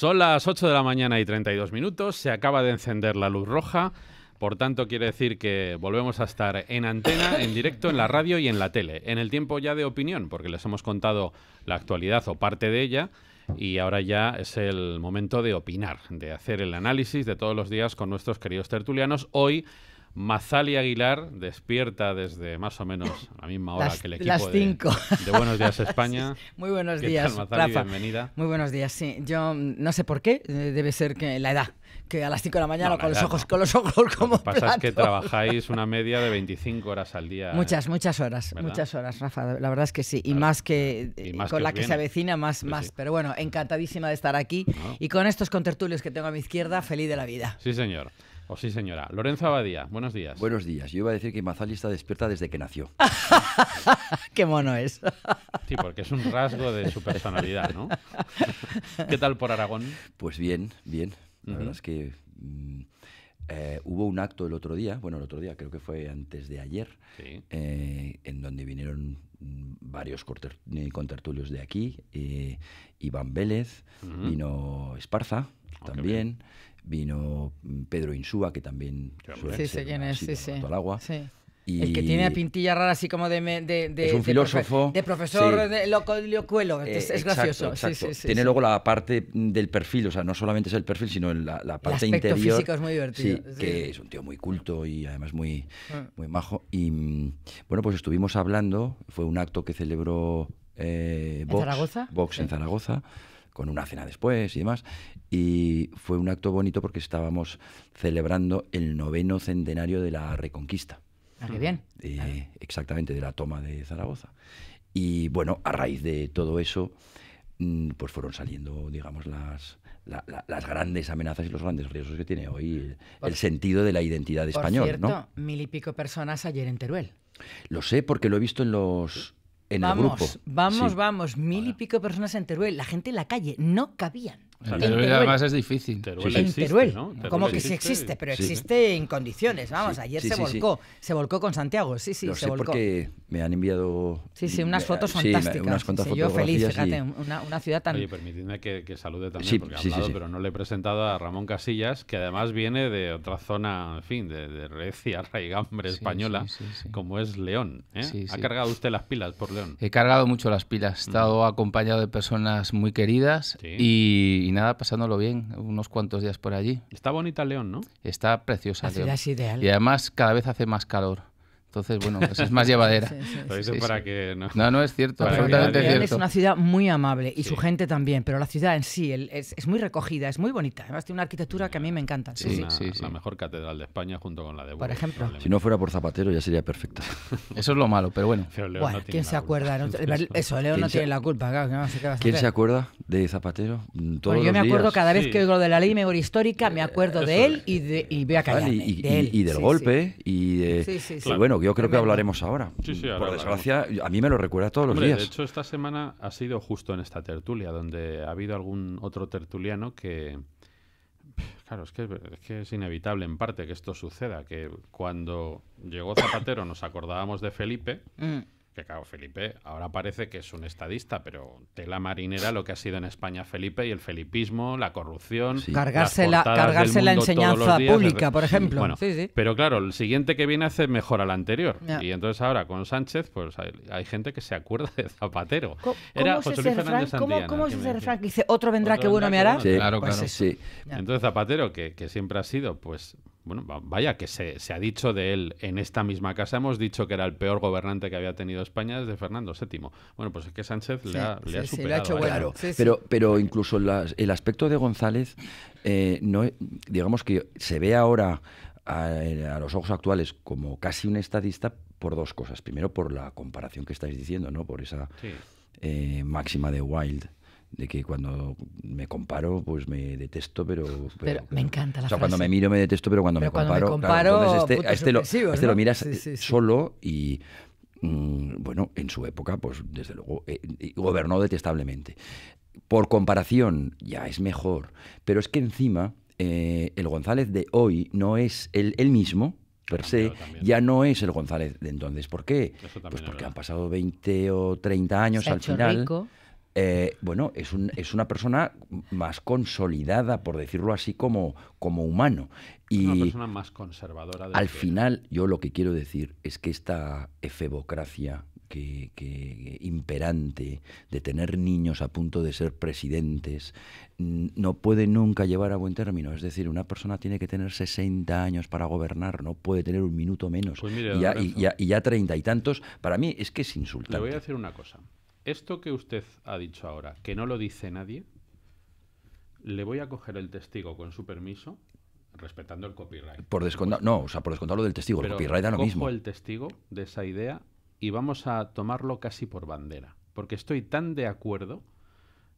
Son las 8 de la mañana y 32 minutos, se acaba de encender la luz roja, por tanto quiere decir que volvemos a estar en antena, en directo, en la radio y en la tele, en el tiempo ya de opinión, porque les hemos contado la actualidad o parte de ella, y ahora ya es el momento de opinar, de hacer el análisis de todos los días con nuestros queridos tertulianos. Hoy Mazali Aguilar despierta desde más o menos la misma hora que el equipo las cinco. De, de, Buenos Días España. Muy buenos ¿Qué días, tal, Mazali? Rafa. Bienvenida. Muy buenos días, sí. Yo no sé por qué, eh, debe ser que la edad, que a las 5 de la mañana No, la con los ojos no. con los ojos como Lo que pasa es que trabajáis una media de 25 horas al día. Muchas, muchas horas, ¿Verdad? muchas horas, Rafa. La verdad es que sí. Y Claro. más que Y eh, más con que la que se avecina, más, Sí, más. sí. Pero bueno, encantadísima de estar aquí. Y con estos contertulios que tengo a mi izquierda, feliz de la vida. Sí, señor. O sí, señora. Lorenzo Abadía, buenos días. Buenos días. Yo iba a decir que Mazali está despierta desde que nació. Qué mono es. Sí, porque es un rasgo de su personalidad, ¿no? ¿Qué tal por Aragón? Pues bien, bien. La verdad es que mm, eh, hubo un acto el otro día, bueno, el otro día creo que fue antes de ayer, Sí. eh, en donde vinieron mm, varios eh, contertulios de aquí. eh, Iván Vélez, vino Esparza qué también, vino mm, Pedro Insúa, que también Sí, ser sé quién es, sí, sitio sí. al agua. Sí. Y- El que tiene la pintilla rara así como de... me- de, de- Es un de profe- filósofo, De profesor sí. de loco, locuelo. Eh, es, es exacto, gracioso. exacto. Sí, sí, sí, Tiene sí. luego la parte del perfil, o sea, no solamente es el perfil, sino la, la parte aspecto interior. físico es muy divertido, Sí, sí. que es un tío muy culto y además muy, Mm. muy majo. Y mm, bueno, pues estuvimos hablando, fue un acto que celebró eh, ¿En Vox, Zaragoza? Vox en. Zaragoza, con una cena después y demás. Y fue un acto bonito porque estábamos celebrando el noveno centenario de la Reconquista. Ah, qué bien. de- exactamente de la toma de Zaragoza. Y bueno, a raíz de todo eso, mm, pues fueron saliendo, digamos, las, la- la- las grandes amenazas y los grandes riesgos que tiene hoy el, Por- el sentido de la identidad Por español, cierto, ¿no? mil y pico personas ayer en Teruel. Lo sé porque lo he visto en los en vamos, el grupo. vamos, Sí. vamos, mil y pico personas en Teruel. La gente en la calle no cabían. O sea, En Teruel Teruel. además es difícil. Teruel Sí, en existe, Teruel. ¿no? Teruel Como que sí existe, pero Sí. existe en condiciones. Vamos, Sí, ayer sí, se volcó. Se volcó con Santiago. Sí, sí, lo se sé volcó. porque me han enviado Sí, sí, unas fotos fantásticas. unas cuantas Sí, yo feliz, fíjate, una, una ciudad tan... Oye, permitidme que, que salude también, Sí, porque sí, hablado, sí. pero no le he presentado a Ramón Casillas, que además viene de otra zona, en fin, de, de recia raigambre Sí, española, sí, sí, sí. como es León. ¿eh? ¿Ha cargado usted las pilas por León? He cargado mucho las pilas. He estado acompañado de personas muy queridas y, y nada, pasándolo bien. Unos cuantos días por allí. Está bonita León, ¿no? Está preciosa. La ciudad León. es ideal. Y además cada vez hace más calor. Entonces, bueno, pues es más llevadera. Sí, sí, Lo sí. dice sí, para sí. que no... No, no es cierto, Para absolutamente es una ciudad muy amable y su gente también, pero la ciudad en sí el- es, es muy recogida, es muy bonita. Además tiene una arquitectura que a mí me encanta. Sí, una- sí, sí. la mejor catedral de España junto con la de Por Burgos, ejemplo. probablemente. Si no fuera por Zapatero ya sería perfecta. Eso es lo malo, pero bueno. Pero León Bueno, no tiene ¿quién se acuerda? No- Eso, León ¿Quién no tiene la culpa. Claro, que no sé qué vas a ¿Quién se acuerda de Zapatero? Todos Bueno, yo me acuerdo días. cada vez Sí. que oigo de la ley memoria histórica, me acuerdo de él y, de, y voy a Vale, callarme. y, y- de él. y del golpe y de Sí, sí, sí. y bueno yo creo que hablaremos ahora Sí, sí, ahora por hablaremos. desgracia a mí me lo recuerda todos los días de hecho, esta semana ha sido justo en esta tertulia, donde ha habido algún otro tertuliano que. Claro, es que, es que es inevitable en parte que esto suceda, que cuando llegó Zapatero nos acordábamos de Felipe, sí. Mm. Que claro, Felipe ahora parece que es un estadista, pero tela marinera lo que ha sido en España Felipe y el felipismo, la corrupción, Sí. Cargarse las la, cargarse la enseñanza los días, pública, por ejemplo. Bueno, sí, sí. pero claro, el siguiente que viene hace mejor al anterior. Y entonces ahora con Sánchez, pues hay, hay gente que se acuerda de Zapatero. Co- Era ¿Cómo es José Luis refrán? Fernández ¿Cómo, Santillana, cómo refrán que dice otro vendrá Otro que bueno me hará? Claro, Pues claro. Entonces Zapatero, que, que siempre ha sido, pues, bueno, va- vaya que se, se ha dicho de él en esta misma casa, hemos dicho que era el peor gobernante que había tenido España desde Fernando VII. Bueno, pues es que Sánchez le, Sí, ha, le ha sí, sí, superado. lo ha hecho bueno. claro Sí, sí. pero pero incluso el aspecto de González eh, no digamos que se ve ahora a, a los ojos actuales como casi un estadista por dos cosas primero por la comparación que estáis diciendo no por esa Sí. eh, máxima de Wilde de que cuando me comparo pues me detesto pero Pero me encanta la o sea cuando me miro me detesto pero cuando, Pero me, cuando me comparo, claro, entonces este, a este, lo, a este ¿no? lo miras Sí, sí, eh, sí. solo y mm, bueno en su época pues desde luego eh, gobernó detestablemente por comparación ya es mejor pero es que encima eh, el González de hoy no es el, el mismo per se, también. ya no es el González de entonces. ¿Por qué? Pues es porque han pasado 20 o 30 años Se ha al hecho final. rico. Eh, bueno, es, un- es una persona más consolidada, por decirlo así, como, como humano. Y Una persona más conservadora. de al que- final, yo lo que quiero decir es que esta efebocracia que, que- imperante de tener niños a punto de ser presidentes no puede nunca llevar a buen término. Es decir, una persona tiene que tener 60 años para gobernar, no puede tener un minuto menos. Pues mire, y, ya, y, ya- y ya treinta y tantos, para mí es que es insultante. Le voy a decir una cosa. Esto que usted ha dicho ahora, que no lo dice nadie, le voy a coger el testigo con su permiso, respetando el copyright. Por descontado, no, o sea, por descontado lo del testigo, el Pero copyright da lo cojo mismo. el testigo de esa idea y vamos a tomarlo casi por bandera. Porque estoy tan de acuerdo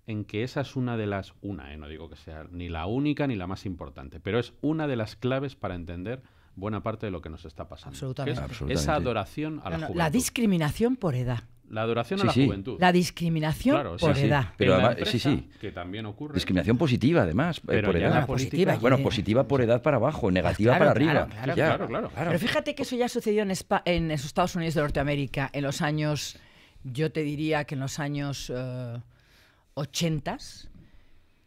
en que esa es una de las, una, eh, no digo que sea ni la única ni la más importante, pero es una de las claves para entender buena parte de lo que nos está pasando. que es Absolutamente. Absolutamente. Esa adoración a la No, no, juventud. la discriminación por edad. La adoración Sí, a la sí. juventud. La discriminación Claro, por sí. edad. Pero además- sí, empresa, sí. Que también ocurre. Discriminación positiva, además, eh, Pero por edad. positiva, Bueno, ya- positiva por edad para abajo, negativa Claro, para claro, arriba. claro, Ya, claro, claro. Pero fíjate que eso ya sucedió en, Espa- en esos Estados Unidos de Norteamérica en los años, yo te diría que en los años eh, 80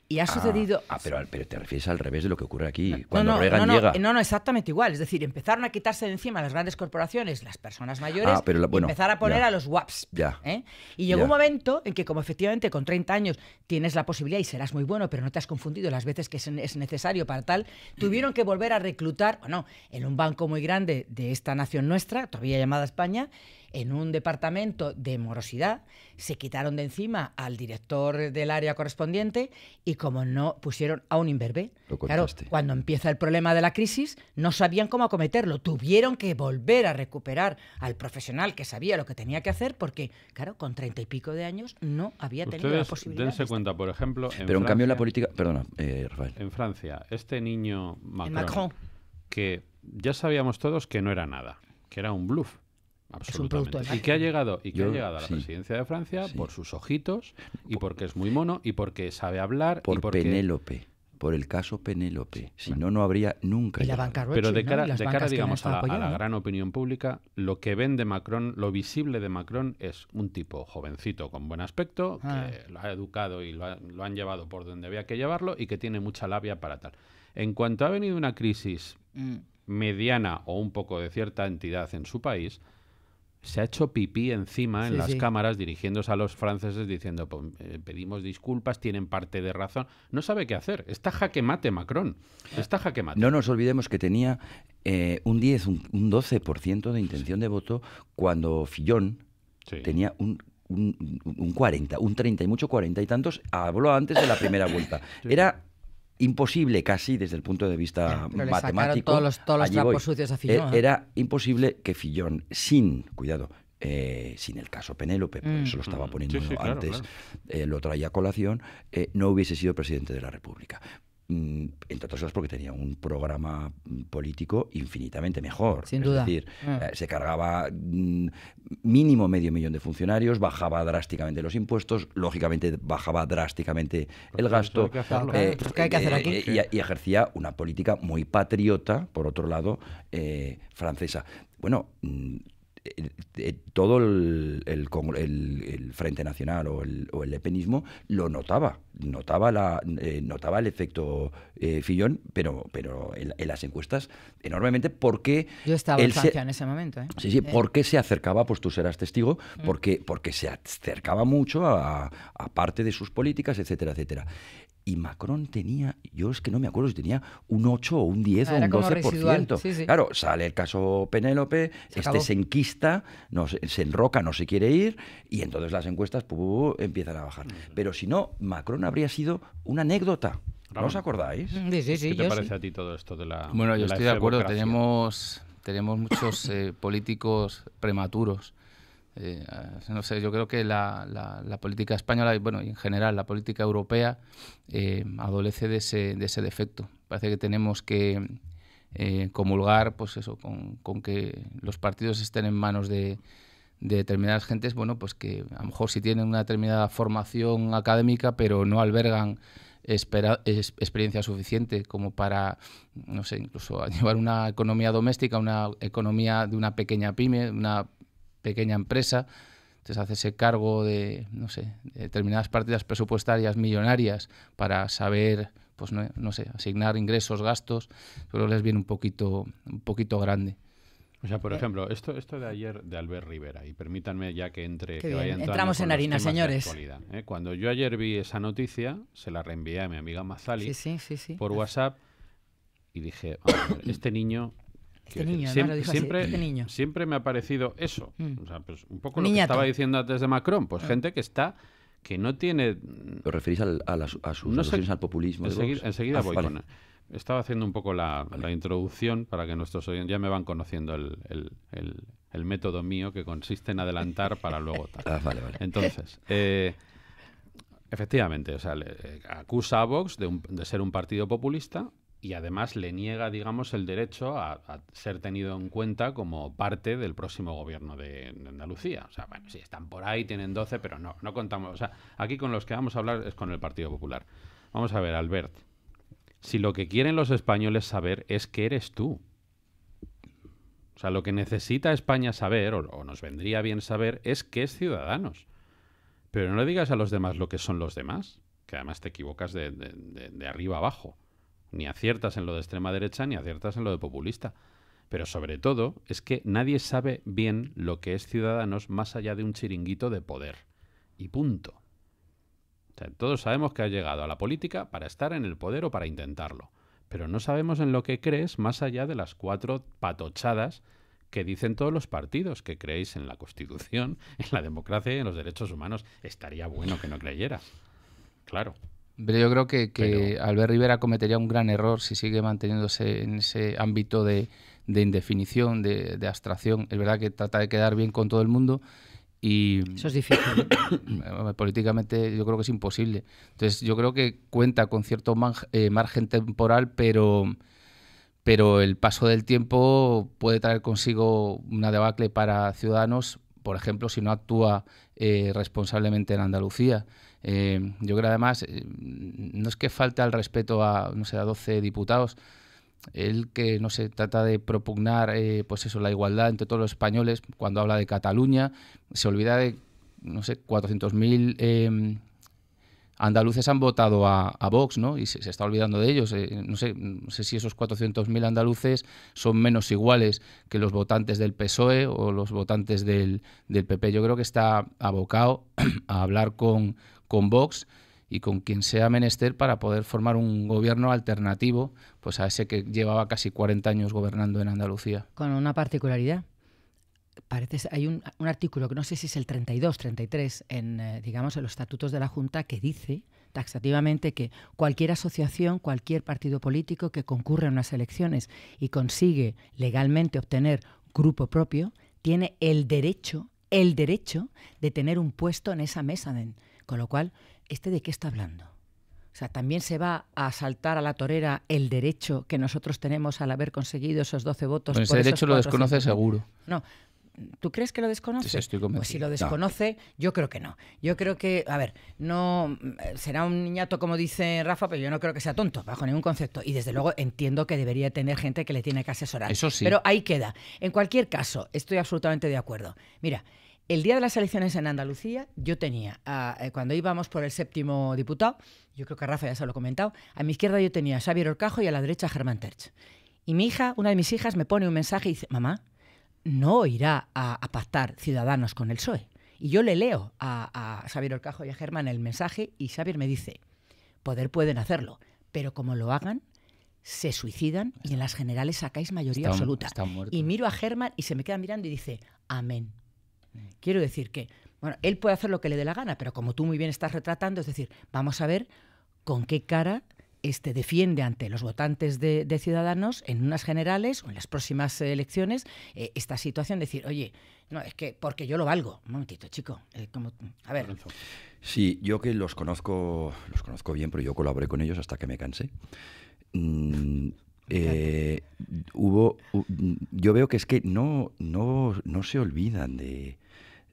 y ha Ah, sucedido... Ah, pero, pero te refieres al revés de lo que ocurre aquí. No, Cuando no, Reagan no, no, llega. no, no, exactamente igual. Es decir, empezaron a quitarse de encima las grandes corporaciones, las personas mayores, Ah, pero la- y empezar a poner ya. a los WAPs. Ya. ¿eh? Y llegó Ya. un momento en que, como efectivamente con 30 años tienes la posibilidad y serás muy bueno, pero no te has confundido las veces que es, es necesario para tal, tuvieron que volver a reclutar, bueno, en un banco muy grande de esta nación nuestra, todavía llamada España, en un departamento de morosidad, se quitaron de encima al director del área correspondiente y como no pusieron a un imberbe. Claro, cuando empieza el problema de la crisis, no sabían cómo acometerlo. Tuvieron que volver a recuperar al profesional que sabía lo que tenía que hacer porque, claro, con treinta y pico de años no había tenido la posibilidad. dense de cuenta, por ejemplo, en Pero en cambio en la Francia- política. Perdona, eh, Rafael. En Francia, este niño Macron, Macron. que ya sabíamos todos que no era nada, que era un bluff. Un producto Absolutamente. de y que ha llegado, y que Yo- ha llegado a la sí. presidencia de Francia Sí. por sus ojitos y porque es muy mono y porque sabe hablar y Por porque Penélope. Por el caso Penélope. Si no, no habría nunca. Y la Pero de cara, Y de cara digamos, a la, a gran opinión pública, lo que ven de Macron, lo visible de Macron es un tipo jovencito con buen aspecto, Ah. que lo ha educado y lo, ha- lo han llevado por donde había que llevarlo y que tiene mucha labia para tal. En cuanto ha venido una crisis Mm. mediana o un poco de cierta entidad en su país, se ha hecho pipí encima en las sí. cámaras dirigiéndose a los franceses diciendo "Pues, eh, pedimos disculpas, tienen parte de razón. No sabe qué hacer. Está jaque mate Macron. Está jaque mate. No nos olvidemos que tenía eh, un 10, un, un 12% de intención de voto cuando Fillón Sí. tenía un, un, un 40, un 30 y mucho 40 y tantos. Habló antes de la primera vuelta. Era imposible casi desde el punto de vista Pero le sacaron matemático. todos los- todos los allí trapos voy. sucios a Fillon. Era imposible que Fillón, sin, cuidado, eh, sin el caso Penélope, por Mm. eso lo estaba Mm. poniendo Sí, sí, claro, antes, claro. eh, lo traía a colación, eh, no hubiese sido presidente de la República. Mm, entre otras cosas porque tenía un programa mm, político infinitamente mejor. Sin es duda. decir, Mm. eh, se cargaba mm, mínimo medio millón de funcionarios, bajaba drásticamente los impuestos, lógicamente bajaba drásticamente el gasto. hay que hacerlo. Claro, ¿qué hay que hacer aquí? eh, y, y ejercía una política muy patriota, por otro lado, eh, francesa. Bueno, eh, eh, todo el, el con- el- el Frente Nacional o el, o el lepenismo lo notaba, notaba, la, eh, notaba el efecto eh, Fillón, pero, pero en, en las encuestas enormemente porque Yo estaba en se- Francia en ese momento. ¿eh? Sí, sí, Eh, porque se acercaba, pues tú serás testigo, porque, porque se acercaba mucho a, a parte de sus políticas, etcétera, etcétera. Y Macron tenía, yo es que no me acuerdo si tenía un 8 o un 10 Ah, o un como 12%. residual, sí, sí. Claro, sale el caso Penélope, Se este acabó. se enquista, no, se, enroca, no se quiere ir, y entonces las encuestas pu, empiezan a bajar. Pero si no, Macron habría sido una anécdota. ¿No os acordáis? Sí, sí, sí. ¿Qué te yo parece sí. a ti todo esto de la Bueno, yo la estoy de acuerdo. Tenemos, tenemos muchos eh, políticos prematuros. Eh, no sé, yo creo que la, política española bueno, y en general la política europea eh, adolece de ese, de ese defecto. Parece que tenemos que eh, comulgar, pues eso, con, con que los partidos estén en manos de, de determinadas gentes, bueno, pues que a lo mejor si tienen una determinada formación académica, pero no albergan experiencia suficiente como para, no sé, incluso llevar una economía doméstica, una economía de una pequeña pyme, una pequeña empresa, entonces hacerse cargo de, no sé, determinadas partidas presupuestarias millonarias para saber, pues no, no sé, asignar ingresos, gastos, que les viene un poquito, un poquito grande. O sea, por ejemplo, esto, esto de ayer de Albert Rivera, y permítanme ya que entre. Que vaya entramos en harina, de señores. ¿eh? Cuando yo ayer vi esa noticia, se la reenvié a mi amiga Mazali Sí, sí, sí, sí. por WhatsApp y dije, "Vamos a ver, este niño. Este niño, ¿no? siem- Lo dijo así, siempre, este niño. siempre me ha parecido eso. Mm. O sea, pues un poco lo Niñato. que estaba diciendo antes de Macron. Pues Ah. gente que está. que no tiene. ¿Os referís al- a, las- a sus No sé- alusiones al populismo? Enseguida, Ah, voy vale. con. Estaba haciendo un poco la, la introducción para que nuestros oyentes ya me van conociendo el, el- el- el método mío que consiste en adelantar para luego tal. Ah, vale, vale. Entonces, eh, efectivamente, o sea, le- eh, acusa a Vox de, un- de ser un partido populista y además le niega, digamos, el derecho a, ser tenido en cuenta como parte del próximo gobierno de, Andalucía. O sea, bueno, sí, están por ahí, tienen 12, pero no, no contamos. O sea, aquí con los que vamos a hablar es con el Partido Popular. Vamos a ver, Albert, si lo que quieren los españoles saber es que eres tú. O sea, lo que necesita España saber, o, o nos vendría bien saber, es que es Ciudadanos. Pero no le digas a los demás lo que son los demás, que además te equivocas de- de- de arriba abajo. Ni aciertas en lo de extrema derecha, ni aciertas en lo de populista. Pero sobre todo es que nadie sabe bien lo que es Ciudadanos más allá de un chiringuito de poder. Y punto. O sea, todos sabemos que has llegado a la política para estar en el poder o para intentarlo. Pero no sabemos en lo que crees más allá de las cuatro patochadas que dicen todos los partidos, que creéis en la Constitución, en la democracia y en los derechos humanos. Estaría bueno que no creyeras. Claro. Pero yo creo que, que Pero- Albert Rivera cometería un gran error si sigue manteniéndose en ese ámbito de, de indefinición, de, de abstracción. Es verdad que trata de quedar bien con todo el mundo y Eso es difícil. eh, políticamente yo creo que es imposible. Entonces yo creo que cuenta con cierto eh, margen temporal, pero, pero el paso del tiempo puede traer consigo una debacle para Ciudadanos, por ejemplo, si no actúa eh, responsablemente en Andalucía. Eh, yo creo además, eh, no es que falte al respeto a, no sé, a 12 diputados, él que no se trata de propugnar eh, pues eso la igualdad entre todos los españoles cuando habla de Cataluña se olvida de no sé 400.000 eh, andaluces han votado a, Vox no y se, está olvidando de ellos. Eh, no sé no sé si esos 400.000 andaluces son menos iguales que los votantes del PSOE o los votantes del, del PP yo creo que está abocado a hablar con con Vox y con quien sea menester para poder formar un gobierno alternativo pues a ese que llevaba casi 40 años gobernando en Andalucía. Con una particularidad. Parece, hay un, un artículo que no sé si es el 32, 33, en, eh, digamos, en los estatutos de la Junta que dice taxativamente que cualquier asociación, cualquier partido político que concurre a unas elecciones y consigue legalmente obtener grupo propio, tiene el derecho, el derecho de tener un puesto en esa mesa. de- con lo cual, ¿este de qué está hablando? O sea, también se va a saltar a la torera el derecho que nosotros tenemos al haber conseguido esos 12 votos. Bueno, ese por esos derecho lo desconoce 400.000. seguro. No. ¿Tú crees que lo desconoce? Sí, estoy pues si lo No. desconoce, yo creo que no. Yo creo que, a ver, no mm, será un niñato como dice Rafa, pero yo no creo que sea tonto, bajo ningún concepto. Y desde luego entiendo que debería tener gente que le tiene que asesorar. Eso sí. Pero ahí queda. En cualquier caso, estoy absolutamente de acuerdo. Mira, el día de las elecciones en Andalucía, yo tenía, eh, cuando íbamos por el séptimo diputado, yo creo que Rafa ya se lo ha comentado, a mi izquierda yo tenía a Xavier Orcajo y a la derecha a Germán Terch. Y mi hija, una de mis hijas, me pone un mensaje y dice, mamá, no irá a, a pactar Ciudadanos con el PSOE. Y yo le leo a, a Xavier Orcajo y a Germán el mensaje y Xavier me dice, poder pueden hacerlo, pero como lo hagan, se suicidan y en las generales sacáis mayoría absoluta. Y miro a Germán y se me queda mirando y dice, amén. Quiero decir que, bueno, él puede hacer lo que le dé la gana, pero como tú muy bien estás retratando, es decir, vamos a ver con qué cara este defiende ante los votantes de, Ciudadanos en unas generales o en las próximas elecciones eh, esta situación, decir, oye, no, es que porque yo lo valgo. Un momentito, chico. eh, como- a ver. Sí, yo que los conozco, los conozco bien, pero yo colaboré con ellos hasta que me cansé. Mm, eh, hubo, hu- yo veo que es que no, no, no se olvidan de,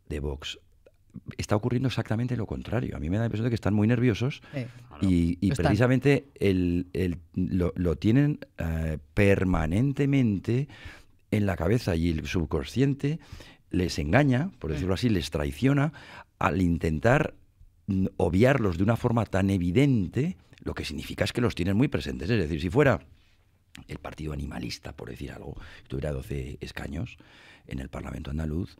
de Vox. Está ocurriendo exactamente lo contrario. A mí me da la impresión de que están muy nerviosos eh, y, y precisamente el, el- lo, lo tienen eh, permanentemente en la cabeza y el subconsciente les engaña, por decirlo así, les traiciona al intentar mm, obviarlos de una forma tan evidente, lo que significa es que los tienen muy presentes. Es decir, si fuera el partido animalista, por decir algo, tuviera 12 escaños en el Parlamento andaluz,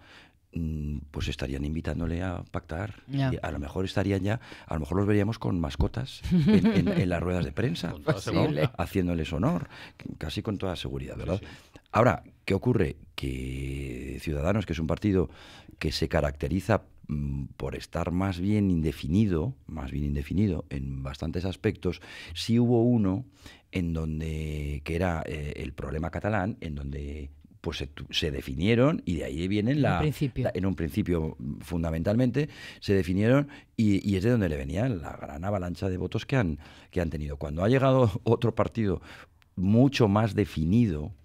mm, pues estarían invitándole a pactar. Y a lo mejor estarían ya, a lo mejor los veríamos con mascotas en, en- en las ruedas de prensa, haciéndoles honor, casi con toda seguridad, ¿verdad? Ahora, ¿qué ocurre? Que Ciudadanos, que es un partido que se caracteriza por estar más bien indefinido, más bien indefinido en bastantes aspectos, sí hubo uno en donde, que era eh, el problema catalán, en donde pues se, definieron y de ahí vienen En la, la- en un principio mm, fundamentalmente se definieron y, y es de donde le venía la gran avalancha de votos que han, que han tenido. Cuando ha llegado otro partido mucho más definido, mm,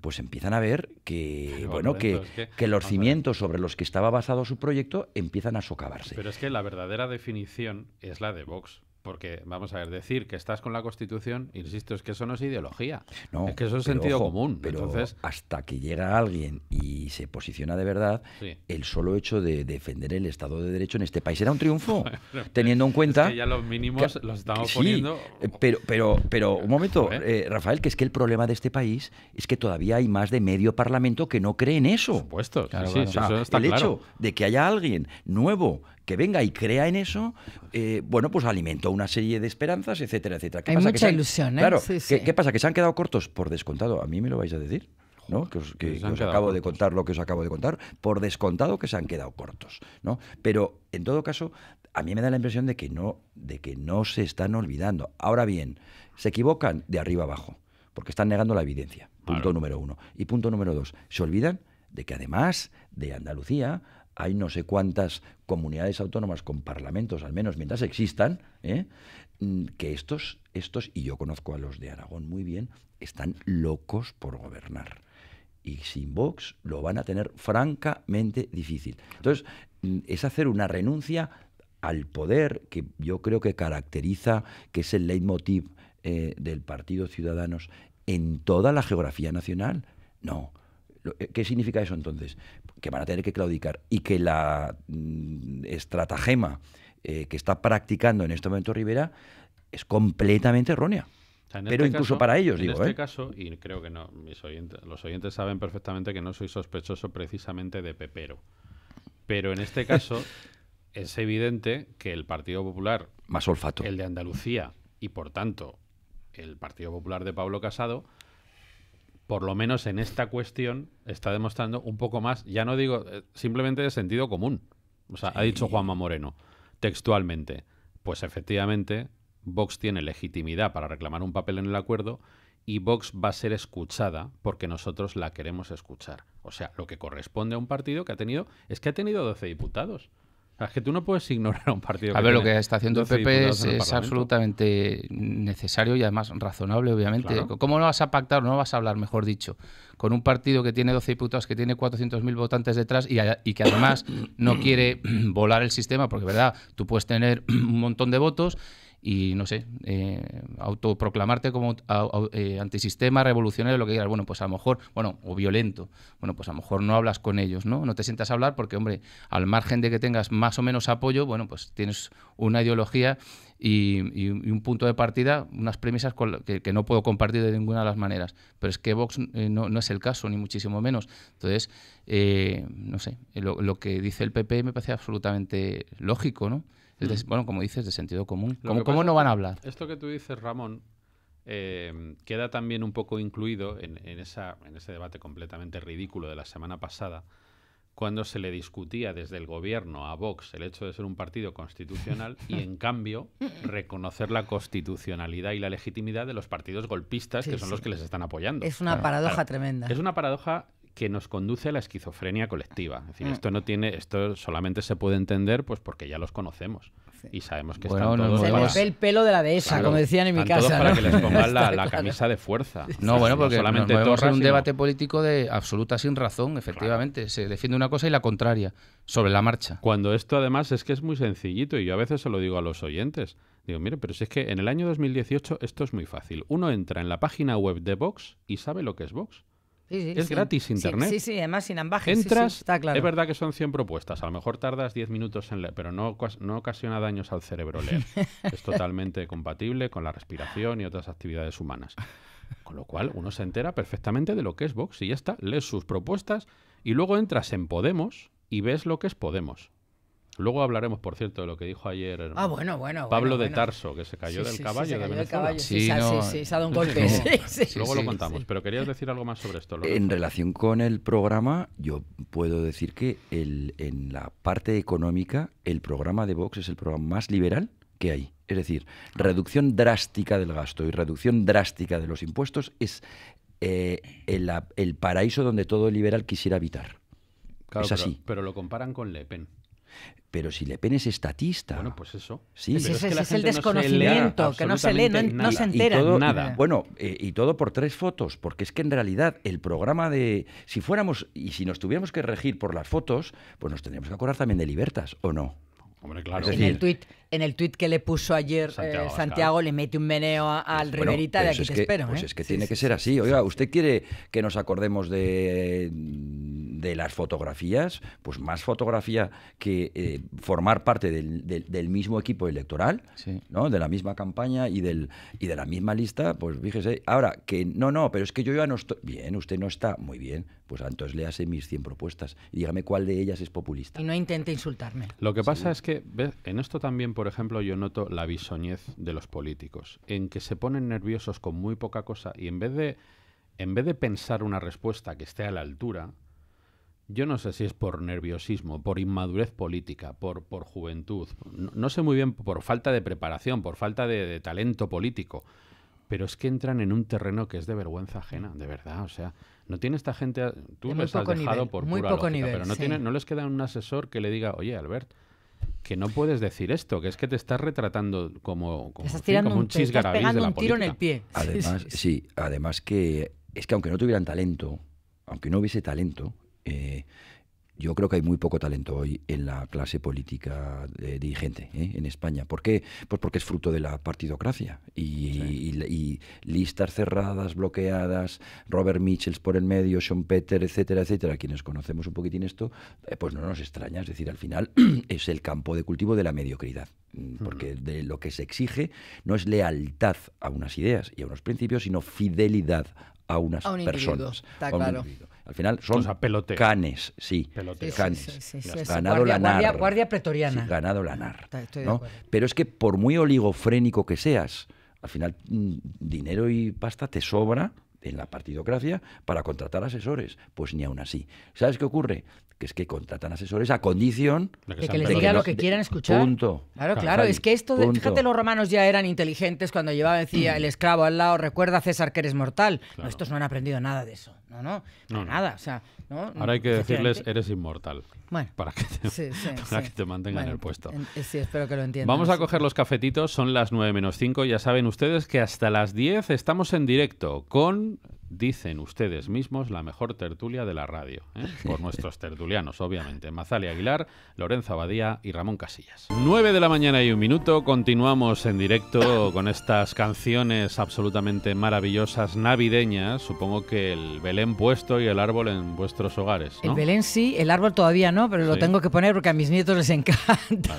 pues empiezan a ver que, Pero, bueno, que, Lorenzo, es que- que los cimientos sobre los que estaba basado su proyecto empiezan a socavarse. Pero es que la verdadera definición es la de Vox. Porque, vamos a ver, decir que estás con la Constitución, insisto, es que eso no es ideología. No, es que eso es sentido ojo, común. Pero Entonces, hasta que llega alguien y se posiciona de verdad, Sí. el solo hecho de defender el Estado de Derecho en este país era un triunfo, teniendo en cuenta es que ya los mínimos que- los estamos sí, poniendo. eh, Pero, pero, pero, un momento, eh, Rafael, que es que el problema de este país es que todavía hay más de medio parlamento que no cree en eso. Claro, sí, claro. sí, O sea, eso está el claro. hecho de que haya alguien nuevo que venga y crea en eso, eh, bueno, pues alimentó una serie de esperanzas, etcétera, etcétera. ¿Qué Hay pasa? Que mucha se han- ilusión, ¿eh? Claro, Sí, ¿qué, sí. qué pasa? ¿Que se han quedado cortos? Por descontado. A mí me lo vais a decir. ¿no? Que os, que- Que que acabo de contar lo que os acabo de contar. Por descontado que se han quedado cortos. ¿no? Pero, en todo caso, a mí me da la impresión de que no, de que no se están olvidando. Ahora bien, se equivocan de arriba abajo, porque están negando la evidencia. Punto Claro. número uno. Y punto número dos, se olvidan de que además de Andalucía hay no sé cuántas comunidades autónomas con parlamentos, al menos mientras existan, ¿eh? Mm, que estos, estos, y yo conozco a los de Aragón muy bien, están locos por gobernar. Y sin Vox lo van a tener francamente difícil. Entonces, mm, es hacer una renuncia al poder que yo creo que caracteriza, que es el leitmotiv eh, del Partido Ciudadanos en toda la geografía nacional. No. Eh, ¿Qué significa eso entonces? Que van a tener que claudicar y que la mm, estratagema eh, que está practicando en este momento Rivera es completamente errónea. O sea, en Pero este incluso caso- para ellos, en digo, este ¿eh? caso, y creo que no, mis oyentes, los oyentes saben perfectamente que no soy sospechoso precisamente de Pepero. Pero en este caso es evidente que el Partido Popular, Más olfato. el de Andalucía y por tanto el Partido Popular de Pablo Casado, por lo menos en esta cuestión está demostrando un poco más, ya no digo eh, simplemente de sentido común. O sea, ha dicho Juanma Moreno textualmente, pues efectivamente Vox tiene legitimidad para reclamar un papel en el acuerdo y Vox va a ser escuchada porque nosotros la queremos escuchar. O sea, lo que corresponde a un partido que ha tenido, es que ha tenido 12 diputados. Es que tú no puedes ignorar a un partido A ver, lo que está haciendo el 12 PP es, el absolutamente necesario y además razonable, obviamente. Claro. ¿Cómo no vas a pactar, no vas a hablar, mejor dicho, con un partido que tiene 12 diputados, que tiene 400.000 votantes detrás y, a- y que además no quiere volar el sistema? Porque, ¿verdad? Tú puedes tener un montón de votos y, no sé, eh, autoproclamarte como au- eh, antisistema, revolucionario, lo que quieras. Bueno, pues a lo mejor, bueno, o violento. Bueno, pues a lo mejor no hablas con ellos, ¿no? No te sientas a hablar porque, hombre, al margen de que tengas más o menos apoyo, bueno, pues tienes una ideología y, un punto de partida, unas premisas con que, que no puedo compartir de ninguna de las maneras. Pero es que Vox eh, no, es el caso, ni muchísimo menos. Entonces, eh, no sé, lo que dice el PP me parece absolutamente lógico, ¿no? Es de- bueno, como dices, de sentido común. ¿Cómo, no van a hablar? Esto que tú dices, Ramón, eh, queda también un poco incluido en, en esa, en ese debate completamente ridículo de la semana pasada, cuando se le discutía desde el gobierno a Vox el hecho de ser un partido constitucional y, en cambio, reconocer la constitucionalidad y la legitimidad de los partidos golpistas, Sí, que son sí. los que les están apoyando. Es una Claro, paradoja claro. tremenda. Es una paradoja que nos conduce a la esquizofrenia colectiva. Es decir, Mm. esto no tiene, esto solamente se puede entender pues porque ya los conocemos Sí. y sabemos que Bueno, están todos Se podemos- les ve el pelo de la dehesa, Claro, como decían en mi están todos casa. para ¿no? que les pongan la, camisa de fuerza. No, bueno, porque solamente nos torras, un sino- debate político de absoluta sin razón, efectivamente. Se defiende una cosa y la contraria, sobre la marcha. Cuando esto además es que es muy sencillito y yo a veces se lo digo a los oyentes. Digo, mire, pero si es que en el año 2018 esto es muy fácil. Uno entra en la página web de Vox y sabe lo que es Vox. Sí, sí, es sí. gratis internet. Sí, sí, además sin ambajes. Entras, está claro. es verdad que son 100 propuestas, a lo mejor tardas 10 minutos en leer, pero no, no ocasiona daños al cerebro leer. es totalmente compatible con la respiración y otras actividades humanas. Con lo cual, uno se entera perfectamente de lo que es Vox y ya está, lees sus propuestas y luego entras en Podemos y ves lo que es Podemos. Luego hablaremos, por cierto, de lo que dijo ayer Ah, bueno, bueno. Pablo bueno, de bueno. Tarso, que se cayó Sí, del sí, sí, caballo se de cayó del Venezuela. caballo, Sí, Sí, se ha- no, sí, sí, se ha dado un golpe. sí, sí. Luego sí, lo contamos, sí. pero querías decir algo más sobre esto. En relación con el programa, yo puedo decir que el- en la parte económica, el programa de Vox es el programa más liberal que hay. Es decir, reducción drástica del gasto y reducción drástica de los impuestos es eh, el, el paraíso donde todo liberal quisiera habitar. Claro, es pero- así. Pero, lo comparan con Le Pen. Pero si Le Pen es estatista. Bueno, pues eso. Sí. Ese es, que la ese es el no desconocimiento, que no se lee, no, se entera. Y todo, Nada. Bueno, eh, y todo por tres fotos, porque es que en realidad el programa de... Si fuéramos y si nos tuviéramos que regir por las fotos, pues nos tendríamos que acordar también de Libertas, ¿o no? Hombre, claro. En el tuit, en el tuit que le puso ayer Santiago Santiago, le mete un meneo a- al Bueno, Riverita de aquí es te que- espero. Pues ¿eh? es que Sí, tiene sí, que sí, ser sí, así. sí. Oiga, ¿usted quiere que nos acordemos de, de las fotografías? Pues más fotografía que eh, formar parte del, del- del mismo equipo electoral, Sí. ¿no? de la misma campaña y, del, y de la misma lista. Pues fíjese, ahora que no, no, pero es que yo ya no estoy. Bien, usted no está. Muy bien. Pues entonces léase mis 100 propuestas y dígame cuál de ellas es populista. Y no intente insultarme. Lo que pasa es que ¿ves? en esto también, por ejemplo, yo noto la bisoñez de los políticos, en que se ponen nerviosos con muy poca cosa y en vez de en vez de pensar una respuesta que esté a la altura, yo no sé si es por nerviosismo, por inmadurez política, por, por juventud, no, no sé muy bien por falta de preparación, por falta de, de talento político, pero es que entran en un terreno que es de vergüenza ajena, de verdad, o sea, no tiene esta gente, a- tú les has dejado nivel, por muy pura poco lógica, nivel, pero no, sí. tiene, no les queda un asesor que le diga, oye, Albert, que no puedes decir esto, que es que te estás retratando como, como, estás fin, como un, un te estás chisgarabís de pegando la un tiro en el pie. Además, sí, sí. sí, además que es que aunque no tuvieran talento, aunque no hubiese talento, eh, yo creo que hay muy poco talento hoy en la clase política dirigente ¿eh? en España. ¿Por qué? Pues porque es fruto de la partidocracia y, y- y listas cerradas, bloqueadas, Robert Mitchells por el medio, Sean Peter, etcétera, etcétera. Quienes conocemos un poquitín esto, eh, pues no nos extraña. Es decir, al final es el campo de cultivo de la mediocridad. Mm, Porque de lo que se exige no es lealtad a unas ideas y a unos principios, sino fidelidad a unas A un individuo, personas. está a un claro. individuo. Al final son O sea, peloteo. canes, sí. Peloteo. Canes. sí, sí, sí, Ganado guardia- la nar. guardia- guardia pretoriana. Ganado la nar. Está- estoy de ¿no? Pero es que por muy oligofrénico que seas, al final mm, dinero y pasta te sobra en la partidocracia para contratar asesores. Pues ni aún así. ¿Sabes qué ocurre? Que es que contratan asesores a condición De que les diga lo que quieran escuchar. Punto. Claro, Claro, es que esto, de- fíjate, los romanos ya eran inteligentes cuando llevaba, decía, el esclavo al lado, recuerda César que eres mortal. No, estos no han aprendido nada de eso. No, no, No, no. nada. O sea, ¿no? Ahora hay que decirles, eres inmortal, Bueno, para que te, sí, sí, para sí. que te mantengan en Bueno, el puesto. en- eh, sí, espero que lo entiendan. Vamos a coger los cafetitos, son las 9 menos 5. Ya saben ustedes que hasta las 10 estamos en directo con, dicen ustedes mismos, la mejor tertulia de la radio. ¿eh? Por nuestros tertulianos, obviamente. Mazali Aguilar, Lorenzo Abadía y Ramón Casillas. 9 de la mañana y un minuto. Continuamos en directo con estas canciones absolutamente maravillosas navideñas. Supongo que el Belén puesto y el árbol en vuestros hogares. ¿no? El Belén sí, el árbol todavía no, pero lo Sí. tengo que poner porque a mis nietos les encanta.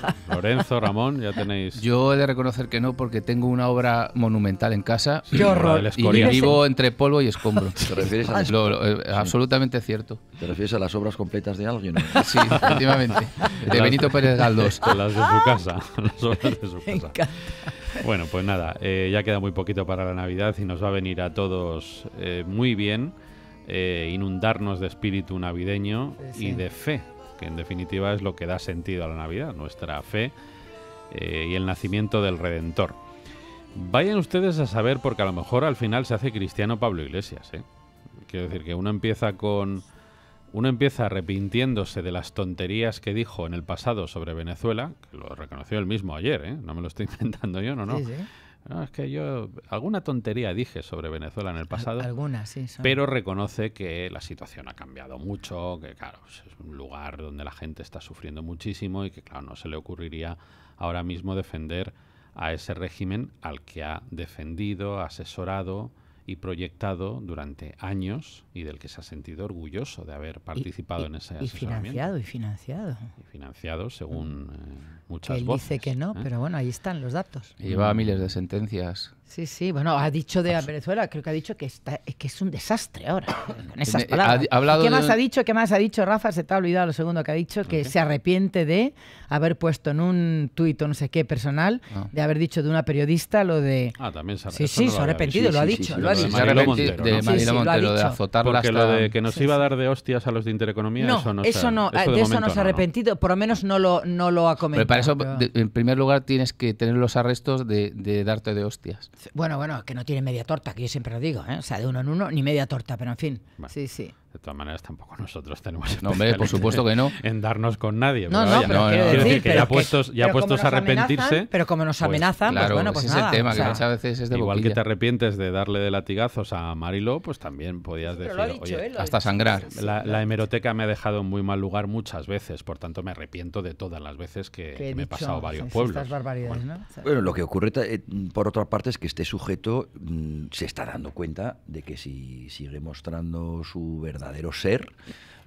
Vale. Lorenzo, Ramón, ya tenéis. Yo he de reconocer que no, porque tengo una obra monumental en casa Qué horror. y vivo entre polvo y escombro. ¿Te refieres, a las, Lo- lo- eh, Absolutamente cierto. te refieres a las obras completas de alguien? Sí, efectivamente. De Benito Pérez Galdós. Con las de su casa. las obras de su Me casa. encanta. Bueno, pues nada, eh, ya queda muy poquito para la Navidad y nos va a venir a todos eh, muy bien eh, inundarnos de espíritu navideño Sí, y de fe, que en definitiva es lo que da sentido a la Navidad, nuestra fe eh, y el nacimiento del Redentor. Vayan ustedes a saber porque a lo mejor al final se hace cristiano Pablo Iglesias. ¿eh? Quiero decir que uno empieza con... Uno empieza arrepintiéndose de las tonterías que dijo en el pasado sobre Venezuela, que lo reconoció él mismo ayer, ¿eh? no me lo estoy inventando yo, no, no. Sí, sí. No, es que yo alguna tontería dije sobre Venezuela en el pasado, Al- Algunas, sí. son- pero reconoce que la situación ha cambiado mucho, que claro, pues es un lugar donde la gente está sufriendo muchísimo y que claro, no se le ocurriría ahora mismo defender a ese régimen al que ha defendido, asesorado y proyectado durante años y del que se ha sentido orgulloso de haber participado en ese y financiado y financiado. Y financiado según eh, muchas que él voces dice que no ¿eh? pero bueno ahí están los datos Y llevaba miles de sentencias. sí sí bueno ha dicho de Venezuela creo que ha dicho que está que es un desastre ahora con esas Eh, palabras ha- ha hablado ¿qué de más un- ha dicho qué más ha dicho Rafa se te ha olvidado lo segundo que ha dicho que se arrepiente de haber puesto en un tuit o no sé qué personal Ah. de haber dicho de una periodista lo de ah también se sí sí no se lo ha arrepentido visto. lo ha Sí, sí, dicho sí, lo ha lo de dicho Montero, de. Sí, sí, lo ha Montero, de azotarla porque lo hasta- de que nos Sí, iba a sí. dar de hostias a los de Intereconomía no, eso no eso se ha- no, eso de, eso no se ha arrepentido, por lo menos no lo, no lo ha comentado. Eso, de- en primer lugar, tienes que tener los arrestos de, de darte de hostias. Bueno, bueno, que no tiene media torta, que yo siempre lo digo, ¿eh? o sea, de uno en uno, ni media torta, pero en fin. Bueno. Sí, sí. De todas maneras, tampoco nosotros tenemos No, hombre, por supuesto que no. En darnos con nadie. No, pero no, vaya, pero no, quiero decir, decir que pero ya puestos, ya pero puestos como a nos amenazan, arrepentirse. pero como nos pues, amenazan, pues Claro, bueno, pues ese nada. es el tema, o que muchas veces es de Igual que te arrepientes de darle de latigazos a Mariló, pues también podías pero decir, lo ha dicho oye, él, lo ha hasta dicho. sangrar. la, la hemeroteca me ha dejado en muy mal lugar muchas veces, por tanto me arrepiento de todas las veces que, que he me he pasado varios sí, sí, pueblos. Estas barbaridades, Bueno, ¿no? Bueno, lo que ocurre, eh, por otra parte, es que este sujeto mm, se está dando cuenta de que si sigue mostrando su verdadero ser,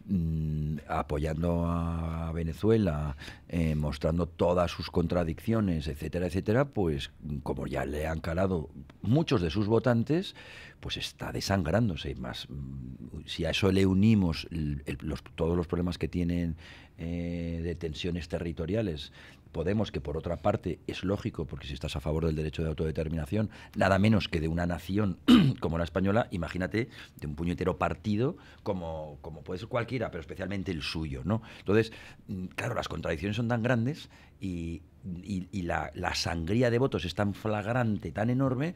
mm, apoyando a Venezuela, eh, mostrando todas sus contradicciones, etcétera, etcétera, pues como ya le han calado muchos de sus votantes, pues está desangrándose. Más, mm, si a eso le unimos el- los- todos los problemas que tienen eh, de tensiones territoriales, Podemos, que por otra parte es lógico, porque si estás a favor del derecho de autodeterminación, nada menos que de una nación como la española, imagínate de un puñetero partido como, como puede ser cualquiera, pero especialmente el suyo, ¿no? Entonces, mm, claro, las contradicciones son tan grandes y, y- la, la sangría de votos es tan flagrante, tan enorme,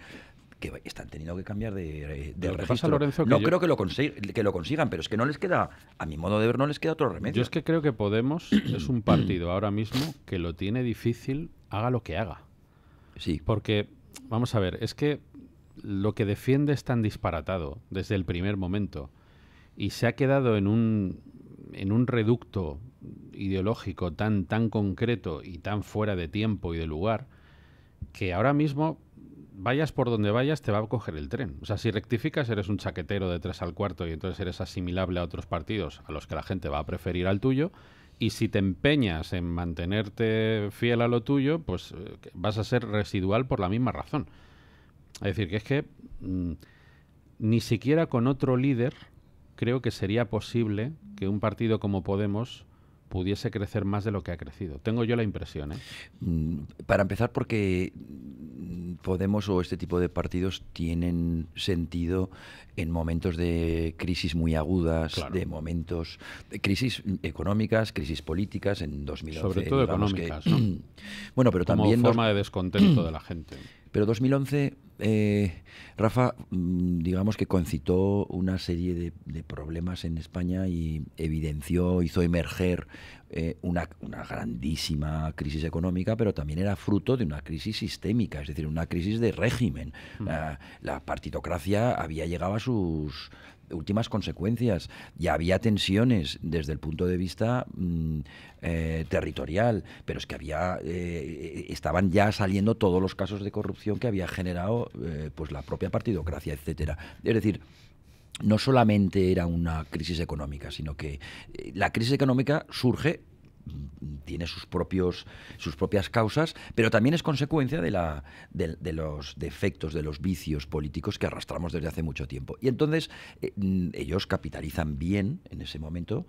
que están teniendo que cambiar de, de Lo que pasa. Lorenzo, que no yo- creo que lo, que lo consigan, pero es que no les queda, a mi modo de ver, no les queda otro remedio. Yo es que creo que Podemos es un partido ahora mismo que lo tiene difícil, haga lo que haga. Sí, Porque, vamos a ver, es que lo que defiende es tan disparatado desde el primer momento y se ha quedado en un, en un reducto ideológico tan, tan concreto y tan fuera de tiempo y de lugar que ahora mismo vayas por donde vayas te va a coger el tren. O sea, si rectificas eres un chaquetero de tres al cuarto y entonces eres asimilable a otros partidos a los que la gente va a preferir al tuyo. Y si te empeñas en mantenerte fiel a lo tuyo, pues eh, vas a ser residual por la misma razón. Es decir, que es que mm, ni siquiera con otro líder creo que sería posible que un partido como Podemos pudiese crecer más de lo que ha crecido. Tengo yo la impresión, ¿eh? Mm, Para empezar, porque Podemos o este tipo de partidos tienen sentido en momentos de crisis muy agudas, Claro. de momentos de crisis económicas, crisis políticas en 2011. Sobre todo digamos que- económicas, ¿no? bueno, pero Como también dos- forma de descontento de la gente. pero 2011, eh, Rafa, mm, digamos que concitó una serie de, de problemas en España y evidenció, hizo emerger eh, una, una grandísima crisis económica, pero también era fruto de una crisis sistémica, es decir, una crisis de régimen. La, la partitocracia había llegado a sus últimas consecuencias. Ya había tensiones desde el punto de vista mm, eh, territorial, pero es que había eh, estaban ya saliendo todos los casos de corrupción que había generado eh, pues la propia partidocracia, etcétera. Es decir, no solamente era una crisis económica, sino que la crisis económica surge tiene sus propios sus propias causas, pero también es consecuencia de la de, de los defectos, de los vicios políticos que arrastramos desde hace mucho tiempo. Y entonces eh, mm, ellos capitalizan bien en ese momento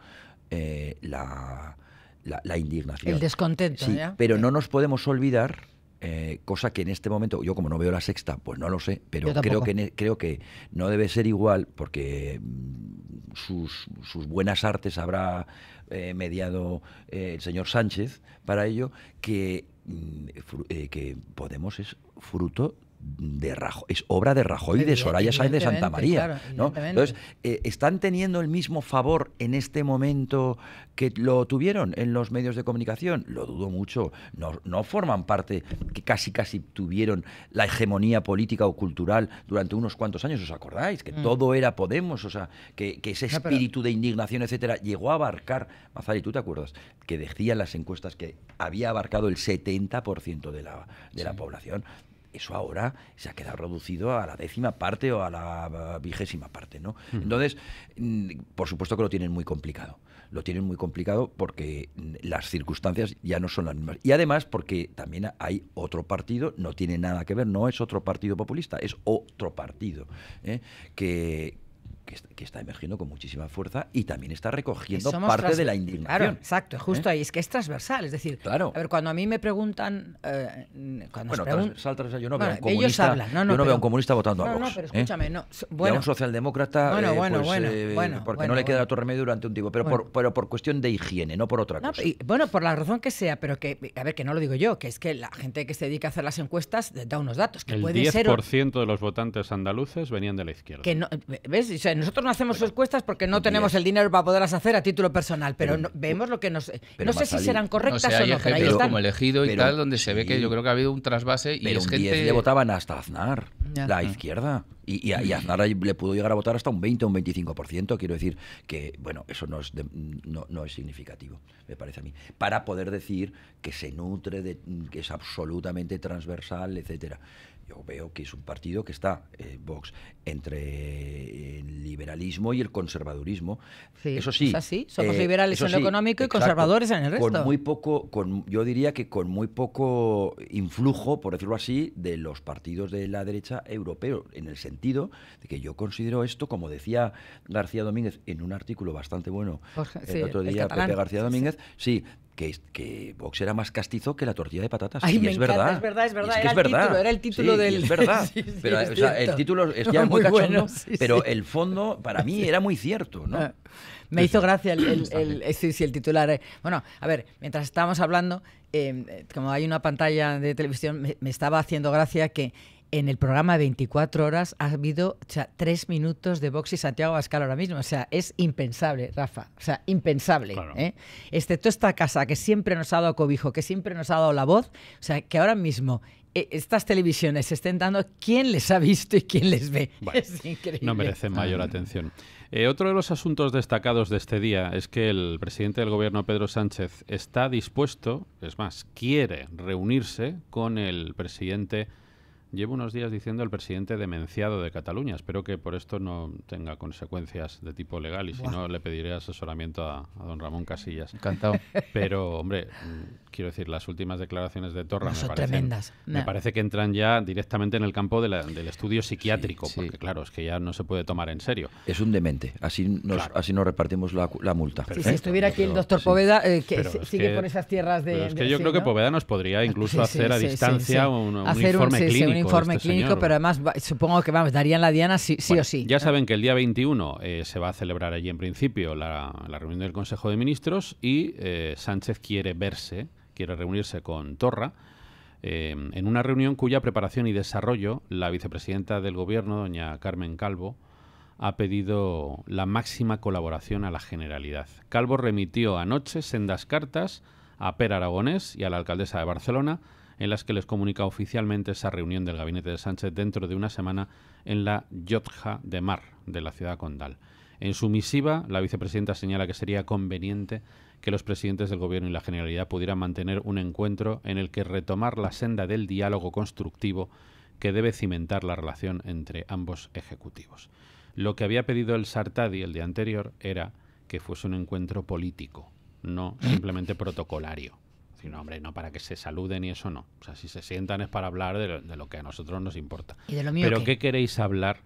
eh, la, la, la indignación. El descontento, Sí, ¿ya? pero no nos podemos olvidar, eh, cosa que en este momento, yo como no veo la sexta, pues no lo sé, pero creo que, ne- creo que no debe ser igual porque mm, sus, sus buenas artes habrá eh, mediado eh, el señor Sánchez para ello, que, mm, eh, que Podemos es fruto de Rajoy, es obra de Rajoy y de Soraya Sáenz de Santa María. claro, ¿no? Entonces, eh, ¿están teniendo el mismo favor en este momento que lo tuvieron en los medios de comunicación? Lo dudo mucho. No, no forman parte, que casi casi tuvieron la hegemonía política o cultural durante unos cuantos años. ¿Os acordáis? Que todo era Podemos, o sea, que, que ese Mm. No, pero- espíritu de indignación, etcétera, llegó a abarcar, Mazari, ¿tú te acuerdas? Que decían las encuestas que había abarcado el 70% de la, de la población. Eso ahora se ha quedado reducido a la décima parte o a la vigésima parte, ¿no? Entonces, mm, por supuesto que lo tienen muy complicado. Lo tienen muy complicado porque mm, las circunstancias ya no son las mismas. Y además porque también hay otro partido, no tiene nada que ver, no es otro partido populista, es otro partido ¿eh? que, que, está emergiendo con muchísima fuerza y también está recogiendo parte de la indignación. Claro, exacto, justo ¿eh? ahí, es que es transversal, es decir, claro. a ver, cuando a mí me preguntan... Eh, cuando bueno, transversal, yo no veo un comunista, ellos hablan, no, no, yo no veo un comunista votando a Vox. No, pero ¿eh? no, bueno, y a un socialdemócrata, bueno, bueno, pues, bueno, porque no le queda otro remedio durante un tiempo, pero, por, pero por cuestión de higiene, no por otra cosa. bueno, por la razón que sea, pero que, a ver, que no lo digo yo, que es que la gente que se dedica a hacer las encuestas da unos datos, que El 10% de los votantes andaluces venían de la izquierda. Que no, ¿Ves? O sea, nosotros no hacemos porque no tenemos el dinero para poderlas hacer a título personal, pero, vemos lo que nos... no sé si serán correctas o, no, pero ahí están. como elegido y tal, donde se ve que yo creo que ha habido un trasvase y es gente... le votaban hasta Aznar, la izquierda. Y, y, Aznar le pudo llegar a votar hasta un 20 o un 25%. Quiero decir que, bueno, eso no es, no, no, es significativo, me parece a mí. Para poder decir que se nutre, de, que es absolutamente transversal, etcétera yo veo que es un partido que está, eh, Vox, entre el liberalismo y el conservadurismo. eso sí. Es así. Somos eh, liberales en lo económico y conservadores en el resto. Con muy poco, con, yo diría que con muy poco influjo, por decirlo así, de los partidos de la derecha europeo, en el sentido de que yo considero esto, como decía García Domínguez en un artículo bastante bueno el otro día, Pepe García Domínguez, sí que, que, Vox era más castizo que la tortilla de patatas. y es, verdad. es verdad. Es verdad, era, el Título, era el título del. Es verdad. pero, o sea, el título es ya muy, cachondo, pero el fondo para mí era muy cierto, ¿no? Ah, me hizo gracia el, el, el titular. Eh. Bueno, a ver, mientras estábamos hablando, eh, como hay una pantalla de televisión, me estaba haciendo gracia que en el programa 24 horas ha habido tres minutos de Vox y Santiago Abascal ahora mismo. O sea, es impensable, Rafa. O sea, impensable. ¿eh? Excepto esta casa que siempre nos ha dado cobijo, que siempre nos ha dado la voz. O sea, que ahora mismo eh, estas televisiones se estén dando quién les ha visto y quién les ve. es increíble. No merecen mayor atención. Eh, otro de los asuntos destacados de este día es que el presidente del gobierno, Pedro Sánchez, está dispuesto, es más, quiere reunirse con el presidente Llevo unos días diciendo el presidente demenciado de Cataluña. Espero que por esto no tenga consecuencias de tipo legal y si no le pediré asesoramiento a, don Ramón Casillas. Encantado. Pero, hombre, quiero decir, las últimas declaraciones de Torra me, tremendas. me parece que entran ya directamente en el campo del estudio psiquiátrico, porque claro, es que ya no se puede tomar en serio. Es un demente, así nos, así nos repartimos la, multa. si estuviera aquí el doctor Poveda, eh, que sigue por esas tierras de... es que yo creo que Poveda nos podría incluso hacer a distancia un, informe clínico informe este clínico, pero además supongo que vamos, darían la diana sí, o sí. Ya saben que el día 21 eh, se va a celebrar allí en principio la, reunión del Consejo de Ministros y eh, Sánchez quiere verse, quiere reunirse con Torra. Eh, en una reunión cuya preparación y desarrollo la vicepresidenta del Gobierno, doña Carmen Calvo, ha pedido la máxima colaboración a la Generalidad. Calvo remitió anoche sendas cartas a Per Aragonés y a la alcaldesa de Barcelona en las que les comunica oficialmente esa reunión del gabinete de Sánchez dentro de una semana en la Yotja de Mar de la ciudad condal. En su misiva, la vicepresidenta señala que sería conveniente que los presidentes del Gobierno y la Generalidad pudieran mantener un encuentro en el que retomar la senda del diálogo constructivo que debe cimentar la relación entre ambos ejecutivos. Lo que había pedido el Sartadi el día anterior era que fuese un encuentro político, no simplemente protocolario no, hombre, no para que se saluden y eso no. O sea, si se sientan es para hablar de lo, que a nosotros nos importa. Pero qué? queréis hablar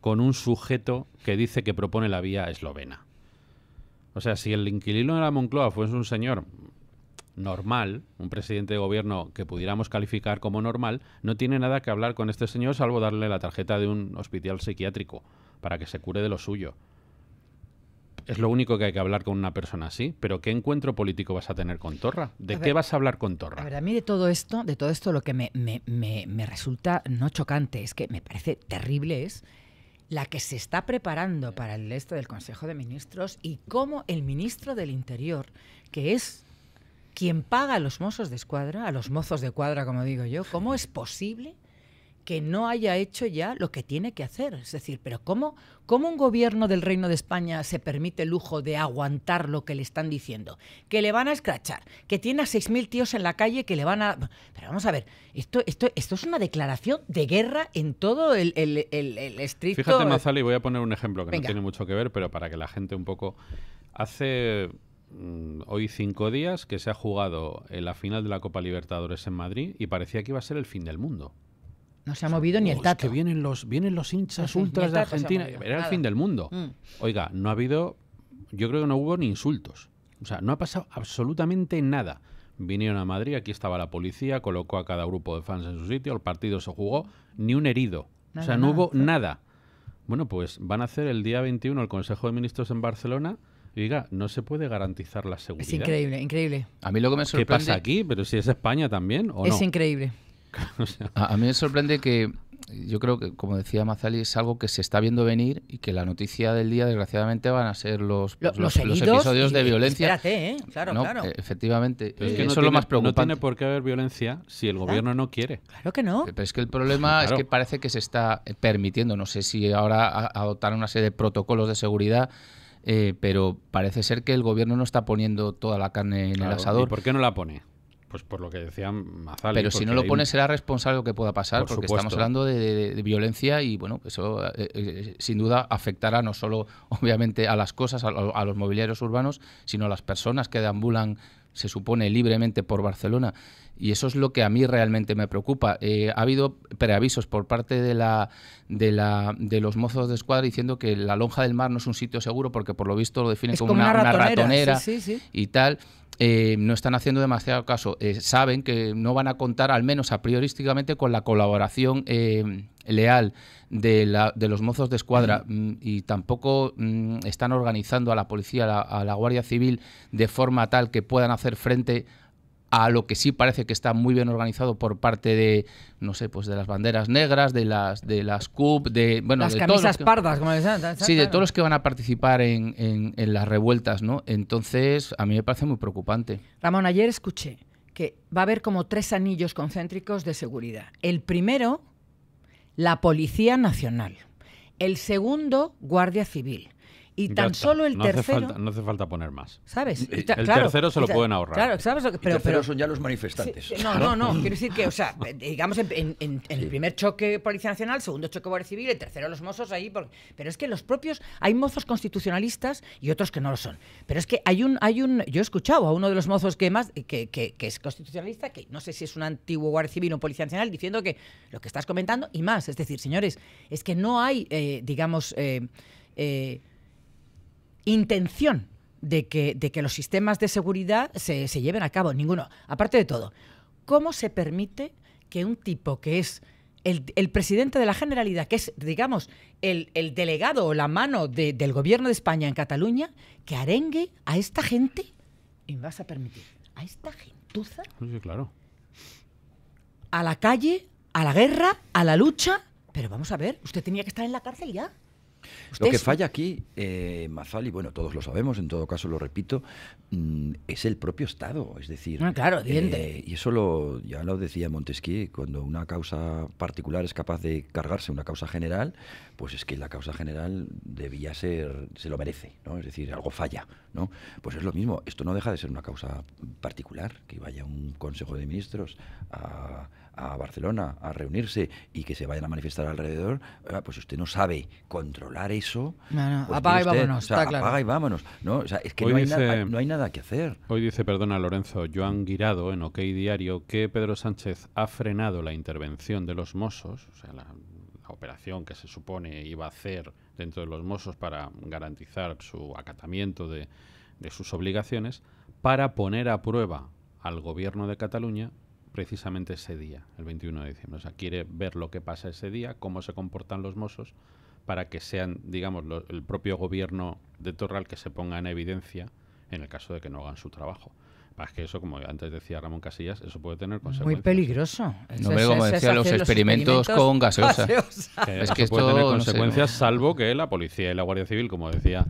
con un sujeto que dice que propone la vía eslovena? O sea, si el inquilino de la Moncloa fuese un señor normal, un presidente de gobierno que pudiéramos calificar como normal, no tiene nada que hablar con este señor salvo darle la tarjeta de un hospital psiquiátrico para que se cure de lo suyo es lo único que hay que hablar con una persona así. Pero ¿qué encuentro político vas a tener con Torra? ¿De qué vas a hablar con Torra? A ver, a mí de todo esto, de todo esto lo que me, me, resulta no chocante, es que me parece terrible es la que se está preparando para el esto del Consejo de Ministros y cómo el ministro del Interior, que es quien paga a los mozos de escuadra, a los mozos de cuadra, como digo yo, ¿cómo es posible que no haya hecho ya lo que tiene que hacer. Es decir, pero ¿cómo, ¿cómo un gobierno del Reino de España se permite el lujo de aguantar lo que le están diciendo? Que le van a escrachar, que tiene a 6.000 tíos en la calle que le van a... Pero vamos a ver, esto, esto, esto es una declaración de guerra en todo el, el, el, estricto... Fíjate, Mazali, voy a poner un ejemplo que no tiene mucho que ver, pero para que la gente un poco... Hace mm, hoy cinco días que se ha jugado en la final de la Copa Libertadores en Madrid y parecía que iba a ser el fin del mundo. No se ha movido ni el tato. que vienen los, vienen los hinchas ultras de Argentina. Era el fin del mundo. Mm. Oiga, no ha habido. Yo creo que no hubo ni insultos. O sea, no ha pasado absolutamente nada. Vinieron a Madrid, aquí estaba la policía, colocó a cada grupo de fans en su sitio, el partido se jugó, ni un herido. o sea, no hubo nada. Bueno, pues van a hacer el día 21 el Consejo de Ministros en Barcelona. Y diga, no se puede garantizar la seguridad. Es increíble, increíble. A mí lo que me sorprende... ¿Qué pasa aquí? Pero si es España también, ¿o Es increíble. a, mí me sorprende que yo creo que, como decía Mazali, es algo que se está viendo venir y que la noticia del día, desgraciadamente, van a ser los, los, episodios de violencia. Espérate, ¿eh? Claro, claro. Efectivamente. eso es lo más preocupante. No tiene por qué haber violencia si el gobierno no quiere. Claro que no. Pero es que el problema es que parece que se está permitiendo, no sé si ahora adoptar una serie de protocolos de seguridad. Eh, pero parece ser que el gobierno no está poniendo toda la carne en el asador. ¿Y por qué no la pone? Pues por lo que decía Mazali. Pero si no lo pone, será responsable de lo que pueda pasar, porque estamos hablando de, violencia y, bueno, eso eh, eh, sin duda afectará no solo, obviamente, a las cosas, a, los mobiliarios urbanos, sino a las personas que deambulan, se supone, libremente por Barcelona. Y eso es lo que a mí realmente me preocupa. Eh, ha habido preavisos por parte de, la, de, la, de los mozos de escuadra diciendo que la lonja del mar no es un sitio seguro porque por lo visto lo definen como, una, ratonera, y tal. Eh, no están haciendo demasiado caso. Eh, saben que no van a contar, al menos a priorísticamente, con la colaboración eh, leal de, la, de, los mozos de escuadra mm, y tampoco mm, están organizando a la policía, a la Guardia Civil, de forma tal que puedan hacer frente a lo que sí parece que está muy bien organizado por parte de no sé pues de las banderas negras de las de las CUP de bueno las de camisas pardas como decían sí de todos los que van a participar en, en, las revueltas no entonces a mí me parece muy preocupante. Ramón ayer escuché que va a haber como tres anillos concéntricos de seguridad. El primero la policía nacional. El segundo guardia civil y tan solo el tercero. no hace falta poner más. ¿Sabes? el tercero se lo pueden ahorrar. Claro, ¿sabes? Pero, tercero son ya los manifestantes. no, no, no. Quiero decir que, o sea, digamos, en, el primer choque Policía Nacional, segundo choque Guardia Civil, el tercero los mozos ahí. pero es que los propios. Hay mozos constitucionalistas y otros que no lo son. Pero es que hay un. hay un Yo he escuchado a uno de los mozos que más. que, que, es constitucionalista, que no sé si es un antiguo Guardia Civil o Policía Nacional, diciendo que lo que estás comentando y más. Es decir, señores, es que no hay, eh, digamos. Eh, eh, intención de que, de que los sistemas de seguridad se, lleven a cabo. Ninguno. Aparte de todo, ¿cómo se permite que un tipo que es el, presidente de la Generalidad, que es, digamos, el, delegado o la mano del gobierno de España en Cataluña, que arengue a esta gente? ¿Y me vas a permitir? ¿A esta gentuza? Sí, claro. A la calle, a la guerra, a la lucha. Pero vamos a ver, usted tenía que estar en la cárcel ya. Lo que falla aquí, eh, Mazali, bueno, todos lo sabemos, en todo caso lo repito, mm, es el propio Estado. Es decir, ah, claro, eh, y eso lo, ya lo decía Montesquieu, cuando una causa particular es capaz de cargarse una causa general, pues es que la causa general debía ser, se lo merece, ¿no? Es decir, algo falla, ¿no? Pues es lo mismo, esto no deja de ser una causa particular, que vaya un Consejo de Ministros a a Barcelona a reunirse y que se vayan a manifestar alrededor, pues usted no sabe controlar eso. Pues apaga y vámonos, Apaga y vámonos. ¿no? es que no hay, nada, no hay, nada que hacer. Hoy dice, perdona Lorenzo, Joan Guirado en OK Diario que Pedro Sánchez ha frenado la intervención de los Mossos, o sea, la, operación que se supone iba a hacer dentro de los Mossos para garantizar su acatamiento de, de sus obligaciones, para poner a prueba al gobierno de Cataluña precisamente ese día, el 21 de diciembre. O sea, quiere ver lo que pasa ese día, cómo se comportan los mozos, para que sean, digamos, el propio gobierno de Torral que se ponga en evidencia en el caso de que no hagan su trabajo. Más que eso, como antes decía Ramón Casillas, eso puede tener consecuencias. Muy peligroso. no veo como decía, los experimentos, con gaseosa. es que esto puede tener consecuencias, salvo que la policía y la Guardia Civil, como decía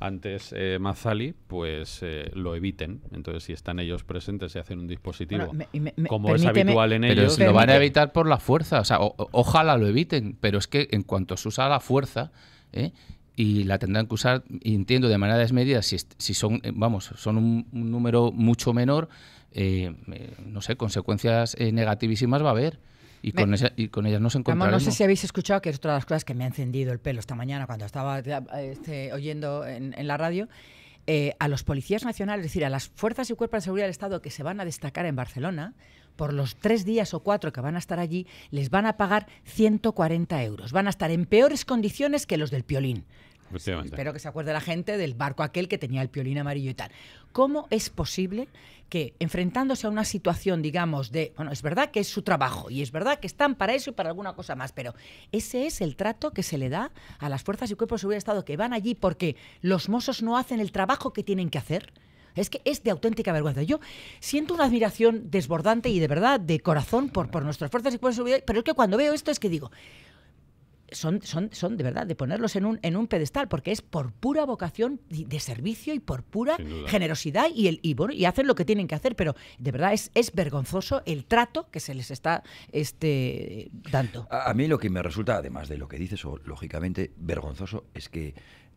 antes eh, Mazzali, pues eh, lo eviten. Entonces, si están ellos presentes y hacen un dispositivo Bueno, me- me- me- como es habitual en Pero ellos, si lo van a evitar por la fuerza, o sea, o- ojalá lo eviten, pero es que en cuanto se usa la fuerza, ¿eh? y la tendrán que usar, entiendo, de manera desmedida, si, si son, eh, vamos, son un, un número mucho menor, eh, eh, no sé, consecuencias eh, negativísimas va a haber. Y Me- con, esa- y con ellas nos Vamos, encontraremos. no sé si habéis escuchado que es otra de las cosas que me ha encendido el pelo esta mañana cuando estaba eh, este, oyendo en, en la radio. eh, a los policías nacionales, es decir, a las fuerzas y cuerpos de seguridad del Estado que se van a destacar en Barcelona, por los tres días o cuatro que van a estar allí, les van a pagar 140 euros. Van a estar en peores condiciones que los del Piolín. Espero que se acuerde la gente del barco aquel que tenía el piolín amarillo y tal. ¿Cómo es posible que enfrentándose a una situación, digamos, de, bueno, es verdad que es su trabajo y es verdad que están para eso y para alguna cosa más, pero ese es el trato que se le da a las fuerzas y cuerpos de seguridad del Estado que van allí porque los mozos no hacen el trabajo que tienen que hacer? Es que es de auténtica vergüenza. Yo siento una admiración desbordante y de verdad, de corazón, por, por nuestras fuerzas y cuerpos de seguridad, pero es que cuando veo esto es que digo, son, son, son de verdad de ponerlos en un, en un pedestal, porque es por pura vocación de servicio y por pura generosidad y, el, y, bueno, y hacen lo que tienen que hacer, pero de verdad es, es vergonzoso el trato que se les está este, dando. A, a mí lo que me resulta, además de lo que dices, o lógicamente vergonzoso, es que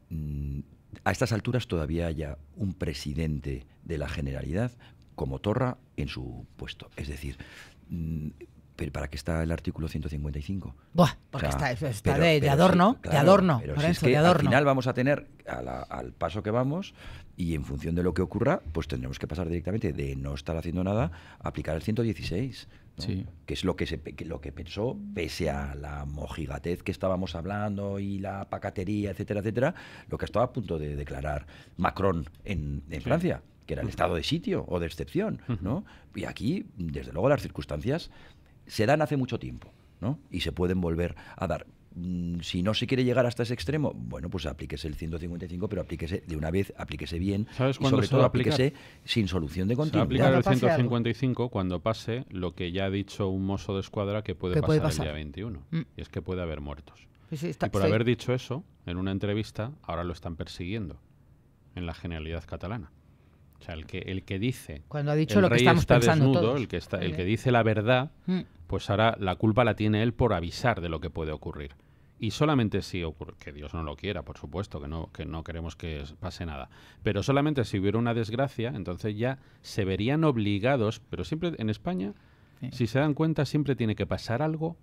mm, a estas alturas todavía haya un presidente de la Generalidad como Torra en su puesto. Es decir, mm, ¿pero ¿para qué está el artículo 155? Buah, porque O sea, está, está pero- de, de adorno, sí, de claro, adorno, pero si Lorenzo, es que de adorno. Al final vamos a tener, a la- al paso que vamos, y en función de lo que ocurra, pues tendremos que pasar directamente de no estar haciendo nada a aplicar el 116. ¿no? Sí. Que es lo que, se, que lo que pensó, pese a la mojigatez que estábamos hablando y la pacatería, etcétera, etcétera, lo que estaba a punto de declarar Macron en, en Francia, que era el estado de sitio o de excepción. ¿no? Y aquí, desde luego, las circunstancias se dan hace mucho tiempo, ¿no? Y se pueden volver a dar. Mm, Si no se quiere llegar hasta ese extremo, bueno, pues aplíquese el 155, pero aplíquese de una vez, aplíquese bien ¿Sabes y sobre se todo aplíquese sin solución de Se continuidad. aplicar el Cuando pase algo. 155 cuando pase lo que ya ha dicho un mozo de escuadra que puede, pasar, puede el día 21. Mm. Y es que puede haber muertos. Sí, sí, está- y por haber dicho eso, en una entrevista, ahora lo están persiguiendo en la genialidad catalana. O sea, el que, el que dice Cuando ha dicho el lo que estamos está pensando desnudo, todos. el que está, el que dice la verdad, Mm. pues ahora la culpa la tiene él por avisar de lo que puede ocurrir. Y solamente si ocurre, que Dios no lo quiera, por supuesto, que no, que no queremos que pase nada, pero solamente si hubiera una desgracia, entonces ya se verían obligados, pero siempre en España, Sí. si se dan cuenta, siempre tiene que pasar algo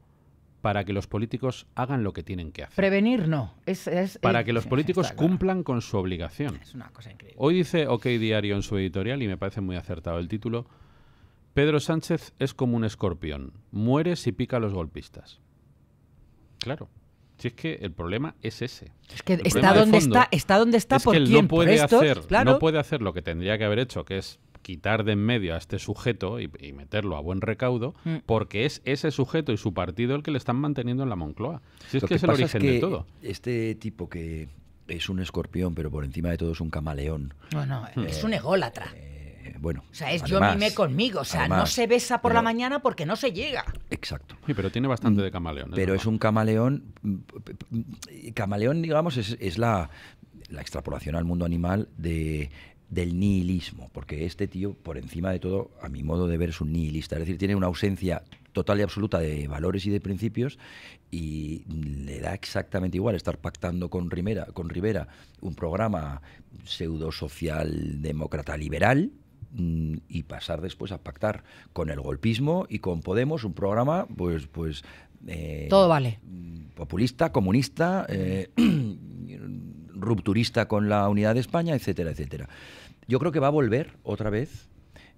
para que los políticos hagan lo que tienen que hacer. Prevenir no. Es, es- para es- que los políticos cumplan con su obligación. Es una cosa increíble. Hoy dice OK Diario en su editorial, y me parece muy acertado el título, Pedro Sánchez es como un escorpión, muere si pica a los golpistas. Claro, si es que el problema es ese. Es que El está donde está, está donde está es por que él quién, no por puede, estos, hacer, claro. no puede hacer lo que tendría que haber hecho, que es quitar de en medio a este sujeto y, y meterlo a buen recaudo, Mm. porque es ese sujeto y su partido el que le están manteniendo en la Moncloa. Si es Lo que, es el origen que de todo. Este tipo que es un escorpión, pero por encima de todo es un camaleón. No, no, es un ególatra. eh, bueno, O sea, es yo mime conmigo. O sea, no se besa por la mañana porque no se llega. Exacto. Sí, pero tiene bastante de camaleón. Pero es un camaleón. mm, Camaleón, digamos, es, es la, la extrapolación al mundo animal de, del nihilismo. Porque este tío, por encima de todo, a mi modo de ver, es un nihilista. Es decir, tiene una ausencia total y absoluta de valores y de principios y le da exactamente igual estar pactando con Rivera, con Rivera un programa pseudo socialdemócrata liberal mm, y pasar después a pactar con el golpismo y con Podemos un programa pues pues eh, Todo vale. populista, comunista, eh, rupturista con la unidad de España, etcétera, etcétera. Yo creo que va a volver otra vez,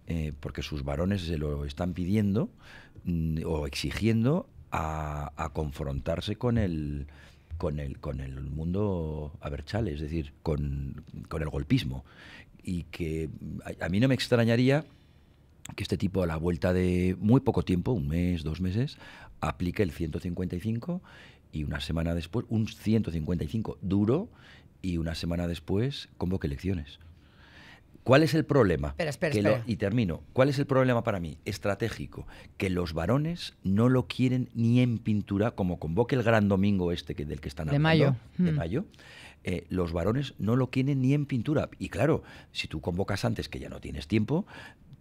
eh, porque sus varones se lo están pidiendo mm, o exigiendo a, confrontarse con el con el con el mundo aberchale, es decir, con, con el golpismo. Y que a mí no me extrañaría que este tipo a la vuelta de muy poco tiempo, un mes, dos meses, aplique el 155 y una semana después, un 155 duro y una semana después convoque elecciones. ¿Cuál es el problema? Espera, espera, Que lo- espera. y termino. ¿Cuál es el problema para mí? Estratégico. Que los varones no lo quieren ni en pintura, como convoque el gran domingo este que, del que están De hablando. mayo. De Mm. mayo. eh, los varones no lo quieren ni en pintura. Y claro, si tú convocas antes que ya no tienes tiempo,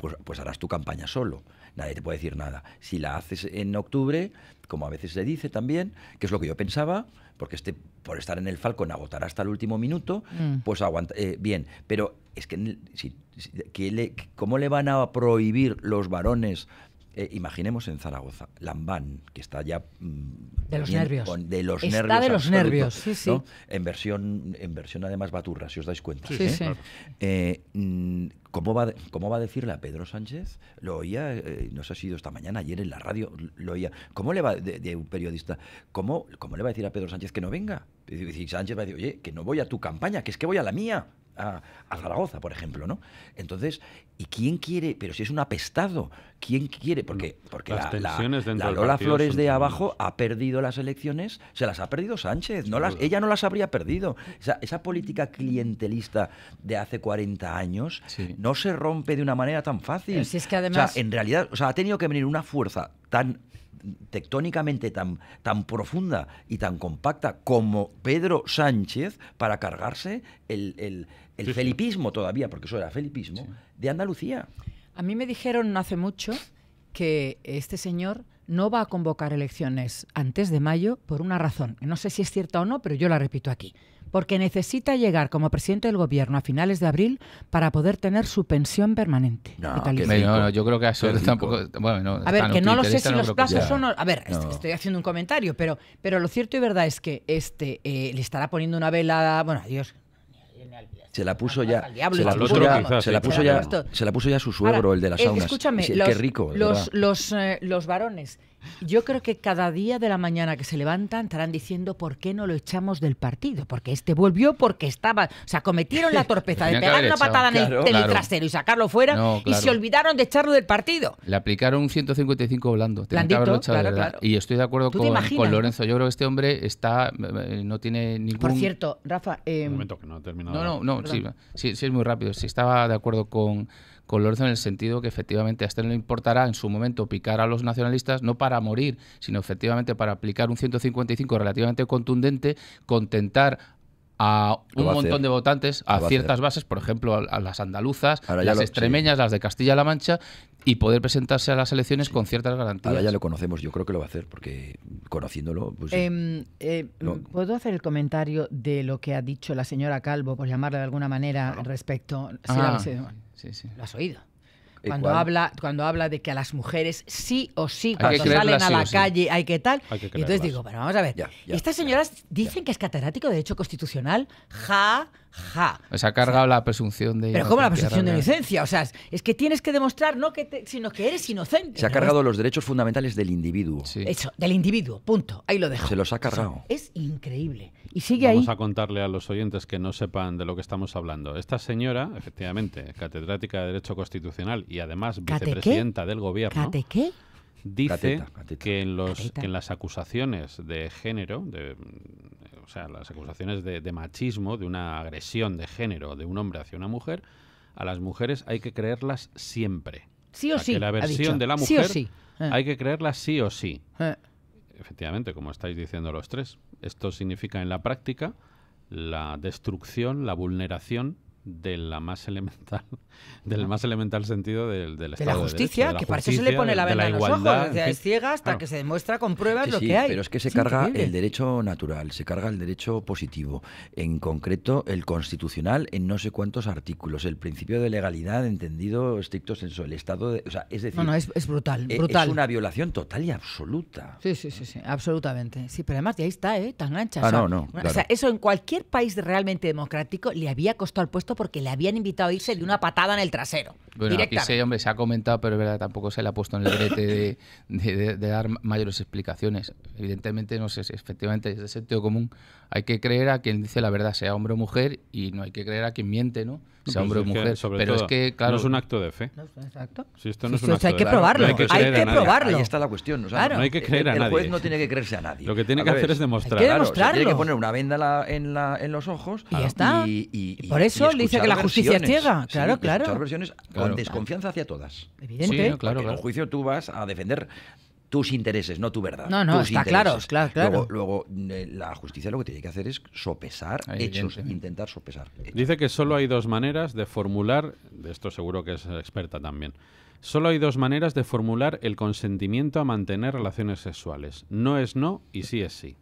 pues, pues harás tu campaña solo. Nadie te puede decir nada. Si la haces en octubre, como a veces se dice también, que es lo que yo pensaba, porque este, por estar en el Falcon agotar hasta el último minuto, Mm. pues aguanta, eh, bien. Pero es que, en el- si- si- ¿qué le- ¿cómo le van a prohibir los varones? Eh, imaginemos en Zaragoza, Lambán, que está ya... mm, De los bien nervios. con- de los Está nervios. de los nervios, sí, sí. ¿no? En versión, en versión además baturra, si os dais cuenta. Sí, ¿eh? sí. Eh, mm, ¿cómo, va, ¿Cómo va a decirle a Pedro Sánchez? Lo oía, eh, no sé si ha sido esta mañana, ayer en la radio, lo oía. ¿Cómo le va, de, de un periodista, ¿cómo, ¿cómo le va a decir a Pedro Sánchez que no venga? Decir, Sánchez va a decir, oye, que no voy a tu campaña, que es que voy a la mía. A, a Zaragoza, por ejemplo, ¿no? Entonces, ¿y quién quiere? Pero si es un apestado, ¿quién quiere? Porque, porque Las la, la- la Lola Flores de abajo ha perdido las elecciones, se las ha perdido Sánchez, no las, ella no las habría perdido. Esa, esa política clientelista de hace 40 años Sí. no se rompe de una manera tan fácil. Si es que O además- sea, en realidad, o sea, ha tenido que venir una fuerza tan tectónicamente tan, tan profunda y tan compacta como Pedro Sánchez para cargarse el, el- el Sí, sí. felipismo todavía, porque eso era felipismo, de Andalucía. A mí me dijeron no hace mucho que este señor no va a convocar elecciones antes de mayo por una razón. No sé si es cierta o no, pero yo la repito aquí. Porque necesita llegar como presidente del gobierno a finales de abril para poder tener su pensión permanente. No, yo creo que eso tampoco. Bueno, no, A ver, que no lo sé si no los plazos son... A ver, estoy haciendo un comentario, pero, pero lo cierto y verdad es que este eh, le estará poniendo una vela... Bueno, adiós. Se la puso ya, se la puso ya, se la puso ya, se la puso ya su suegro, Ahora, el de las saunas. Escúchame, Sí, los, qué rico, los, los, eh, los varones, yo creo que cada día de la mañana que se levantan estarán diciendo por qué no lo echamos del partido. Porque este volvió porque estaba. O sea, cometieron la torpeza de pegar una patada en el, claro. en el Claro. trasero y sacarlo fuera No, y se olvidaron de echarlo del partido. Le aplicaron un 155 blando. Blandito, haberlo echado de claro, verdad. claro. Y estoy de acuerdo ¿Tú te con? Lorenzo. Yo creo que este hombre está eh, no tiene ningún. Por cierto, Rafa. eh, Un momento que no ha terminado. No, no, no, sí, Perdón. sí, sí es muy rápido. Sí estaba de acuerdo con, con Lorenzo en el sentido que efectivamente a este no le importará en su momento picar a los nacionalistas, no para morir, sino efectivamente para aplicar un 155 relativamente contundente, contentar a un montón hacer. de votantes, a ciertas bases, por ejemplo, a, a las andaluzas, Ahora las lo- extremeñas, las de Castilla-La Mancha, y poder presentarse a las elecciones con ciertas garantías. Ahora ya lo conocemos, yo creo que lo va a hacer, porque conociéndolo, pues Em, eh, No. ¿Puedo hacer el comentario de lo que ha dicho la señora Calvo, por llamarla de alguna manera, respecto... Sí, Ah, oído. Sí, sí. Lo has oído. ¿Y Cuando cuál? habla, cuando habla de que a las mujeres sí o sí, cuando salen a la sí. calle hay que tal. Hay que y entonces digo, pero vamos a ver. Ya, ya, Estas ya, señoras dicen que es catedrático de Derecho Constitucional. Ja, ja. Se ha cargado la presunción de Pero ¿cómo la presunción de inocencia? O sea, es- que tienes que demostrar no que te- sino que eres inocente. se ha cargado los derechos fundamentales del individuo. Sí. Eso, del individuo, punto. Ahí lo dejo. Se los ha cargado. Es increíble. Y sigue Vamos ahí. a contarle a los oyentes que no sepan de lo que estamos hablando. Esta señora, efectivamente, catedrática de Derecho Constitucional y además ¿Cate qué? vicepresidenta del gobierno, ¿Cate qué? dice Cateta, cateta. que en los que en las acusaciones de género, de, o sea, las acusaciones de, de machismo, de una agresión de género de un hombre hacia una mujer, a las mujeres hay que creerlas siempre. Sí o O sea, sí. que la versión de la Sí mujer o sí. Eh, hay que creerlas sí o sí. eh. Efectivamente, como estáis diciendo los tres. Esto significa en la práctica la destrucción, la vulneración de la más elemental, del más elemental sentido del, del De Estado la de justicia, Derecho, de la que para eso se le pone la de- de venda en los igualdad, ojos. O sea, en es ciega hasta Claro. que se demuestra con pruebas Sí, lo sí, que hay. pero es que se Es carga increíble. el derecho natural, se carga el derecho positivo, en concreto el constitucional en no sé cuántos artículos, el principio de legalidad entendido estricto senso, el estado de, o sea, es decir, No, no, es, es brutal, e- brutal. es una violación total y absoluta. Sí, sí, sí, sí, absolutamente. Sí, pero además de ahí está, ¿eh? Tan ancha. Ah, o sea, no, no, O sea, claro. eso en cualquier país realmente democrático le había costado el puesto porque le habían invitado a irse de una patada en el trasero. Bueno, aquí sí, hombre, se ha comentado, pero es verdad, tampoco se le ha puesto en el brete de, de- de- de dar mayores explicaciones. Evidentemente, no sé si efectivamente es de sentido común. Hay que creer a quien dice la verdad, sea hombre o mujer, y no hay que creer a quien miente, ¿no? Sea Pues hombre o que, mujer. sobre pero todo, es que, claro. no es un acto de fe. No, Exacto. Si esto no es un acto hay de que fe, probarlo, no hay que hay que a nadie. probarlo. Ahí está la cuestión. o sea, Claro. No hay que creer el, a el juez nadie. no tiene que creerse a nadie. Lo que tiene que hacer es demostrar. Hay que Claro, se tiene que demostrarlo. poner una venda en, la- en, la- en los ojos Y ya está. y, y- Y por eso le dice que la justicia es ciega. Claro, claro. Claro. con desconfianza hacia todas. Evidente. Sí, claro, en juicio tú vas a defender tus intereses, no tu verdad. No, no, tus está claro, claro, claro. Luego, luego, eh, la justicia lo que tiene que hacer es sopesar hechos, intentar sopesar. hechos. Dice que solo hay dos maneras de formular, de esto seguro que es experta también, solo hay dos maneras de formular el consentimiento a mantener relaciones sexuales. No es no y sí es sí.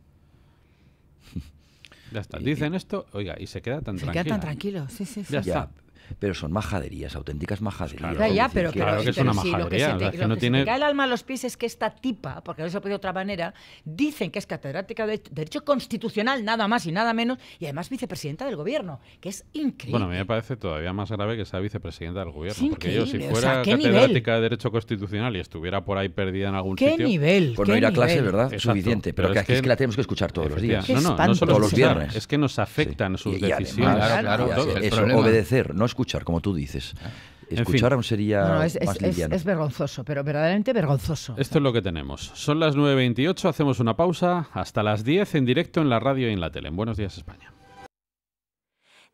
Ya está. Dicen esto, oiga, y se queda tan Se tranquila. queda tan tranquilo. Sí, sí, sí. Ya Ya, está. Pero son majaderías, auténticas majaderías. Claro, Ya, Es pero, que- Claro pero- que es pero una sí, lo que majadería, se o te, sea, que lo no que se tiene- te cae el alma a los pies es que esta tipa, porque no se puede de otra manera, dicen que es catedrática de Derecho Constitucional, nada más y nada menos, y además vicepresidenta del gobierno, que es increíble. Bueno, a mí me parece todavía más grave que sea vicepresidenta del gobierno. Es porque yo, si increíble, o fuera sea, ¿qué nivel? catedrática de Derecho Constitucional y estuviera por ahí perdida en algún ¿Qué sitio. nivel? Pues qué no ir a clase? ¿verdad? Exacto, Suficiente. Pero, pero que es aquí es que- la tenemos que escuchar todos los días. Qué No, no, no solo Todos los viernes. es que nos afectan sus decisiones. Obedecer, no escuchar, como tú dices. Escuchar aún sería No, no, es, más es- liviano. es vergonzoso, pero verdaderamente vergonzoso. Esto es lo que tenemos. Son las 9.28, hacemos una pausa. Hasta las 10 en directo en la radio y en la tele. En Buenos días, España.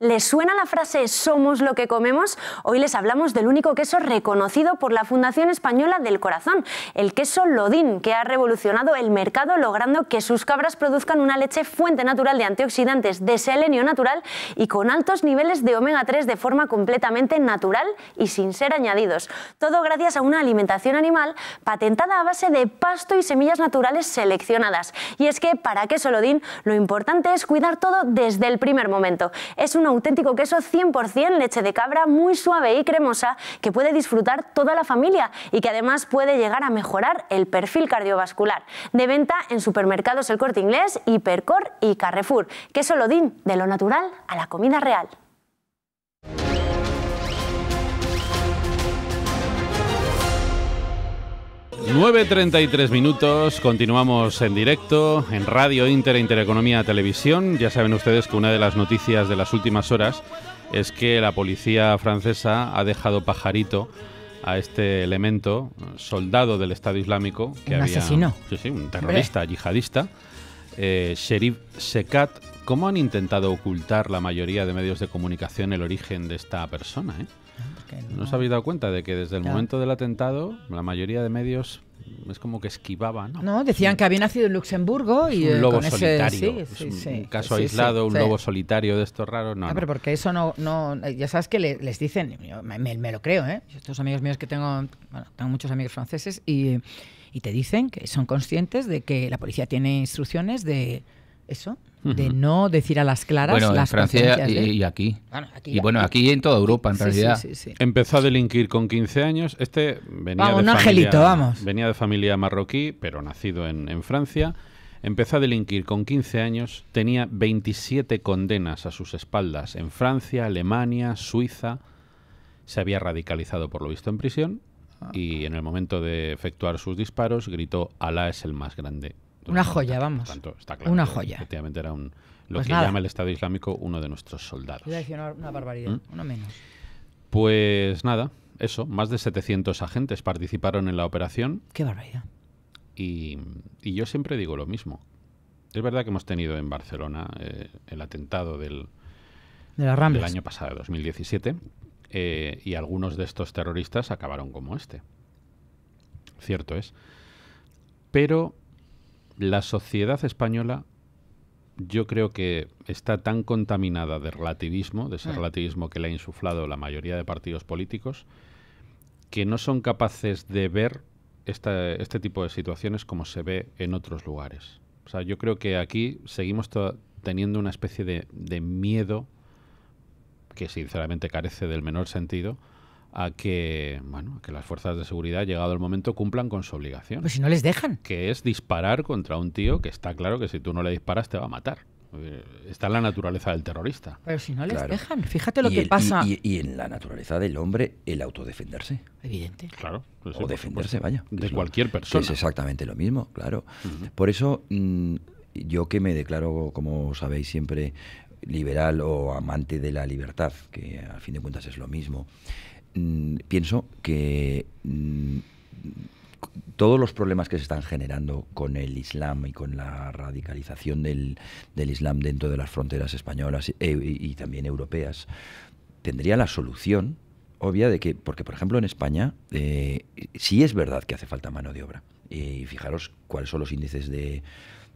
¿Les suena la frase somos lo que comemos? Hoy les hablamos del único queso reconocido por la Fundación Española del Corazón, el queso Lodín, que ha revolucionado el mercado logrando que sus cabras produzcan una leche fuente natural de antioxidantes, de selenio natural y con altos niveles de omega 3 de forma completamente natural y sin ser añadidos. Todo gracias a una alimentación animal patentada a base de pasto y semillas naturales seleccionadas. Y es que para queso Lodín lo importante es cuidar todo desde el primer momento. Es un auténtico queso 100% leche de cabra muy suave y cremosa que puede disfrutar toda la familia y que además puede llegar a mejorar el perfil cardiovascular. De venta en supermercados El Corte Inglés, Hipercor y Carrefour. Queso Lodín, de lo natural a la comida real. 9.33 minutos, continuamos en directo en Radio Inter e Intereconomía Televisión. Ya saben ustedes que una de las noticias de las últimas horas es que la policía francesa ha dejado pajarito a este elemento, soldado del Estado Islámico. Que Un había, asesino. Sí, sí, un terrorista yihadista, eh, Sherif Sekat. ¿Cómo han intentado ocultar la mayoría de medios de comunicación el origen de esta persona? eh? Porque ¿No os habéis dado cuenta de que desde el momento del atentado la mayoría de medios es como que esquivaban? ¿no? No, decían que había nacido en Luxemburgo Es y un eh, lobo con ese- solitario. sí, es un caso aislado, un lobo solitario de estos raros. No, Ah, no. pero porque eso no, no ya sabes que le- les dicen, yo me, me- me lo creo, ¿eh? Estos amigos míos que tengo, bueno, tengo muchos amigos franceses y, y te dicen que son conscientes de que la policía tiene instrucciones de eso, de no decir a las claras Bueno, en las Francia pertenencias y, de- y aquí. Bueno, aquí y bueno, aquí y en toda Europa, en Sí, realidad. Sí, sí, sí. Empezó a delinquir con 15 años. Este venía Vamos, de un familia, angelito, vamos. Venía de familia marroquí, pero nacido en, en Francia. Empezó a delinquir con 15 años. Tenía 27 condenas a sus espaldas en Francia, Alemania, Suiza. Se había radicalizado por lo visto en prisión. Ah. Y en el momento de efectuar sus disparos gritó Alá es el más grande. Una joya, ataques". vamos. Tanto, está claro Una joya. Efectivamente era un, lo Pues que nada. llama el Estado Islámico uno de nuestros soldados. Una, una barbaridad, ¿Mm? uno menos. Pues nada, eso, más de 700 agentes participaron en la operación Qué barbaridad. y, y yo siempre digo lo mismo. Es verdad que hemos tenido en Barcelona eh, el atentado del, De las del año pasado, 2017, eh, y algunos de estos terroristas acabaron como este. Cierto es. Pero la sociedad española yo creo que está tan contaminada de relativismo, de ese Mm. relativismo que le ha insuflado la mayoría de partidos políticos, que no son capaces de ver esta- este tipo de situaciones como se ve en otros lugares. O sea, yo creo que aquí seguimos teniendo una especie de, de miedo que sinceramente carece del menor sentido a que, bueno, a que las fuerzas de seguridad, llegado el momento, cumplan con su obligación Pues si no les dejan. que es disparar contra un tío que está claro que si tú no le disparas te va a matar. Eh, está en la naturaleza del terrorista. Pero si no les Claro. dejan, fíjate lo Y que el- pasa. Y, y en la naturaleza del hombre, el autodefenderse. Evidente. Claro. pues sí, o defenderse, vaya. De lo- cualquier Que persona. es exactamente lo mismo, claro. Por eso, mm, yo que me declaro, como sabéis siempre, liberal o amante de la libertad, que al fin de cuentas es lo mismo, mm, pienso que mm, todos los problemas que se están generando con el Islam y con la radicalización del, del Islam dentro de las fronteras españolas eh, y, también europeas, tendría la solución obvia de que, porque por ejemplo en España eh, sí es verdad que hace falta mano de obra. Y fijaros cuáles son los índices de,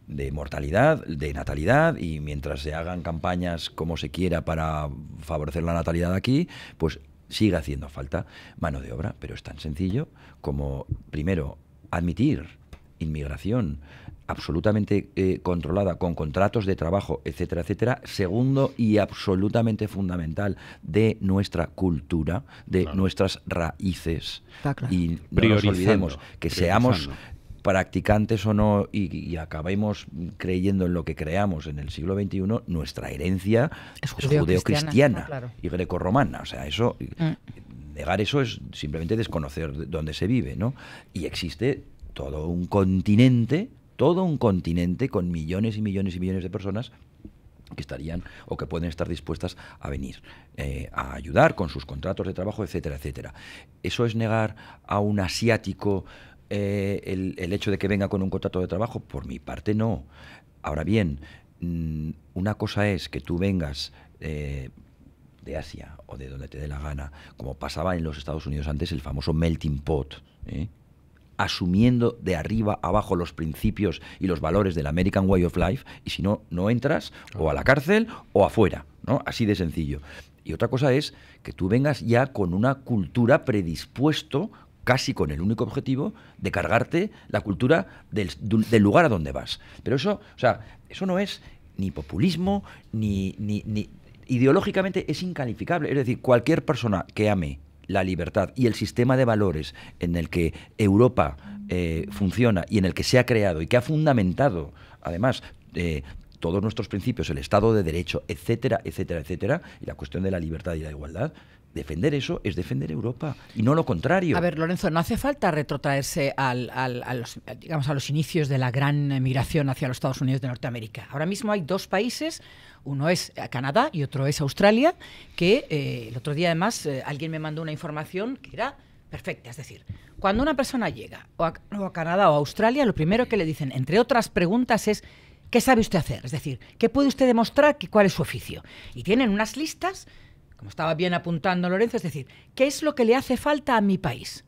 de mortalidad, de natalidad, y mientras se hagan campañas como se quiera para favorecer la natalidad aquí, pues sigue haciendo falta mano de obra, pero es tan sencillo como, primero, admitir inmigración absolutamente eh, controlada, con contratos de trabajo, etcétera, etcétera. Segundo y absolutamente fundamental de nuestra cultura, de Claro. nuestras raíces. Está claro. Y no nos olvidemos que seamos. Practicantes o no y, y acabemos creyendo en lo que creamos en el siglo XXI, nuestra herencia Es es judeo-cristiana, claro. y grecorromana. O sea, eso Mm. negar eso es simplemente desconocer de dónde se vive, ¿no? Y existe todo un continente, todo un continente con millones y millones y millones de personas que estarían o que pueden estar dispuestas a venir eh, a ayudar con sus contratos de trabajo, etcétera, etcétera. Eso es negar a un asiático eh, el, hecho de que venga con un contrato de trabajo. Por mi parte, no. Ahora bien, mm, una cosa es que tú vengas eh, de Asia o de donde te dé la gana, como pasaba en los Estados Unidos antes, el famoso melting pot, ¿eh? asumiendo de arriba abajo los principios y los valores del American Way of Life, y si no, no entras o a la cárcel o afuera, ¿no? Así de sencillo. Y otra cosa es que tú vengas ya con una cultura predispuesto, casi con el único objetivo de cargarte la cultura del, lugar a donde vas. Pero eso, o sea, eso no es ni populismo, ni, ni, ni ideológicamente es incalificable. Es decir, cualquier persona que ame la libertad y el sistema de valores en el que Europa eh, funciona y en el que se ha creado y que ha fundamentado, además, eh, todos nuestros principios, el Estado de Derecho, etcétera, etcétera, etcétera, y la cuestión de la libertad y la igualdad, defender eso es defender Europa y no lo contrario. A ver, Lorenzo, no hace falta retrotraerse a, los, digamos, a los inicios de la gran migración hacia los Estados Unidos de Norteamérica. Ahora mismo hay dos países, uno es eh, Canadá y otro es Australia, que eh, el otro día además eh, alguien me mandó una información que era perfecta. Es decir, cuando una persona llega o a, o Canadá o a Australia, lo primero que le dicen, entre otras preguntas, es ¿qué sabe usted hacer? Es decir, ¿qué puede usted demostrar? Que, ¿Cuál es su oficio? Y tienen unas listas como estaba bien apuntando Lorenzo, es decir, ¿qué es lo que le hace falta a mi país?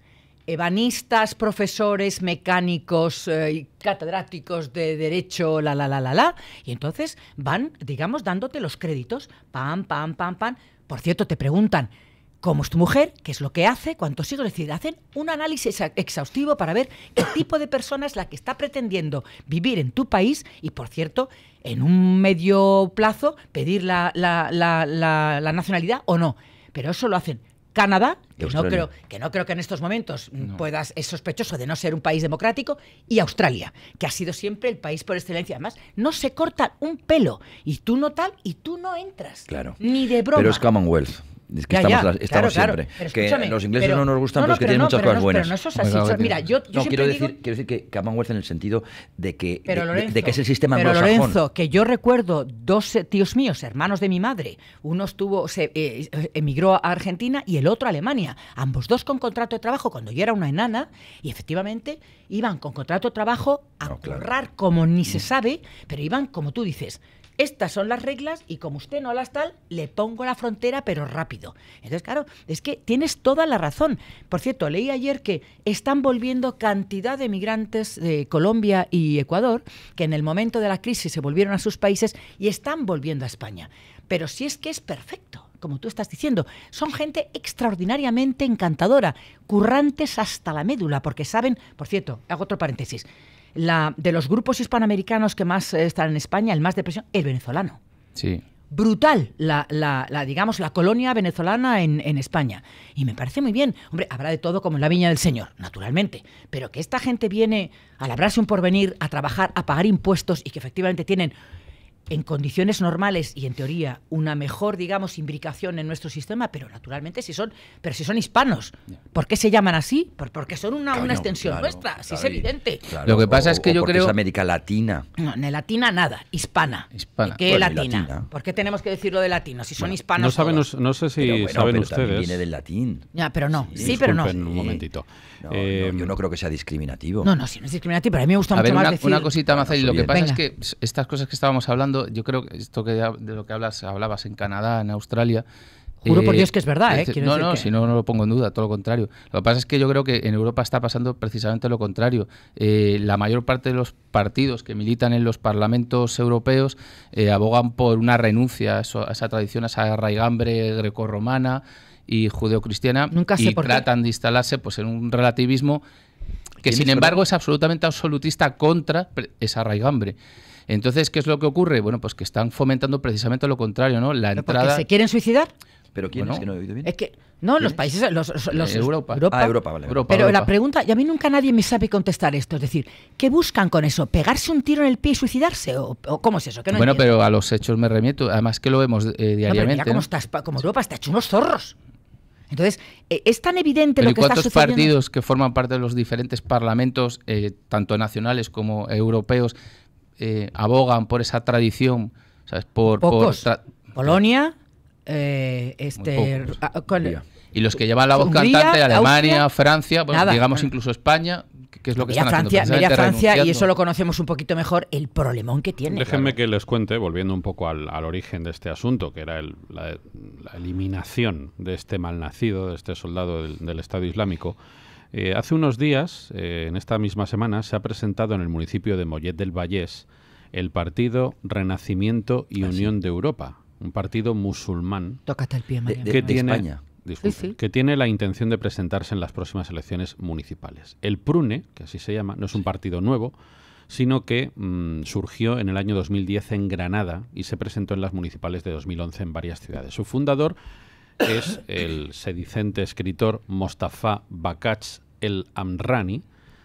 Ebanistas, profesores, mecánicos, eh, catedráticos de derecho, la, la, la, la, la. Y entonces van, digamos, dándote los créditos, pam, pam, pam, pam. Por cierto, te preguntan, ¿cómo es tu mujer? ¿Qué es lo que hace? ¿Cuántos hijos? Es decir, hacen un análisis exhaustivo para ver qué tipo de persona es la que está pretendiendo vivir en tu país y, por cierto, en un medio plazo pedir la, la- la- la- la nacionalidad o no. Pero eso lo hacen Canadá, que no, creo, que no creo que en estos momentos puedas, es sospechoso de no ser un país democrático, y Australia, que ha sido siempre el país por excelencia. Además, no se corta un pelo, y tú no tal, y tú no entras. Claro. Ni de broma. Pero es Commonwealth. Es que Ya, estamos, ya, las- estamos claro, claro. siempre. Pero que escúchame, los ingleses pero- no nos gustan, no, pero es que tienen no, muchas pero cosas no, buenas. Pero no eso es así. Oiga, So- oiga. Mira, yo, yo No, siempre quiero digo- decir, quiero decir que Commonwealth en el sentido de que, de- Pero de- Lorenzo, de que es el sistema pero anglosajón. Lorenzo, que yo recuerdo dos tíos míos, hermanos de mi madre, uno estuvo, se eh, emigró a Argentina y el otro a Alemania, ambos dos con contrato de trabajo cuando yo era una enana y efectivamente iban con contrato de trabajo a No, claro. currar como ni se sabe, pero iban como tú dices. Estas son las reglas y como usted no las tal, le pongo la frontera pero rápido. Entonces, claro, es que tienes toda la razón. Por cierto, leí ayer que están volviendo cantidad de migrantes de Colombia y Ecuador que en el momento de la crisis se volvieron a sus países y están volviendo a España. Pero si es que es perfecto, como tú estás diciendo, son gente extraordinariamente encantadora, currantes hasta la médula, porque saben, por cierto, hago otro paréntesis, la, de los grupos hispanoamericanos que más eh, están en España, el más de presión, el venezolano. Sí. brutal la, la- la, digamos la colonia venezolana en, en España. Y me parece muy bien. Hombre habrá de todo como en la viña del señor naturalmente. Pero que esta gente viene a labrarse un porvenir a trabajar a pagar impuestos y que efectivamente tienen en condiciones normales y en teoría una mejor, digamos, imbricación en nuestro sistema, pero naturalmente si son, pero si son hispanos, ¿por qué se llaman así? porque son una, una extensión nuestra, si es evidente. Lo que pasa es que yo creo es América Latina. No, ni latina nada, hispana. Hispana. ¿Qué latina? ¿Por qué tenemos que decirlo de latino si son hispanos? No saben, no, sé si saben ustedes. Viene del latín. Ya, pero no. Sí, pero no. un momentito. Eh, yo no creo que sea discriminativo. No, no, sí, no es discriminativo, pero a mí me gusta mucho más una, decir... una cosita más, y lo que pasa es que estas cosas que estábamos hablando, yo creo que esto que de lo que hablas, hablabas en Canadá, en Australia, Juro por Dios que es verdad, ¿eh? no, no, si no, no lo pongo en duda, todo lo contrario. Lo que pasa es que yo creo que en Europa está pasando precisamente lo contrario. Eh, la mayor parte de los partidos que militan en los parlamentos europeos eh, abogan por una renuncia a, esa tradición, a esa raigambre grecorromana y judeocristiana Nunca y tratan de instalarse pues, en un relativismo que sin embargo es absolutamente absolutista contra esa raigambre. Entonces, ¿qué es lo que ocurre? Bueno, pues que están fomentando precisamente lo contrario, ¿no? La entrada... ¿Se quieren suicidar? ¿Pero quién es que no he oído bien? Es que, no, los países, los, los, Europa. Ah, Europa, vale. Pero la pregunta, y a mí nunca nadie me sabe contestar esto, es decir, ¿qué buscan con eso? ¿Pegarse un tiro en el pie y suicidarse? ¿O, cómo es eso? bueno, pero a los hechos me remito, además que lo vemos eh, diariamente. No, cómo está, como Europa está hecho unos zorros. Entonces, eh, es tan evidente lo que está sucediendo. ¿Cuántos partidos que forman parte de los diferentes parlamentos, eh, tanto nacionales como europeos, eh, abogan por esa tradición? ¿sabes? Por, Pocos. Polonia, este, ah, y los que llevan la voz cantante, Alemania, Francia, digamos incluso España, que es lo que están Francia, haciendo. Francia, y eso lo conocemos un poquito mejor, el problemón que tiene. Déjenme que les cuente, volviendo un poco al, origen de este asunto, que era la, eliminación de este malnacido, de este soldado del, Estado Islámico. Eh, hace unos días, eh, en esta misma semana, se ha presentado en el municipio de Mollet del Vallés el partido Renacimiento y ah, Unión de Europa, un partido musulmán. Tócate el pie, María. Que tiene, España que tiene la intención de presentarse en las próximas elecciones municipales. El PRUNE, que así se llama, no es un partido nuevo, sino que mm, surgió en el año 2010 en Granada y se presentó en las municipales de 2011 en varias ciudades. Su fundador es el sedicente escritor Mostafa Bakach el Amrani,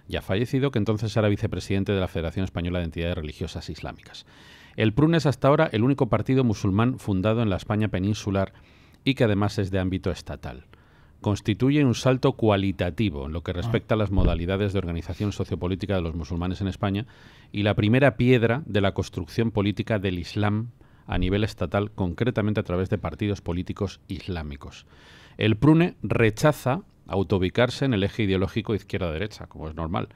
ya fallecido, que entonces era vicepresidente de la Federación Española de Entidades Religiosas Islámicas. El PRUNE es hasta ahora el único partido musulmán fundado en la España peninsular y que además es de ámbito estatal. Constituye un salto cualitativo en lo que respecta a las modalidades de organización sociopolítica de los musulmanes en España y la primera piedra de la construcción política del Islam a nivel estatal, concretamente a través de partidos políticos islámicos. El PRUNE rechaza autoubicarse en el eje ideológico izquierda-derecha, como es normal,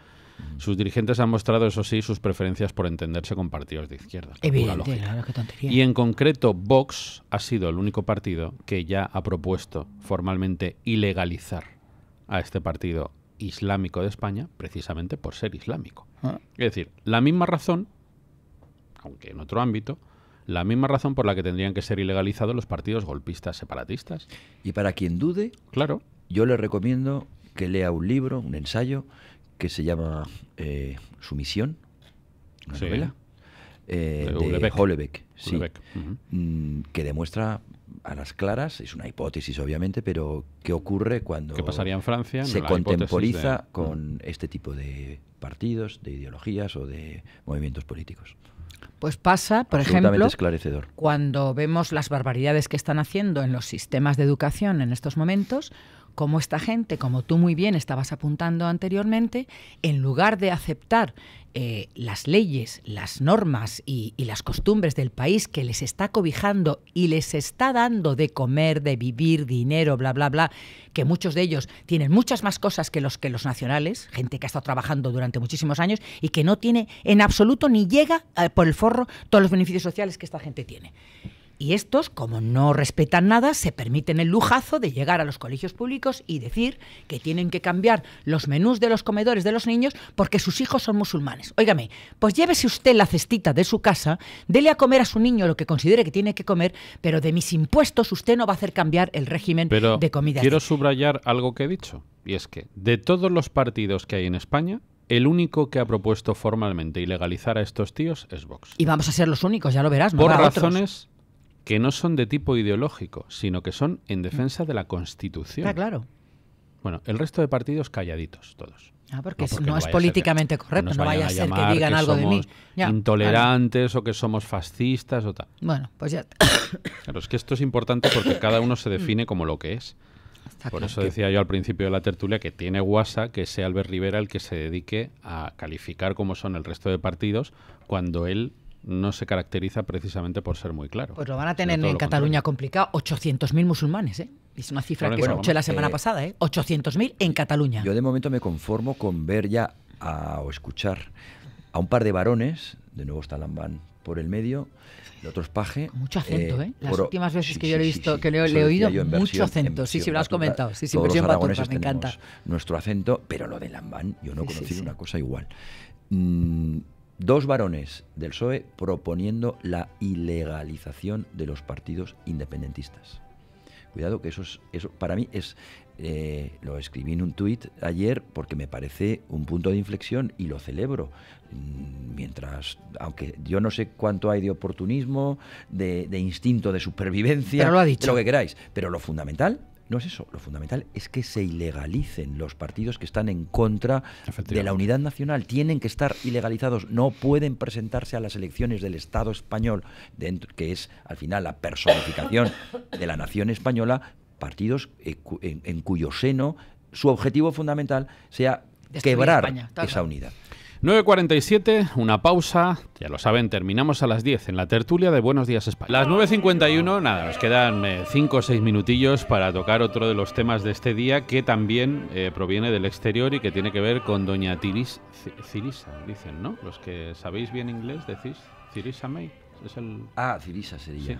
sus dirigentes han mostrado, eso sí, sus preferencias por entenderse con partidos de izquierda. Evidente, claro, qué tontería. Y en concreto, Vox ha sido el único partido que ya ha propuesto formalmente ilegalizar a este partido islámico de España, precisamente por ser islámico. Ah. Es decir, la misma razón, aunque en otro ámbito, la misma razón por la que tendrían que ser ilegalizados los partidos golpistas separatistas. Y para quien dude, claro, yo le recomiendo que lea un libro, un ensayo que se llama eh, Sumisión, una novela, eh, de, Hollebeck, sí, mm, que demuestra a las claras, es una hipótesis obviamente, pero qué ocurre cuando ¿Qué pasaría en Francia? se contemporiza con este tipo de partidos, de ideologías o de movimientos políticos. Pues pasa, por ejemplo, esclarecedor. cuando vemos las barbaridades que están haciendo en los sistemas de educación en estos momentos, como esta gente, como tú muy bien estabas apuntando anteriormente, en lugar de aceptar eh, las leyes, las normas y, las costumbres del país que les está cobijando y les está dando de comer, de vivir, dinero, bla, bla, bla, que muchos de ellos tienen muchas más cosas que los que los nacionales, gente que ha estado trabajando durante muchísimos años y que no tiene en absoluto ni llega eh, por el forro todos los beneficios sociales que esta gente tiene. Y estos, como no respetan nada, se permiten el lujazo de llegar a los colegios públicos y decir que tienen que cambiar los menús de los comedores de los niños porque sus hijos son musulmanes. Óigame, pues llévese usted la cestita de su casa, dele a comer a su niño lo que considere que tiene que comer, pero de mis impuestos usted no va a hacer cambiar el régimen de comida. Quiero subrayar algo que he dicho, y es que de todos los partidos que hay en España, el único que ha propuesto formalmente ilegalizar a estos tíos es Vox. Y vamos a ser los únicos, ya lo verás. Por razones que no son de tipo ideológico, sino que son en defensa de la Constitución. Ah, claro. Bueno, el resto de partidos calladitos, todos. Ah, porque no, es políticamente correcto, no vaya a ser que digan algo de mí. intolerantes o que somos fascistas o tal. Bueno, pues ya. Claro, es que esto es importante porque cada uno se define como lo que es. Por eso decía yo al principio de la tertulia que tiene guasa que sea Albert Rivera el que se dedique a calificar como son el resto de partidos cuando él no se caracteriza precisamente por ser muy claro. Pues lo van a tener en Cataluña complicado. 800.000 musulmanes, ¿eh? Es una cifra que escuché la semana eh, pasada, ¿eh? 800.000 en Cataluña. Yo de momento me conformo con ver ya o escuchar a un par de varones, de nuevo está Lambán por el medio, el otro es Paje. Mucho acento, ¿eh? Las últimas veces que yo lo he visto, que le, he oído, mucho acento. Sí, sí, lo has comentado. Sí, sí, versión batuta, me encanta. Nuestro acento, pero lo de Lambán, yo no he conocido una cosa igual. Mm, dos varones del PSOE proponiendo la ilegalización de los partidos independentistas. Cuidado que eso es, eso para mí es, eh, lo escribí en un tuit ayer porque me parece un punto de inflexión y lo celebro. Mm, mientras, aunque yo no sé cuánto hay de oportunismo, de, instinto de supervivencia, lo, ha dicho. lo que queráis, pero lo fundamental no es eso, lo fundamental es que se ilegalicen los partidos que están en contra de la unidad nacional. Tienen que estar ilegalizados, no pueden presentarse a las elecciones del Estado español, que es al final la personificación de la nación española, partidos eh, en, cuyo seno su objetivo fundamental sea quebrar esa unidad. 9.47, una pausa. Ya lo saben, terminamos a las 10 en la tertulia de Buenos Días España. Las 9.51, nada, nos quedan 5 eh, o 6 minutillos para tocar otro de los temas de este día que también eh, proviene del exterior y que tiene que ver con doña Tiris, Cirisa, dicen, ¿no? Los que sabéis bien inglés decís Cirisa May. Es el... Ah, Cirisa sería. Sí,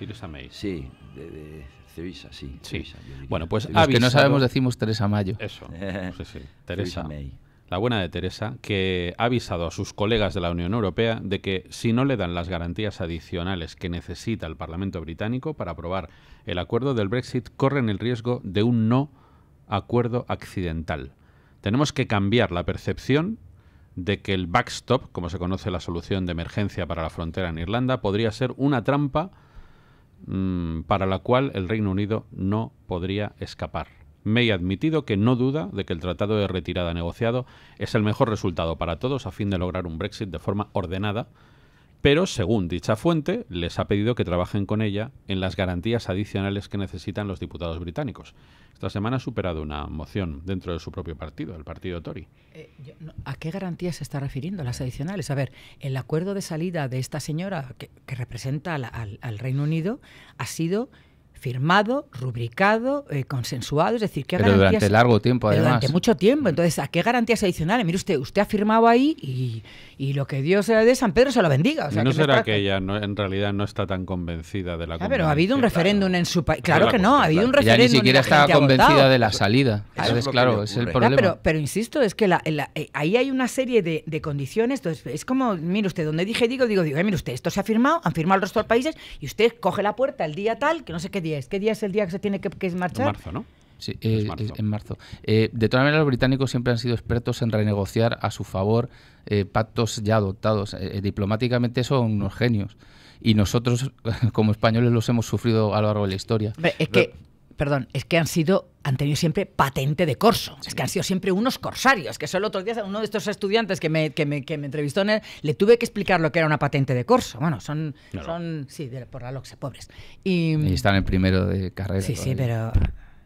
Cirisa May. Sí, de, Cirisa, sí. sí. bueno, pues Los que no sabemos decimos Teresa Mayo. Eso, sí, sí. Teresa May la buena de Teresa, que ha avisado a sus colegas de la Unión Europea de que si no le dan las garantías adicionales que necesita el Parlamento británico para aprobar el acuerdo del Brexit, corren el riesgo de un no acuerdo accidental. Tenemos que cambiar la percepción de que el backstop, como se conoce la solución de emergencia para la frontera en Irlanda, podría ser una trampa mm, para la cual el Reino Unido no podría escapar. May ha admitido que no duda de que el tratado de retirada negociado es el mejor resultado para todos a fin de lograr un Brexit de forma ordenada, pero según dicha fuente, les ha pedido que trabajen con ella en las garantías adicionales que necesitan los diputados británicos. Esta semana ha superado una moción dentro de su propio partido, el partido Tory. Eh, ¿A qué garantías se está refiriendo las adicionales? A ver, el acuerdo de salida de esta señora que, representa al Reino Unido ha sido firmado, rubricado, eh, consensuado, es decir, ¿qué Pero durante largo tiempo, además. Durante mucho tiempo. Entonces, ¿a qué garantías adicionales? Mire usted, usted ha firmado ahí y, y lo que Dios de San Pedro se lo bendiga. ¿No será que ella no, en realidad no está tan convencida de la ah, Pero ha habido un referéndum en su país. Claro que no, ha habido un referéndum. Ya ni siquiera estaba convencida de la salida. Entonces, claro, es el problema. pero, pero, insisto, es que eh, ahí hay una serie de, de, condiciones. Entonces, es como, mire usted, donde dije digo, digo, digo, eh, mire usted, esto se ha firmado, han firmado el resto de países y usted coge la puerta el día tal, que no sé qué día es. ¿Qué día es el día que se tiene que, marchar? En marzo, ¿no? Sí, eh, en marzo. Eh, de todas maneras, los británicos siempre han sido expertos en renegociar a su favor eh, pactos ya adoptados. diplomáticamente son unos genios. Y nosotros, como españoles, los hemos sufrido a lo largo de la historia. Es que, perdón, es que han sido, han tenido siempre patente de corso. Es que han sido siempre unos corsarios. Que solo otros días uno de estos estudiantes que me, que me, que me entrevistó en le tuve que explicar lo que era una patente de corso. Bueno, son, son sí, por la LOXE, pobres. Y, están en primero de carrera. Sí, sí, pero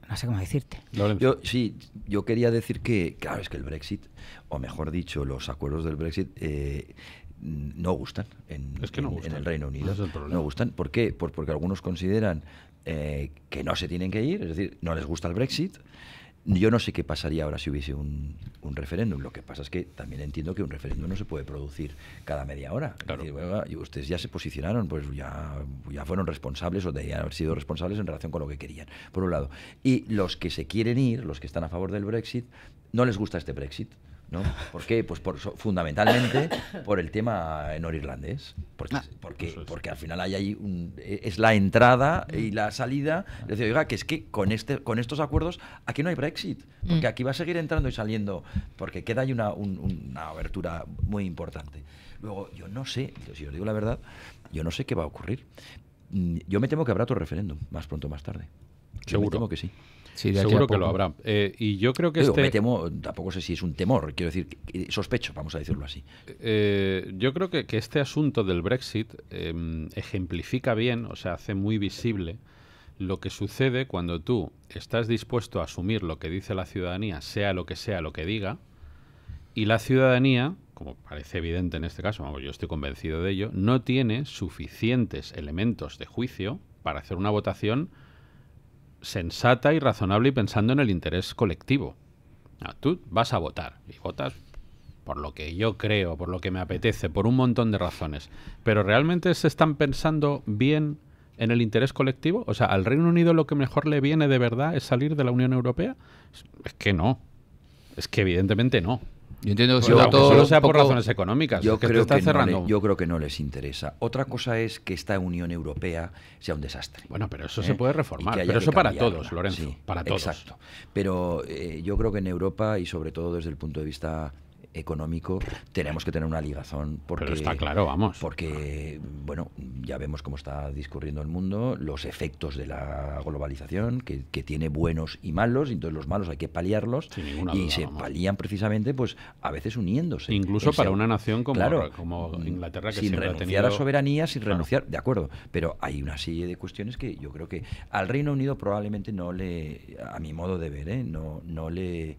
no sé cómo decirte. Yo, sí, yo quería decir que, claro, es que el Brexit, o mejor dicho, los acuerdos del Brexit, eh, no gustan en, en, el Reino Unido. No, gustan. ¿Por qué? porque algunos consideran eh, que no se tienen que ir, es decir, no les gusta el Brexit. Yo no sé qué pasaría ahora si hubiese un, referéndum. Lo que pasa es que también entiendo que un referéndum no se puede producir cada media hora. y ustedes ya se posicionaron, pues ya, ya fueron responsables o deberían haber sido responsables en relación con lo que querían, por un lado. Y los que se quieren ir, los que están a favor del Brexit, no les gusta este Brexit. ¿No? ¿Por qué? Pues por, fundamentalmente por el tema norirlandés. Porque, ah. porque, porque al final hay ahí un, es la entrada y la salida. Es decir, oiga, que es que con, este, con estos acuerdos aquí no hay Brexit. Porque mm. aquí va a seguir entrando y saliendo. Porque queda ahí una, una abertura muy importante. Luego, yo no sé, si os digo la verdad, yo no sé qué va a ocurrir. Mm, yo me temo que habrá otro referéndum, más pronto o más tarde. Yo me temo que sí. Sí, Seguro que lo habrá. Eh, y yo creo que este... Me temo, tampoco sé si es un temor, quiero decir, sospecho, vamos a decirlo así. Eh, yo creo que, que, este asunto del Brexit em, ejemplifica bien, o sea, hace muy visible lo que sucede cuando tú estás dispuesto a asumir lo que dice la ciudadanía, sea lo que sea lo que diga, y la ciudadanía, como parece evidente en este caso, vamos, yo estoy convencido de ello, no tiene suficientes elementos de juicio para hacer una votación sensata y razonable y pensando en el interés colectivo. tú vas a votar y votas por lo que yo creo, por lo que me apetece, por un montón de razones. Pero ¿realmente se están pensando bien en el interés colectivo? O sea, ¿al Reino Unido lo que mejor le viene de verdad es salir de la Unión Europea? Es que no. Es que evidentemente no. Yo entiendo que solo sea por razones económicas. Yo, creo que no yo creo que no les interesa. Otra cosa es que esta Unión Europea sea un desastre. Bueno, pero eso se ¿eh? puede reformar. Pero eso para todos, Lorenzo. para todos. Exacto. Pero eh, yo creo que en Europa y sobre todo desde el punto de vista económico tenemos que tener una ligazón porque está claro vamos. porque bueno ya vemos cómo está discurriendo el mundo los efectos de la globalización que, tiene buenos y malos y entonces los malos hay que paliarlos y se palían precisamente pues a veces uniéndose. Incluso para una nación como, como Inglaterra que sin renunciar a soberanía sin renunciar de acuerdo pero hay una serie de cuestiones que yo creo que al Reino Unido probablemente no le a mi modo de ver ¿eh? no no le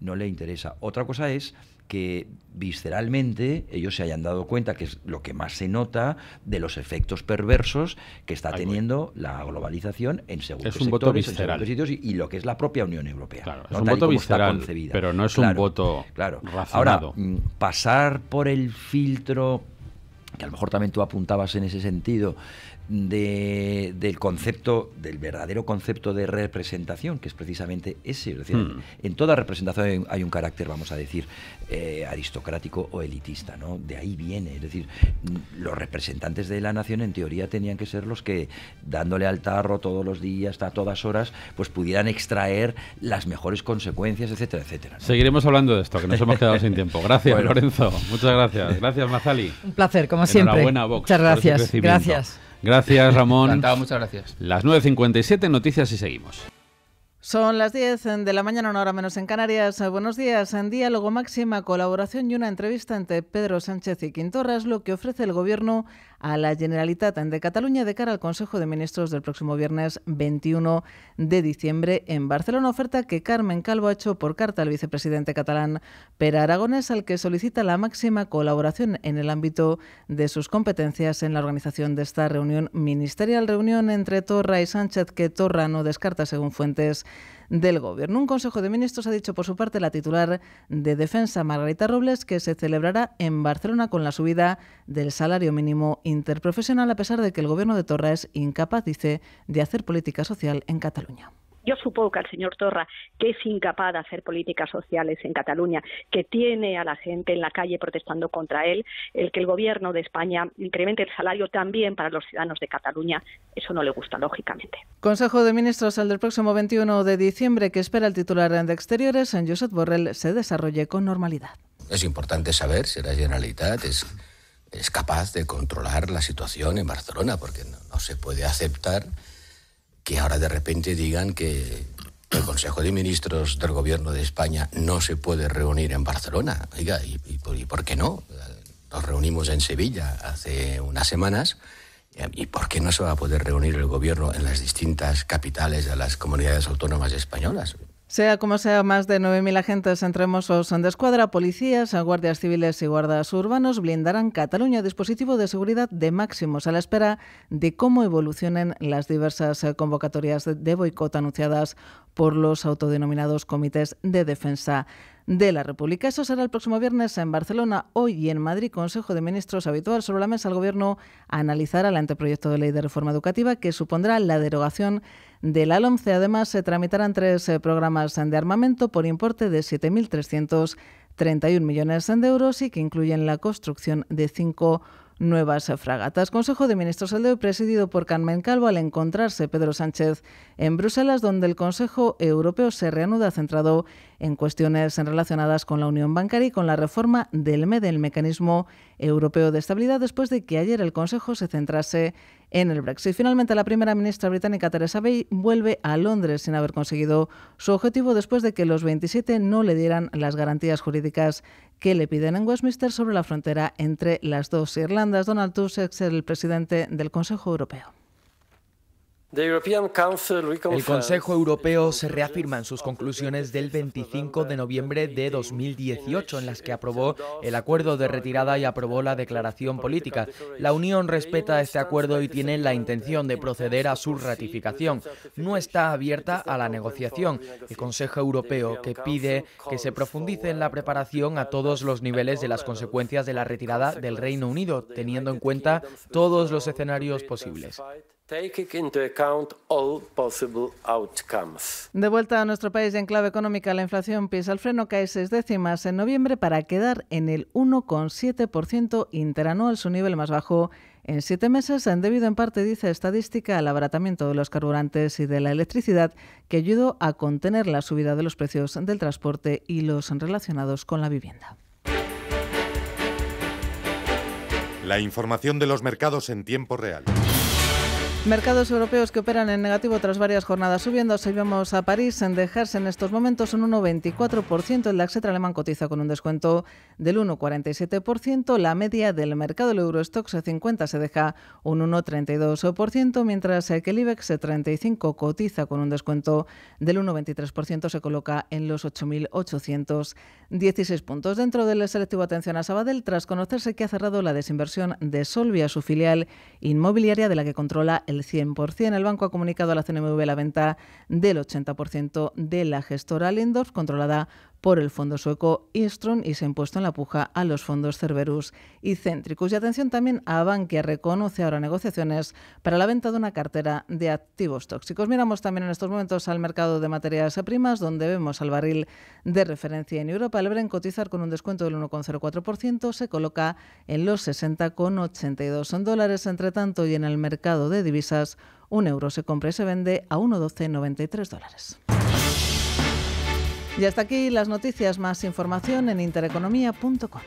no le interesa. Otra cosa es que visceralmente ellos se hayan dado cuenta que es lo que más se nota de los efectos perversos que está teniendo la globalización en según es un voto visceral. sitios y, lo que es la propia Unión Europea. Claro, es un voto visceral, pero no es un voto claro. Ahora, mm, pasar por el filtro, que a lo mejor también tú apuntabas en ese sentido, de, del concepto, del verdadero concepto de representación, que es precisamente ese. Es decir, hmm. en toda representación hay, un carácter, vamos a decir, eh, aristocrático o elitista, ¿no? De ahí viene. Es decir, los representantes de la nación en teoría tenían que ser los que, dándole al tarro todos los días, a todas horas, pues pudieran extraer las mejores consecuencias, etcétera, etcétera. Seguiremos hablando de esto, que nos hemos quedado sin tiempo. Gracias, Lorenzo. Muchas gracias. Gracias, Mazali. Un placer, como siempre. Muchas gracias. Gracias. Gracias, Ramón. Encantado, muchas gracias. Las 9.57 noticias y seguimos. Son las 10 de la mañana, una hora menos en Canarias. Buenos días. En Diálogo Máxima, colaboración y una entrevista entre Pedro Sánchez y Quintorras, lo que ofrece el Gobierno a la Generalitat de Cataluña de cara al Consejo de Ministros del próximo viernes 21 de diciembre en Barcelona. Oferta que Carmen Calvo ha hecho por carta al vicepresidente catalán Per Aragonés, al que solicita la máxima colaboración en el ámbito de sus competencias en la organización de esta reunión ministerial. Reunión entre Torra y Sánchez que Torra no descarta, según fuentes del Gobierno. Un Consejo de Ministros ha dicho por su parte la titular de Defensa, Margarita Robles, que se celebrará en Barcelona con la subida del salario mínimo interprofesional, a pesar de que el Gobierno de Torra es incapaz, dice, de hacer política social en Cataluña yo supongo que al señor Torra, que es incapaz de hacer políticas sociales en Cataluña, que tiene a la gente en la calle protestando contra él, el que el gobierno de España incremente el salario también para los ciudadanos de Cataluña, eso no le gusta, lógicamente. Consejo de Ministros, el del próximo 21 de diciembre, que espera el titular de Exteriores, en Josep Borrell, se desarrolle con normalidad. Es importante saber si la Generalitat es, es capaz de controlar la situación en Barcelona, porque no se puede aceptar que ahora de repente digan que el Consejo de Ministros del Gobierno de España no se puede reunir en Barcelona. Oiga, ¿y, por qué no? Nos reunimos en Sevilla hace unas semanas. ¿Y por qué no se va a poder reunir el Gobierno en las distintas capitales de las comunidades autónomas españolas? Sea como sea, más de 9.000 agentes entre Mossos de Escuadra, policías, guardias civiles y guardas urbanos blindarán Cataluña dispositivo de seguridad de máximos a la espera de cómo evolucionen las diversas convocatorias de boicot anunciadas por los autodenominados comités de defensa de la República. Eso será el próximo viernes en Barcelona. Hoy en Madrid, Consejo de Ministros habitual sobre la mesa. El Gobierno analizará el anteproyecto de ley de reforma educativa que supondrá la derogación de la LOMCE. Además, se tramitarán tres eh, programas de armamento por importe de 7.331 millones de euros y que incluyen la construcción de cinco nuevas fragatas. Consejo de Ministros el de presidido por Carmen Calvo al encontrarse Pedro Sánchez en Bruselas, donde el Consejo Europeo se reanuda centrado en cuestiones relacionadas con la Unión Bancaria y con la reforma del MED, el Mecanismo Europeo de Estabilidad, después de que ayer el Consejo se centrase en el Brexit. Finalmente, la primera ministra británica Theresa May vuelve a Londres sin haber conseguido su objetivo después de que los 27 no le dieran las garantías jurídicas que le piden en Westminster sobre la frontera entre las dos Irlandas. Donald Tusk es el presidente del Consejo Europeo. El Consejo Europeo se reafirma en sus conclusiones del 25 de noviembre de 2018, en las que aprobó el acuerdo de retirada y aprobó la declaración política. La Unión respeta este acuerdo y tiene la intención de proceder a su ratificación. No está abierta a la negociación. El Consejo Europeo que pide que se profundice en la preparación a todos los niveles de las consecuencias de la retirada del Reino Unido, teniendo en cuenta todos los escenarios posibles. De vuelta a nuestro país en clave económica, la inflación pisa el freno, cae seis décimas en noviembre para quedar en el 1,7% interanual, su nivel más bajo en siete meses, debido en parte, dice estadística, al abaratamiento de los carburantes y de la electricidad, que ayudó a contener la subida de los precios del transporte y los relacionados con la vivienda. La información de los mercados en tiempo real. Mercados europeos que operan en negativo tras varias jornadas subiendo. Si vemos a París en dejarse en estos momentos un 1,24%. El DAX alemán cotiza con un descuento del 1,47%. La media del mercado del Eurostox 50 se deja un 1,32%, mientras que el IBEX 35 cotiza con un descuento del 1,23%. Se coloca en los 8.816 puntos. Dentro del selectivo atención a Sabadell, tras conocerse que ha cerrado la desinversión de Solvia, su filial inmobiliaria de la que controla el el 100%. El banco ha comunicado a la CNMV la venta del 80% de la gestora Lindorf, controlada por el fondo sueco Instron y se ha impuesto en la puja a los fondos Cerberus y Céntricus. Y atención también a Bankia, reconoce ahora negociaciones para la venta de una cartera de activos tóxicos. Miramos también en estos momentos al mercado de materias primas, donde vemos al barril de referencia en Europa. El Bren cotizar con un descuento del 1,04%, se coloca en los 60,82 dólares. Entre tanto, y en el mercado de divisas, un euro se compra y se vende a 1,1293 dólares. Y hasta aquí las noticias. Más información en intereconomía.com.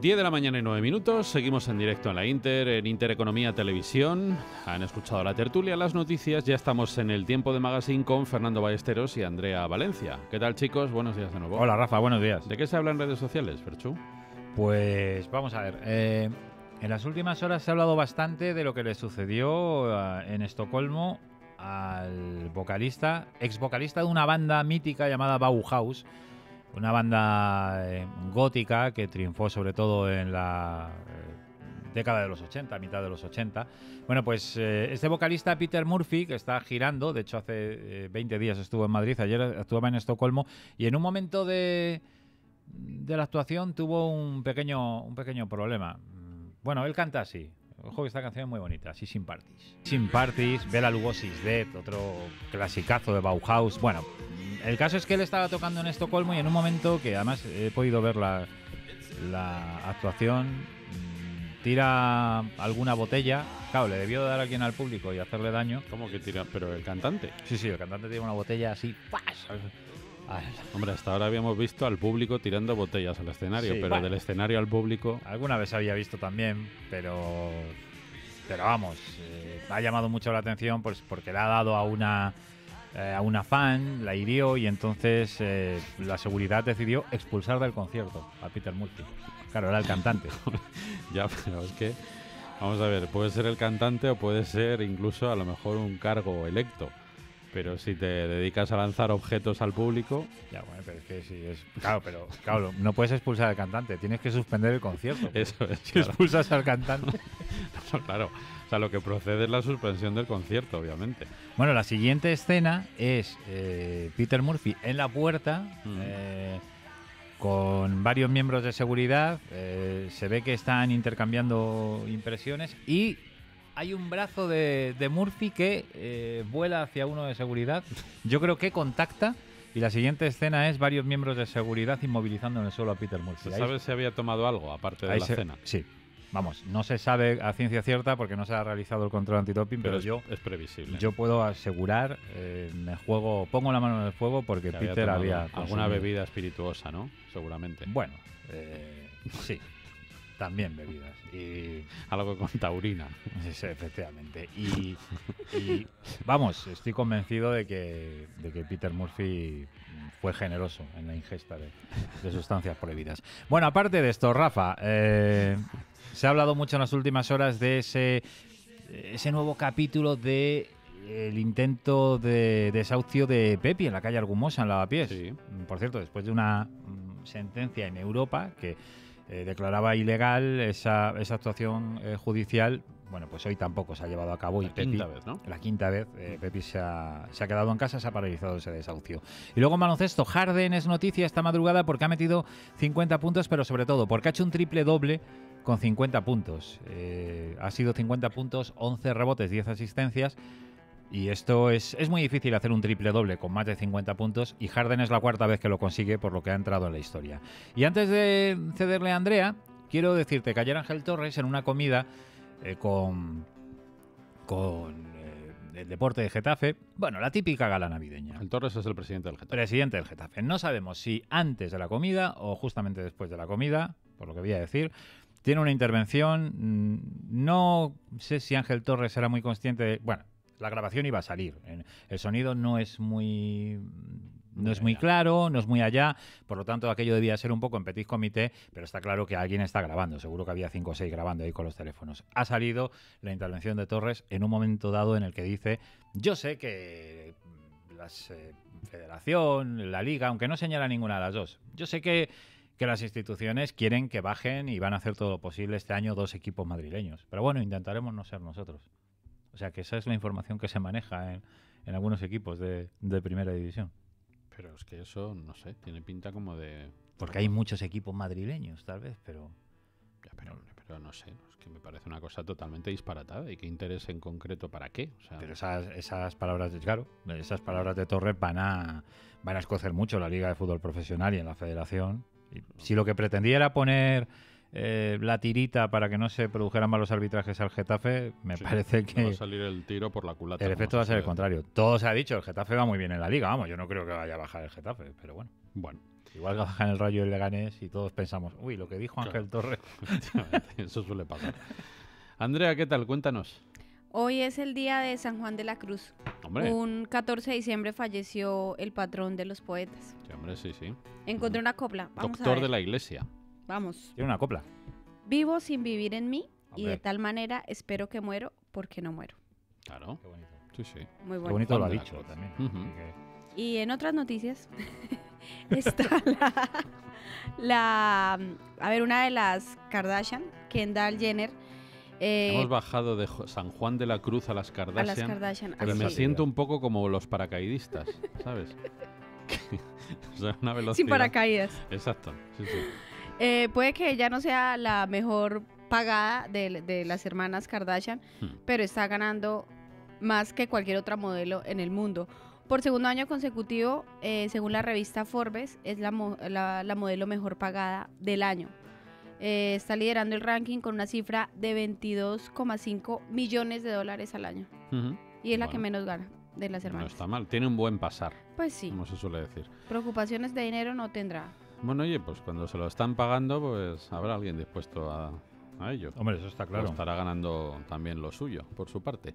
Diez de la mañana y nueve minutos, seguimos en directo en la Inter, en Intereconomía Televisión. Han escuchado la tertulia, las noticias, ya estamos en el tiempo de magazine con Fernando Ballesteros y Andrea Valencia. ¿Qué tal chicos? Buenos días de nuevo. Hola Rafa, buenos días. ¿De qué se habla en redes sociales, Ferchu? Pues vamos a ver. Eh, en las últimas horas se ha hablado bastante de lo que le sucedió eh, en Estocolmo al vocalista, ex vocalista de una banda mítica llamada Bauhaus, una banda eh, gótica que triunfó sobre todo en la década de los 80, mitad de los 80. Bueno, pues este vocalista Peter Murphy, que está girando, de hecho hace 20 días estuvo en Madrid, ayer estuvo en Estocolmo, y en un momento de de la actuación tuvo un pequeño, un pequeño problema. Bueno, él canta así. Ojo que esta canción es muy bonita, así sin parties. Sin parties, Bela Lugosi's Dead, otro clasicazo de Bauhaus. Bueno, el caso es que él estaba tocando en Estocolmo y en un momento que además he podido ver la, la actuación, tira alguna botella. Claro, le debió dar a alguien al público y hacerle daño. ¿Cómo que tira? ¿Pero el cantante? Sí, sí, el cantante tiene una botella así. Hombre, hasta ahora habíamos visto al público tirando botellas al escenario, pero del escenario al público. Alguna vez había visto también, pero. Pero vamos, eh, ha llamado mucho la atención pues porque le ha dado a una. Eh, a una fan, la hirió y entonces eh, la seguridad decidió expulsar del concierto a Peter Murphy. Claro, era el cantante. ya, pero es que, vamos a ver, puede ser el cantante o puede ser incluso a lo mejor un cargo electo. Pero si te dedicas a lanzar objetos al público. Ya, bueno, pero es que sí, es. Claro, pero claro, no puedes expulsar al cantante, tienes que suspender el concierto. Eso es. Si expulsas al cantante. claro. O sea, lo que procede es la suspensión del concierto, obviamente. Bueno, la siguiente escena es eh, Peter Murphy en la puerta. Mm. Eh, con varios miembros de seguridad, eh, se ve que están intercambiando impresiones y hay un brazo de, Murphy que eh, vuela hacia uno de seguridad. Yo creo que contacta. Y la siguiente escena es varios miembros de seguridad inmovilizando en el suelo a Peter Murphy. ¿Sabes si había tomado algo aparte de la cena? Sí. vamos, no se sabe a ciencia cierta porque no se ha realizado el control antidoping, pero, Pero es, yo es previsible. yo puedo asegurar, eh, me juego, pongo la mano en el fuego porque Que había Peter tomado había alguna bebida espirituosa, ¿no? Seguramente. Bueno, eh, sí, también bebidas. Y Algo con taurina. Sí, efectivamente. Y, y, vamos, estoy convencido de que, de que Peter Murphy fue generoso en la ingesta de, de sustancias prohibidas. Bueno, aparte de esto, Rafa, eh, se ha hablado mucho en las últimas horas de ese, ese nuevo capítulo de el intento de desahucio de Pepi en la calle Argumosa, en Lavapiés. Sí. Por cierto, después de una sentencia en Europa que eh, declaraba ilegal esa, esa actuación eh, judicial, bueno, pues hoy tampoco se ha llevado a cabo y La quinta Pepi- vez, ¿no? La quinta vez, eh, Pepi se ha, se ha quedado en casa, se ha paralizado ese desahucio. Y luego en baloncesto, Harden es noticia esta madrugada porque ha metido 50 puntos, pero sobre todo porque ha hecho un triple doble con 50 puntos. Eh, ha sido 50 puntos, 11 rebotes, 10 asistencias. Y esto es, es muy difícil hacer un triple doble con más de 50 puntos y Harden es la cuarta vez que lo consigue por lo que ha entrado en la historia. Y antes de cederle a Andrea, quiero decirte que ayer Ángel Torres en una comida eh, con, con eh, el deporte de Getafe, bueno, la típica gala navideña. El Torres es el presidente del Getafe. Presidente del Getafe. No sabemos si antes de la comida o justamente después de la comida, por lo que voy a decir. Tiene una intervención. mm, No sé si Ángel Torres era muy consciente de. Bueno, la grabación iba a salir. El sonido no es muy. No es muy claro, no es muy allá, por lo tanto aquello debía ser un poco en petit comité, pero está claro que alguien está grabando, seguro que había cinco o seis grabando ahí con los teléfonos. Ha salido la intervención de Torres en un momento dado en el que dice, yo sé que las eh, federación, la liga, aunque no señala ninguna de las dos. Yo sé que, que las instituciones quieren que bajen y van a hacer todo lo posible este año dos equipos madrileños. Pero bueno, intentaremos no ser nosotros. O sea que esa es la información que se maneja en, en algunos equipos de, de primera división. Pero es que eso, no sé, tiene pinta como de... Porque hay muchos equipos madrileños, tal vez, pero... Ya, pero, pero no sé, es que me parece una cosa totalmente disparatada. ¿Y qué interés en concreto para qué? O sea, Pero esas, esas palabras, de, claro, esas palabras de Torres van a, van a escocer mucho la Liga de Fútbol Profesional y en la Federación. Y si lo que pretendía era poner eh, la tirita para que no se produjeran malos arbitrajes al Getafe, me sí, parece le va que a salir el tiro por la culata. el efecto va a se ser el contrario. Todo se ha dicho, el Getafe va muy bien en la Liga, vamos, yo no creo que vaya a bajar el Getafe, pero bueno. Bueno, Igual que bajan el Rayo y el Leganés y todos pensamos, uy, lo que dijo Ángel Torres. efectivamente, eso suele pasar. Andrea, ¿qué tal? Cuéntanos. Hoy es el día de San Juan de la Cruz. Hombre, Un 14 de diciembre falleció el patrón de los poetas. sí, hombre, sí, sí. Encontré una copla. Vamos a Doctor ver. de la iglesia. Vamos. Tiene una copla. Vivo sin vivir en mí y de tal manera espero que muero porque no muero. Claro. Qué bonito. Sí, sí. Muy Qué bueno. bonito lo ha dicho también. Y en otras noticias está la, la- a ver, una de las Kardashian, Kendall Jenner, eh, Hemos bajado de San Juan de la Cruz a las a las Kardashian. Kardashian. Pero me siento un poco como los paracaidistas, ¿sabes? o sea, una velocidad. Sin paracaídas. Exacto. Sí, sí. Eh, puede que ella no sea la mejor pagada de, de las hermanas Kardashian, Hmm. pero está ganando más que cualquier otra modelo en el mundo. Por segundo año consecutivo, eh, según la revista Forbes, es la, mo- la- la modelo mejor pagada del año. Eh, está liderando el ranking con una cifra de 22,5 millones de dólares al año. Y es la que menos gana de las No hermanas. está mal. Tiene un buen pasar, Pues sí, como se suele decir. preocupaciones de dinero no tendrá. Bueno, oye, pues cuando se lo están pagando, pues habrá alguien dispuesto a, a ello. Hombre, eso está claro. O estará ganando también lo suyo, por su parte.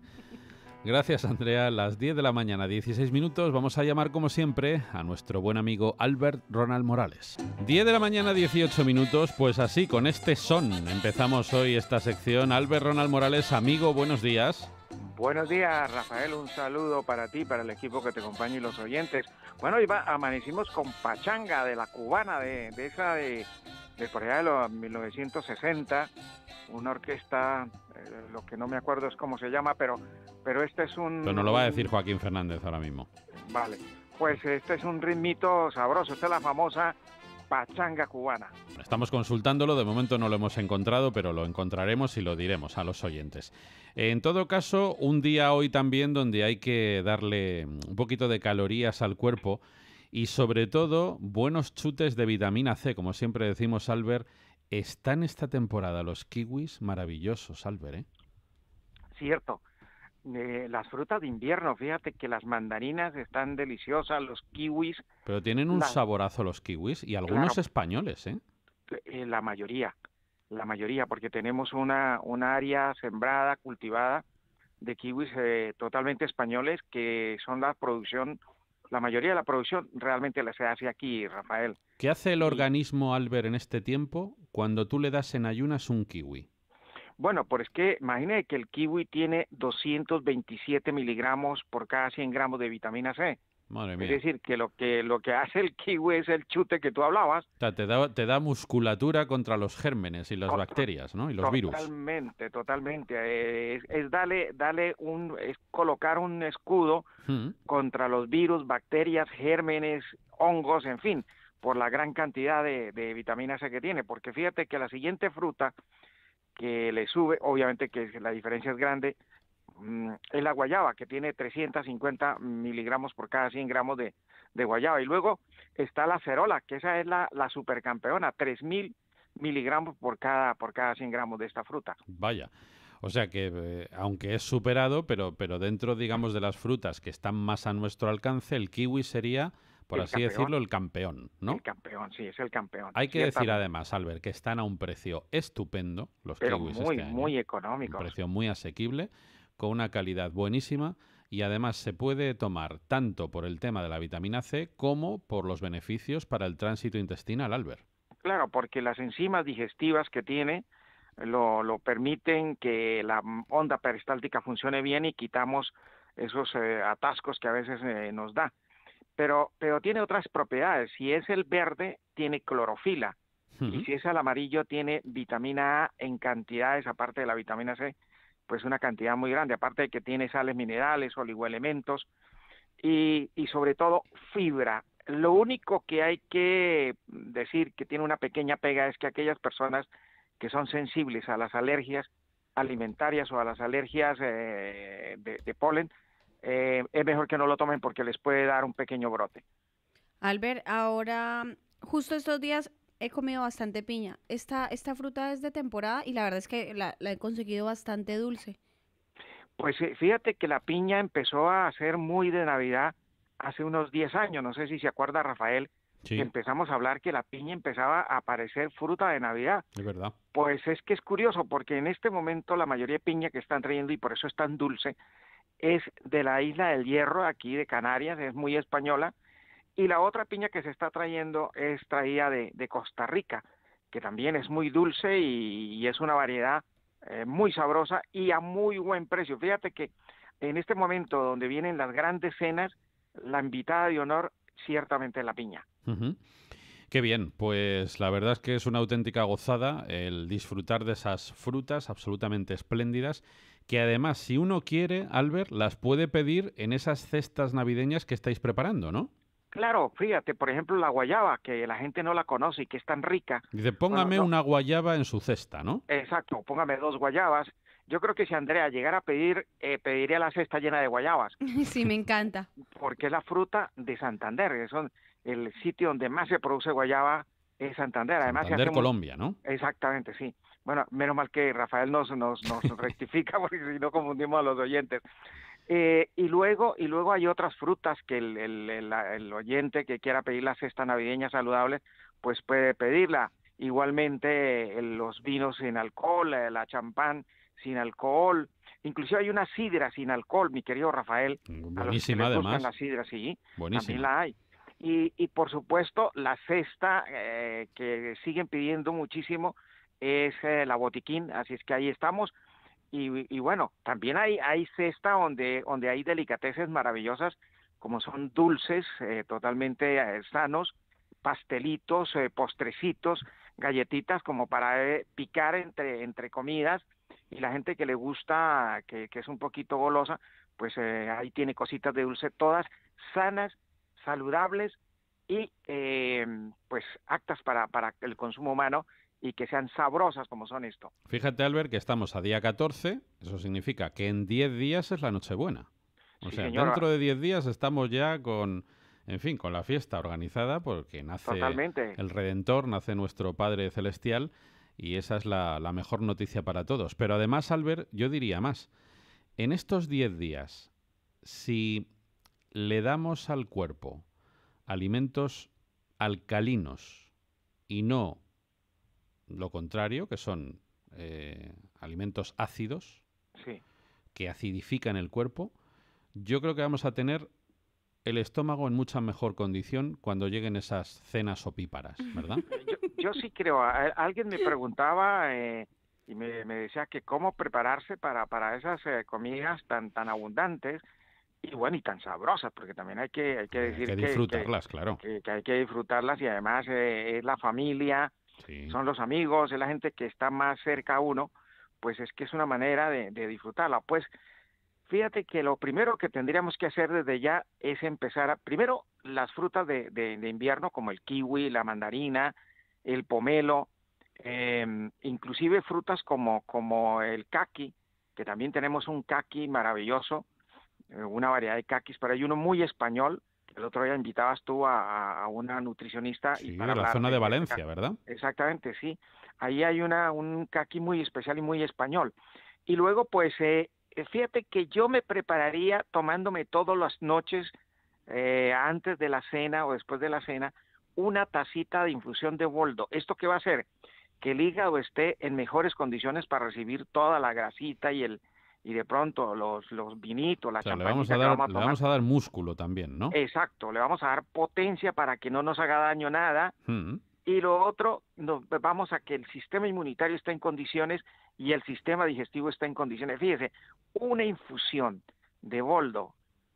Gracias, Andrea. Las 10 de la mañana, 16 minutos. Vamos a llamar, como siempre, a nuestro buen amigo Albert Ronald Morales. 10 de la mañana, 18 minutos. Pues así, con este son, empezamos hoy esta sección. Albert Ronald Morales, amigo, buenos días. Buenos días, Rafael. Un saludo para ti, para el equipo que te acompaña y los oyentes. Bueno, hoy va- amanecimos con Pachanga de la cubana, de, de esa de, de por allá de los 1960, una orquesta, eh, lo que no me acuerdo es cómo se llama, pero, pero este es un... Pero no lo va a decir Joaquín Fernández ahora mismo. Vale, pues este es un ritmito sabroso, esta es la famosa Pachanga cubana. Estamos consultándolo, de momento no lo hemos encontrado, pero lo encontraremos y lo diremos a los oyentes. En todo caso, un día hoy también donde hay que darle un poquito de calorías al cuerpo y sobre todo buenos chutes de vitamina C, como siempre decimos Albert, están esta temporada los kiwis maravillosos, Albert, ¿eh? Cierto. Eh, las frutas de invierno, fíjate que las mandarinas están deliciosas, los kiwis. Pero tienen un La- saborazo los kiwis y algunos Claro. españoles, ¿eh? eh, la mayoría, la mayoría, porque tenemos una, una área sembrada, cultivada de kiwis eh, totalmente españoles que son la producción, la mayoría de la producción realmente la se hace aquí, Rafael. ¿Qué hace el organismo, Albert, en este tiempo cuando tú le das en ayunas un kiwi? Bueno, pues es que imagine que el kiwi tiene 227 miligramos por cada 100 gramos de vitamina C. Madre Es mía. decir, que lo que lo que hace el kiwi es el chute que tú hablabas. O sea, te da, te da musculatura contra los gérmenes y las bacterias, ¿no? Y los virus. Totalmente, totalmente. Es, es darle, darle un, es colocar un escudo Mm. contra los virus, bacterias, gérmenes, hongos, en fin, por la gran cantidad de, de vitamina C que tiene. Porque fíjate que la siguiente fruta que le sube, obviamente que la diferencia es grande, mm, es la guayaba, que tiene 350 miligramos por cada 100 gramos de, de guayaba. Y luego está la cerola, que esa es la, la supercampeona, 3000 miligramos por cada, por cada 100 gramos de esta fruta. Vaya. O sea que, eh, aunque es superado, pero, pero dentro, digamos, de las frutas que están más a nuestro alcance, el kiwi sería, por El así campeón. decirlo, el campeón, ¿no? El campeón, sí, es el campeón. Hay que decir además, Albert, que están a un precio estupendo, los Pero kiwis muy, este año. muy Un económicos. precio muy asequible, con una calidad buenísima y además se puede tomar tanto por el tema de la vitamina C como por los beneficios para el tránsito intestinal, Albert. Claro, porque las enzimas digestivas que tiene lo, lo permiten que la onda peristáltica funcione bien y quitamos esos eh, atascos que a veces eh, nos da. Pero, pero tiene otras propiedades. Si es el verde, tiene clorofila. Y si es el amarillo, tiene vitamina A en cantidades, aparte de la vitamina C, pues una cantidad muy grande. Aparte de que tiene sales minerales, oligoelementos y, y sobre todo fibra. Lo único que hay que decir que tiene una pequeña pega es que aquellas personas que son sensibles a las alergias alimentarias o a las alergias eh, de, de polen, eh, es mejor que no lo tomen porque les puede dar un pequeño brote. Albert, ahora, justo estos días he comido bastante piña. Esta, esta fruta es de temporada y la verdad es que la, la he conseguido bastante dulce. Pues fíjate que la piña empezó a ser muy de Navidad hace unos 10 años, no sé si se acuerda Rafael, Sí. que empezamos a hablar que la piña empezaba a aparecer fruta de Navidad. Es verdad. Pues es que es curioso porque en este momento la mayoría de piña que están trayendo y por eso es tan dulce es de la isla del Hierro, aquí de Canarias, es muy española, y la otra piña que se está trayendo es traída de, Costa Rica, que también es muy dulce y, es una variedad eh, muy sabrosa y a muy buen precio. Fíjate que en este momento donde vienen las grandes cenas, la invitada de honor ciertamente es la piña. Qué bien, pues la verdad es que es una auténtica gozada el disfrutar de esas frutas absolutamente espléndidas, que además, si uno quiere, Albert, las puede pedir en esas cestas navideñas que estáis preparando, ¿no? Claro, fíjate, por ejemplo, la guayaba, que la gente no la conoce y que es tan rica. Dice, póngame no. una guayaba en su cesta, ¿no? Exacto, póngame dos guayabas. Yo creo que si Andrea llegara a pedir, eh, pediría la cesta llena de guayabas, sí, me encanta. porque es la fruta de Santander, que son el sitio donde más se produce guayaba es Santander. Además, se Santander, Colombia, ¿no? Exactamente, sí. Bueno, menos mal que Rafael nos, nos, nos rectifica porque si no confundimos a los oyentes. Eh, y luego y luego hay otras frutas que el, el, el- el oyente que quiera pedir la cesta navideña saludable, pues puede pedirla. Igualmente los vinos sin alcohol, eh, la champán sin alcohol, inclusive hay una sidra sin alcohol, mi querido Rafael. A los que Buenísima, además. las sidras, sí, Buenísima. también la hay. Y, y por supuesto, la cesta eh, que siguen pidiendo muchísimo es eh, la botiquín, así es que ahí estamos. Y, bueno, también hay, hay cesta donde, donde hay delicateces maravillosas, como son dulces eh, totalmente eh, sanos, pastelitos, eh, postrecitos, galletitas como para eh, picar entre, entre comidas. Y la gente que le gusta, que, que es un poquito golosa, pues ahí tiene cositas de dulce, todas sanas, saludables y pues aptas para, para el consumo humano y que sean sabrosas como son esto. Fíjate, Albert, que estamos a día 14, eso significa que en 10 días es la Nochebuena. O Sí, sea, señora. dentro de 10 días estamos ya con, en fin, con la fiesta organizada porque nace Totalmente. el Redentor, nace nuestro Padre Celestial Y esa es la, la mejor noticia para todos. Pero además, Albert, yo diría más. En estos 10 días, si le damos al cuerpo alimentos alcalinos y no lo contrario, que son eh, alimentos ácidos Sí. que acidifican el cuerpo, yo creo que vamos a tener el estómago en mucha mejor condición cuando lleguen esas cenas opíparas, ¿verdad? Yo, yo sí creo. a- Alguien me preguntaba eh, y me, me decía que cómo prepararse para, para esas eh, comidas tan, tan abundantes y bueno, y tan sabrosas, porque también hay que, hay que decir que que- disfrutarlas, claro. que, que hay que disfrutarlas y además eh, es la familia, son los amigos, es la gente que está más cerca a uno, pues es que es una manera de, disfrutarla. Pues fíjate que lo primero que tendríamos que hacer desde ya es empezar a, primero las frutas de, de- de invierno como el kiwi, la mandarina, el pomelo, em, inclusive frutas como, como el kaki, que también tenemos un kaki maravilloso, eh, una variedad de kakis, pero hay uno muy español. El otro día invitabas tú a, una nutricionista Sí, y de la zona de Valencia. ¿verdad? Exactamente, sí. Ahí hay una, un caqui muy especial y muy español. Y luego, pues, eh, eh, fíjate que yo me prepararía tomándome todas las noches, eh, antes de la cena o después de la cena, una tacita de infusión de boldo. ¿Esto qué va a hacer? Que el hígado esté en mejores condiciones para recibir toda la grasita y el y de pronto los, los vinitos, la O sea, le vamos, a dar, vamos a le tomar. vamos a dar músculo también, ¿no? Exacto, le vamos a dar potencia para que no nos haga daño nada Mm. y lo otro, nos vamos a que el sistema inmunitario está en condiciones y el sistema digestivo está en condiciones. Fíjese, una infusión de boldo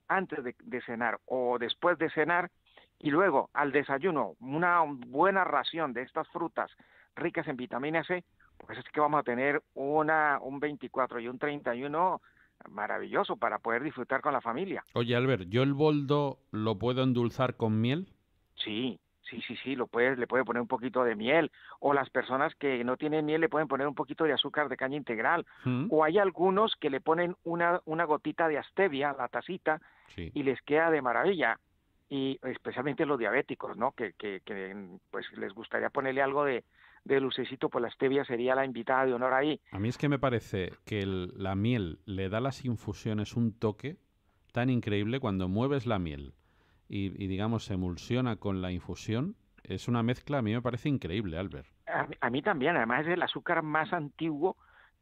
antes de, de cenar o después de cenar y luego al desayuno una buena ración de estas frutas ricas en vitamina C, pues es que vamos a tener una, un 24 y un 31 maravilloso para poder disfrutar con la familia. Oye, Albert, ¿yo el boldo lo puedo endulzar con miel? Sí, sí, sí, sí, lo puedes, le puede poner un poquito de miel. O las personas que no tienen miel le pueden poner un poquito de azúcar de caña integral. Mm. O hay algunos que le ponen una, una gotita de stevia a la tacita Sí. y les queda de maravilla. Y especialmente los diabéticos, ¿no? Que, que, que pues les gustaría ponerle algo de, de dulcecito, pues la stevia sería la invitada de honor ahí. A mí es que me parece que el- la miel le da a las infusiones un toque tan increíble cuando mueves la miel y, y, digamos, se emulsiona con la infusión. Es una mezcla, a mí me parece increíble, Albert. A, mí- a mí también, además es el azúcar más antiguo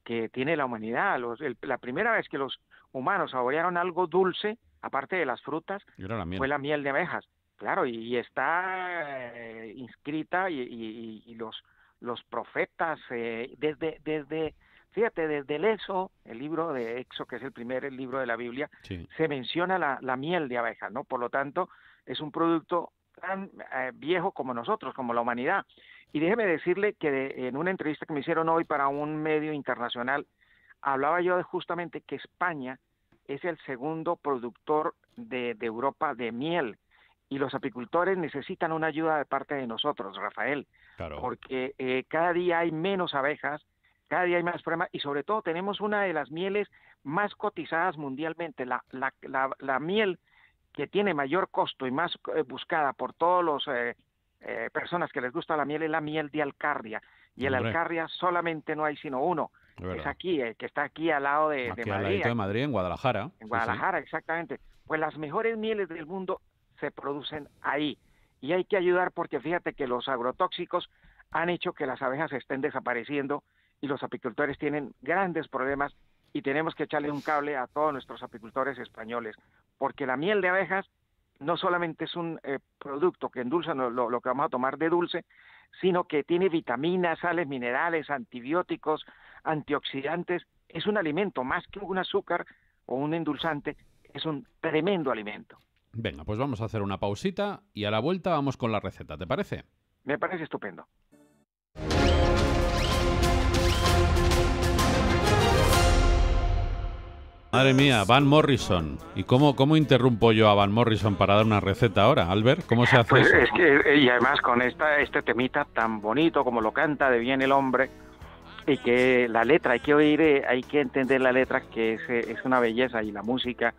que tiene la humanidad. Los- el- la primera vez que los humanos saborearon algo dulce, aparte de las frutas, la fue la miel de abejas. Claro, y, y está eh, inscrita y, y- y los, los profetas, eh, desde, desde, fíjate, desde el Éxodo, el libro de Éxodo, que es el primer libro de la Biblia, Sí. se menciona la, la miel de abejas, ¿no? Por lo tanto, es un producto tan eh, viejo como nosotros, como la humanidad. Y déjeme decirle que de- en una entrevista que me hicieron hoy para un medio internacional, hablaba yo de justamente que España es el segundo productor de, de Europa de miel y los apicultores necesitan una ayuda de parte de nosotros, Rafael, Claro. porque eh, cada día hay menos abejas, cada día hay más problemas y sobre todo tenemos una de las mieles más cotizadas mundialmente, la, la, la, la miel que tiene mayor costo y más eh, buscada por todos los eh, eh, personas que les gusta la miel es la miel de Alcarria y el. Alcarria solamente no hay sino uno, Es aquí, eh, que está aquí al lado de, de Aquí al Madrid, ladito de Madrid, en Guadalajara. en Sí, sí. Guadalajara, exactamente. Pues las mejores mieles del mundo se producen ahí. Y hay que ayudar porque fíjate que los agrotóxicos han hecho que las abejas estén desapareciendo y los apicultores tienen grandes problemas y tenemos que echarle un cable a todos nuestros apicultores españoles, porque la miel de abejas no solamente es un eh, producto que endulza lo, que vamos a tomar de dulce, sino que tiene vitaminas, sales minerales, antibióticos, antioxidantes. Es un alimento más que un azúcar o un endulzante, es un tremendo alimento. Venga, pues vamos a hacer una pausita y a la vuelta vamos con la receta, ¿te parece? Me parece estupendo. Madre mía, Van Morrison. ¿Y cómo, cómo interrumpo yo a Van Morrison para dar una receta ahora, Albert? ¿Cómo se hace Pues eso? es que, y además con esta, este temita tan bonito como lo canta de bien el hombre, y que la letra, hay que oír, eh, hay que entender la letra, que es, eh, es una belleza, y la música,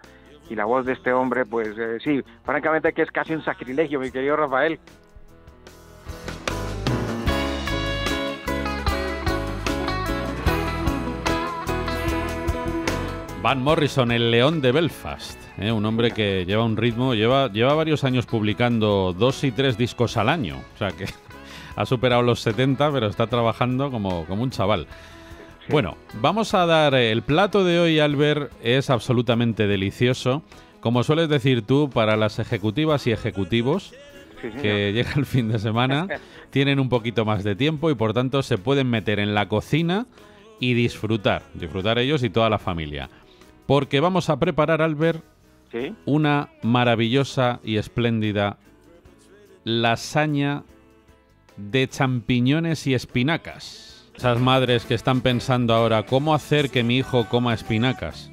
y la voz de este hombre, pues eh, sí, francamente que es casi un sacrilegio, mi querido Rafael. Van Morrison, el león de Belfast, ¿eh? un hombre que lleva un ritmo, lleva, lleva varios años publicando dos y tres discos al año, o sea que ha superado los 70, pero está trabajando como, como un chaval. Bueno, vamos a dar el plato de hoy, Albert, es absolutamente delicioso. Como sueles decir tú, para las ejecutivas y ejecutivos, que llega el fin de semana, tienen un poquito más de tiempo y por tanto se pueden meter en la cocina y disfrutar, disfrutar ellos y toda la familia. Porque vamos a preparar, Albert, una maravillosa y espléndida lasaña de champiñones y espinacas. Esas madres que están pensando ahora, ¿cómo hacer que mi hijo coma espinacas?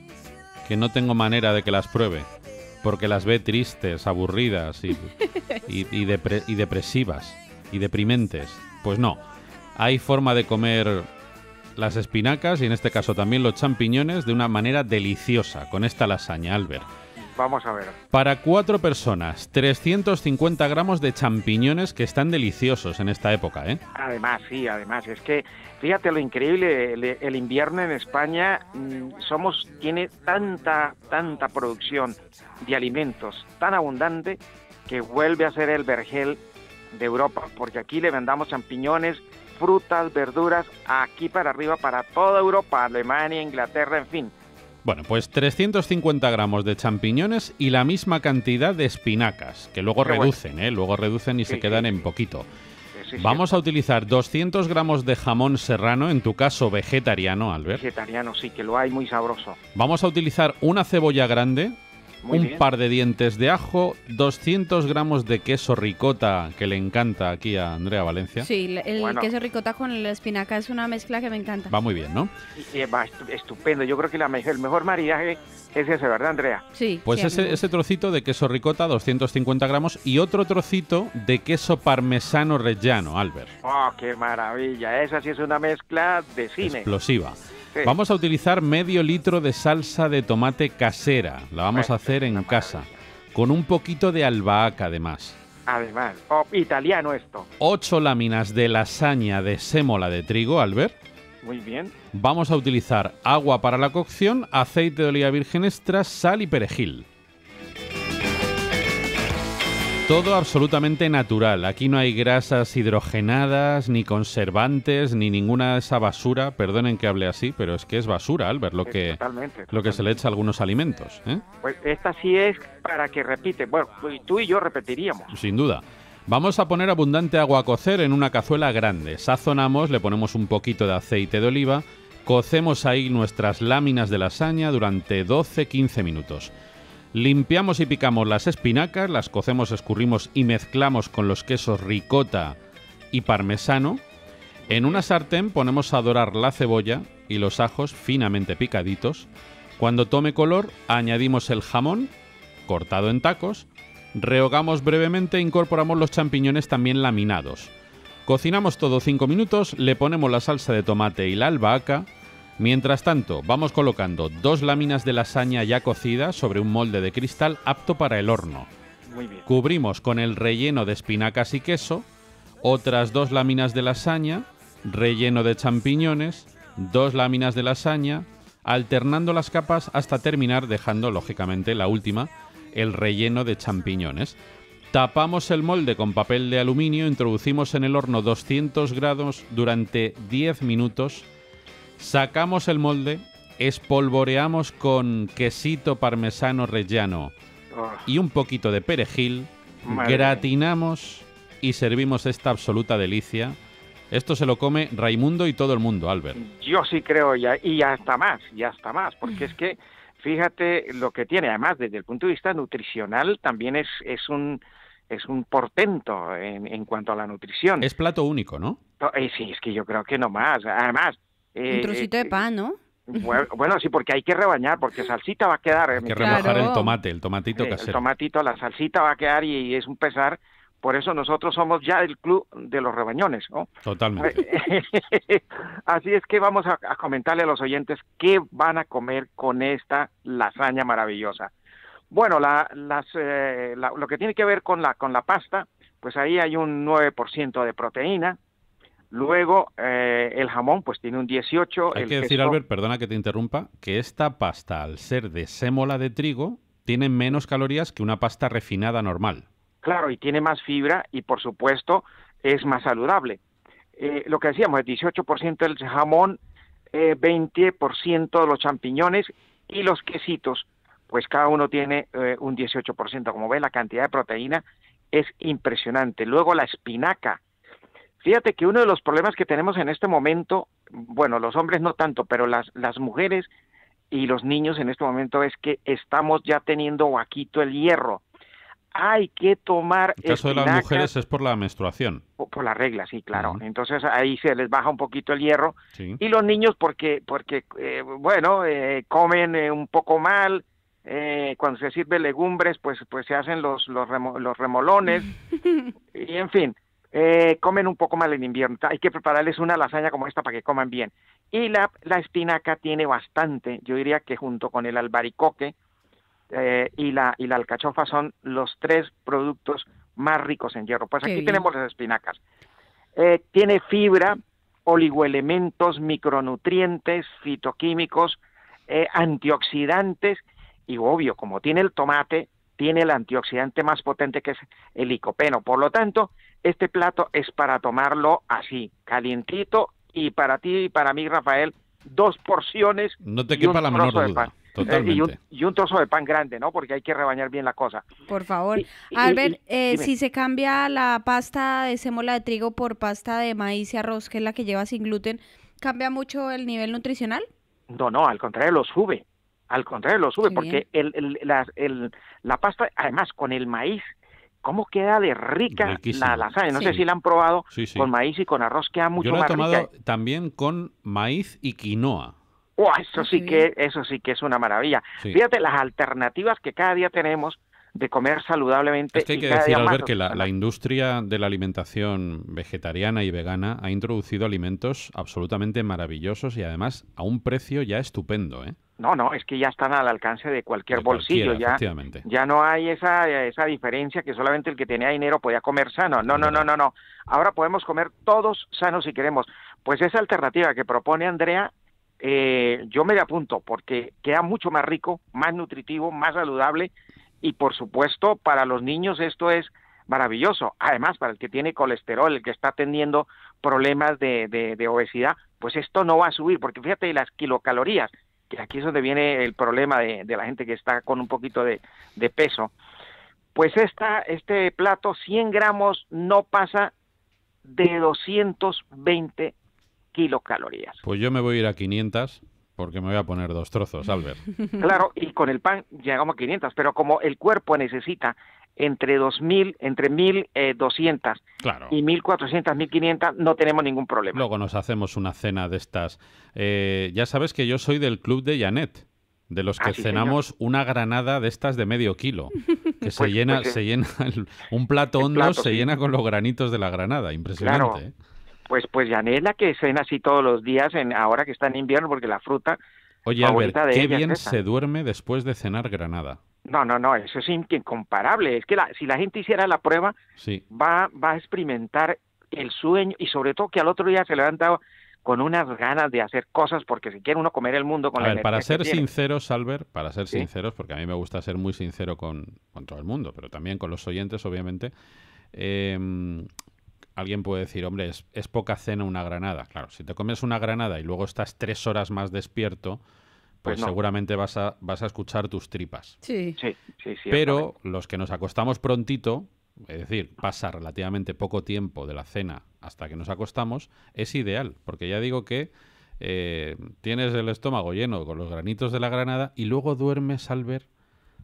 Que no tengo manera de que las pruebe, porque las ve tristes, aburridas y, y, depresivas y deprimentes. Pues no, hay forma de comer las espinacas y en este caso también los champiñones de una manera deliciosa con esta lasaña, Albert. Vamos a ver. Para cuatro personas, 350 gramos de champiñones que están deliciosos en esta época, ¿eh? Además, sí, además, es que fíjate lo increíble, el, invierno en España mm, somos tiene tanta, tanta producción de alimentos tan abundante que vuelve a ser el vergel de Europa, porque aquí le vendamos champiñones, frutas, verduras, aquí para arriba, para toda Europa, Alemania, Inglaterra, en fin. Bueno, pues 350 gramos de champiñones y la misma cantidad de espinacas, que luego reducen, ¿eh? Luego reducen y se quedan en poquito. Vamos a utilizar 200 gramos de jamón serrano, en tu caso vegetariano, Albert. Vegetariano, sí, que lo hay muy sabroso. Vamos a utilizar una cebolla grande, un par de dientes de ajo, 200 gramos de queso ricota, que le encanta aquí a Andrea Valencia. Sí, el queso ricota con la espinaca es una mezcla que me encanta. Va muy bien, ¿no? va estupendo. Yo creo que la mejor, el mejor maridaje es ese, ¿verdad, Andrea? Sí. Pues ese, ese, trocito de queso ricota, 250 gramos, y otro trocito de queso parmesano rellano, Albert. ¡Oh, qué maravilla! Esa sí es una mezcla de cine. Explosiva. Vamos a utilizar medio litro de salsa de tomate casera. La vamos a hacer en casa. Con un poquito de albahaca además. Además, oh, italiano esto. Ocho láminas de lasaña de sémola de trigo, Albert. Muy bien. Vamos a utilizar agua para la cocción, aceite de oliva virgen extra, sal y perejil. Todo absolutamente natural. Aquí no hay grasas hidrogenadas, ni conservantes, ni ninguna de esa basura. Perdonen que hable así, pero es que es basura, Albert, lo que, lo que se le echa a algunos alimentos. ¿eh? Pues esta sí es para que repite. Bueno, tú y yo repetiríamos. Sin duda. Vamos a poner abundante agua a cocer en una cazuela grande. Sazonamos, le ponemos un poquito de aceite de oliva, cocemos ahí nuestras láminas de lasaña durante 12-15 minutos. Limpiamos y picamos las espinacas, las cocemos, escurrimos y mezclamos con los quesos ricota y parmesano. En una sartén ponemos a dorar la cebolla y los ajos finamente picaditos. Cuando tome color, añadimos el jamón, cortado en tacos, rehogamos brevemente e incorporamos los champiñones también laminados. Cocinamos todo 5 minutos, le ponemos la salsa de tomate y la albahaca, Mientras tanto, vamos colocando dos láminas de lasaña ya cocidas sobre un molde de cristal apto para el horno. Cubrimos con el relleno de espinacas y queso, otras dos láminas de lasaña, relleno de champiñones, dos láminas de lasaña, alternando las capas hasta terminar dejando, lógicamente, la última, el relleno de champiñones. Tapamos el molde con papel de aluminio, introducimos en el horno 200 grados durante 10 minutos Sacamos el molde, espolvoreamos con quesito parmesano rellano Ah. y un poquito de perejil, Madre gratinamos y servimos esta absoluta delicia. Esto se lo come Raimundo y todo el mundo, Albert. Yo sí creo, y, y hasta más, y hasta más, porque es que fíjate lo que tiene, además desde el punto de vista nutricional también es, es un es un portento en, en cuanto a la nutrición. Es plato único, ¿no? Eh, sí, es que yo creo que no más. Además, eh, Un trocito de pan, ¿no? bueno, bueno, sí, porque hay que rebañar, porque salsita va a quedar. Hay que remojar el tomate, el tomatito el casero. tomatito, la salsita va a quedar y, es un pesar. Por eso nosotros somos ya el club de los rebañones, ¿no? Totalmente. Así es que vamos a, a comentarle a los oyentes qué van a comer con esta lasaña maravillosa. Bueno, la, las, eh, la- lo que tiene que ver con la, con la pasta, pues ahí hay un 9% de proteína, Luego, eh, el jamón, pues tiene un 18. Hay el que decir, Albert, perdona que te interrumpa, que esta pasta, al ser de sémola de trigo, tiene menos calorías que una pasta refinada normal. Claro, y tiene más fibra y por supuesto es más saludable. Eh, lo que decíamos, el 18% del jamón, eh, 20% de los champiñones y los quesitos, pues cada uno tiene eh, un 18%. Como ven, la cantidad de proteína es impresionante. Luego la espinaca. Fíjate que uno de los problemas que tenemos en este momento, bueno, los hombres no tanto, pero las, las mujeres y los niños en este momento es que estamos ya teniendo vaquito el hierro. Hay que tomar El caso de las mujeres es por la menstruación. por, por la regla, sí, claro. Entonces ahí se les baja un poquito el hierro. Sí. Y los niños porque, porque eh, bueno, eh, comen eh, un poco mal. eh, cuando se sirve legumbres, pues, pues se hacen los, los, remo- los remolones. y en fin, eh, comen un poco mal en invierno. Hay que prepararles una lasaña como esta para que coman bien. Y la, la espinaca tiene bastante, yo diría que junto con el albaricoque eh, y, la, y la alcachofa son los tres productos más ricos en hierro. Pues Qué aquí bien. tenemos las espinacas. Eh, tiene fibra, oligoelementos, micronutrientes, fitoquímicos, eh, antioxidantes y obvio, como tiene el tomate, tiene el antioxidante más potente que es el licopeno. Por lo tanto, este plato es para tomarlo así, calientito y para ti y para mí, Rafael, dos porciones. No te y un quepa la menor trozo de pan. Eh, Totalmente. y, un, y un trozo de pan grande, ¿no? Porque hay que rebañar bien la cosa. Por favor. y- Albert, y- eh, si se cambia la pasta de sémola de trigo por pasta de maíz y arroz, que es la que lleva sin gluten, ¿cambia mucho el nivel nutricional? No, no, al contrario, lo sube. Al contrario, lo sube, Qué porque el, el- la, el- la pasta, además, con el maíz, ¿cómo queda de rica Riquísimo. la lasaña? No Sí. sé si la han probado Sí, sí. con maíz y con arroz, queda mucho Yo lo he más tomado rica. también con maíz y quinoa. ¡Uah! eso sí que, eso sí que es una maravilla. Sí. Fíjate las alternativas que cada día tenemos de comer saludablemente. Es que hay y que cada decir, más Albert, que la, la industria de la alimentación vegetariana y vegana ha introducido alimentos absolutamente maravillosos y además a un precio ya estupendo, ¿eh? No, no, es que ya están al alcance de cualquier De bolsillo. Ya, ya no hay esa, esa diferencia que solamente el que tenía dinero podía comer sano. No, no, no, no, no. Ahora podemos comer todos sanos si queremos. Pues esa alternativa que propone Andrea, eh, yo me la apunto porque queda mucho más rico, más nutritivo, más saludable y por supuesto para los niños esto es maravilloso. Además, para el que tiene colesterol, el que está teniendo problemas de, de- de obesidad, pues esto no va a subir, porque fíjate las kilocalorías, que aquí es donde viene el problema de, de la gente que está con un poquito de, de peso. Pues esta, este plato, 100 gramos, no pasa de 220 kilocalorías. Pues yo me voy a ir a 500 porque me voy a poner dos trozos, Albert. Claro, y con el pan llegamos a 500, pero como el cuerpo necesita entre 2000, entre 1200 Claro. y 1400, 1500, no tenemos ningún problema. Luego nos hacemos una cena de estas. Eh, ya sabes que yo soy del club de Janet, de los que Ah, sí, cenamos una granada de estas de medio kilo, que se Pues- llena, pues, eh, se llena el- un plato hondo plato, se sí. llena con los granitos de la granada, impresionante. Claro. ¿eh? Pues pues Yanela que cena así todos los días en ahora que está en invierno porque la fruta Oye, Albert, qué ella bien se duerme después de cenar granada. No, no, no, eso es in- incomparable. Es que la- si la gente hiciera la prueba Sí. va va a experimentar el sueño y sobre todo que al otro día se levanta con unas ganas de hacer cosas porque si quiere uno comer el mundo con A la ver, para ser sinceros, Albert, para ser Sí. sinceros, porque a mí me gusta ser muy sincero con, con todo el mundo, pero también con los oyentes, obviamente, eh, alguien puede decir, hombre, es, es poca cena una granada. Claro, si te comes una granada y luego estás tres horas más despierto, pues, Pues no. seguramente vas a, vas a escuchar tus tripas. Sí. Sí, sí, sí. Pero los que nos acostamos prontito, es decir, pasa relativamente poco tiempo de la cena hasta que nos acostamos, es ideal, porque ya digo que eh, tienes el estómago lleno con los granitos de la granada y luego duermes al ver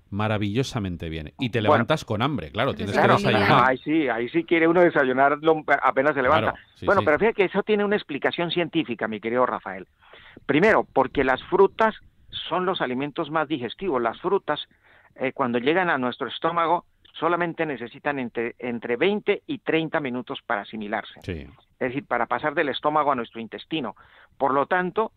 maravillosamente bien. Y te Bueno. levantas con hambre, claro, tienes Claro, que desayunar. ahí sí, ahí sí quiere uno desayunar apenas se levanta. Claro, sí, bueno, sí. pero fíjate que eso tiene una explicación científica, mi querido Rafael. Primero, porque las frutas son los alimentos más digestivos. Las frutas, eh, cuando llegan a nuestro estómago, solamente necesitan entre, entre 20 y 30 minutos para asimilarse. Sí. Es decir, para pasar del estómago a nuestro intestino. Por lo tanto,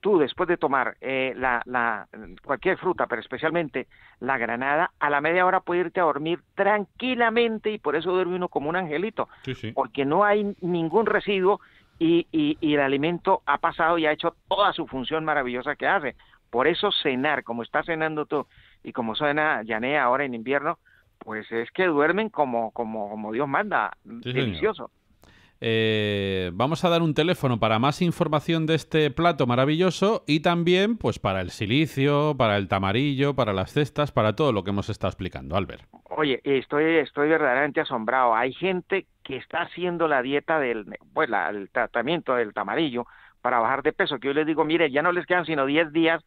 tú después de tomar eh, la, la, cualquier fruta, pero especialmente la granada, a la media hora puede irte a dormir tranquilamente y por eso duerme uno como un angelito, porque no hay ningún residuo y, y, y, el alimento ha pasado y ha hecho toda su función maravillosa que hace. Por eso cenar, como está cenando tú y como suena Yané ahora en invierno, pues es que duermen como, como, como Dios manda, delicioso. Eh, vamos a dar un teléfono para más información de este plato maravilloso y también pues para el silicio, para el tamarillo, para las cestas, para todo lo que hemos estado explicando, Albert. Oye, estoy, estoy verdaderamente asombrado. Hay gente que está haciendo la dieta del, pues el tratamiento del tamarillo para bajar de peso, que yo les digo, mire, ya no les quedan sino 10 días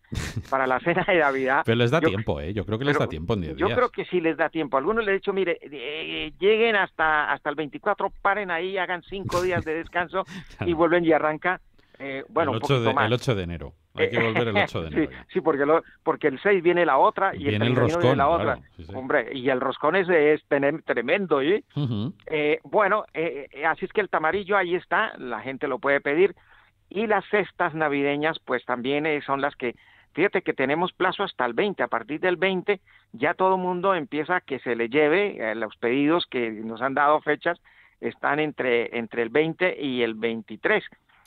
para la cena de Navidad. Pero les da tiempo, ¿eh? Yo creo que les da tiempo en 10 días. Yo creo que sí les da tiempo. Algunos les he dicho, mire, eh, lleguen hasta, hasta el 24, paren ahí, hagan 5 días de descanso y vuelven y arranca. Eh, bueno, el 8, de, el 8 de enero. Hay que volver el 8 de enero. sí, sí, porque, lo, porque el 6 viene la otra y viene el, el roscón viene la otra. Hombre, y el roscón es, es tremendo, ¿eh? eh bueno, eh, así es que el tamarillo ahí está, la gente lo puede pedir. Y las cestas navideñas, pues también eh, son las que, fíjate que tenemos plazo hasta el 20, a partir del 20 ya todo el mundo empieza a que se le lleve, eh, los pedidos que nos han dado fechas están entre, entre el 20 y el 23.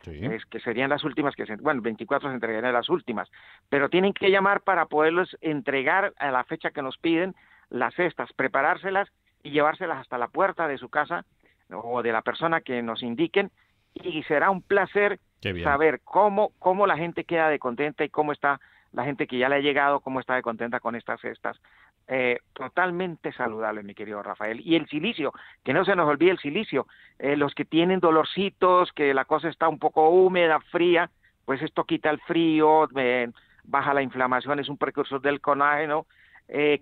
Es que serían las últimas que se, bueno, el 24 se entregarían las últimas, pero tienen que llamar para poderlos entregar a la fecha que nos piden las cestas, preparárselas y llevárselas hasta la puerta de su casa o de la persona que nos indiquen y será un placer saber cómo, cómo la gente queda de contenta y cómo está la gente que ya le ha llegado, cómo está de contenta con estas cestas. Eh, totalmente saludable, mi querido Rafael. Y el silicio, que no se nos olvide el silicio. Eh, los que tienen dolorcitos, que la cosa está un poco húmeda, fría, pues esto quita el frío, eh, baja la inflamación, es un precursor del colágeno,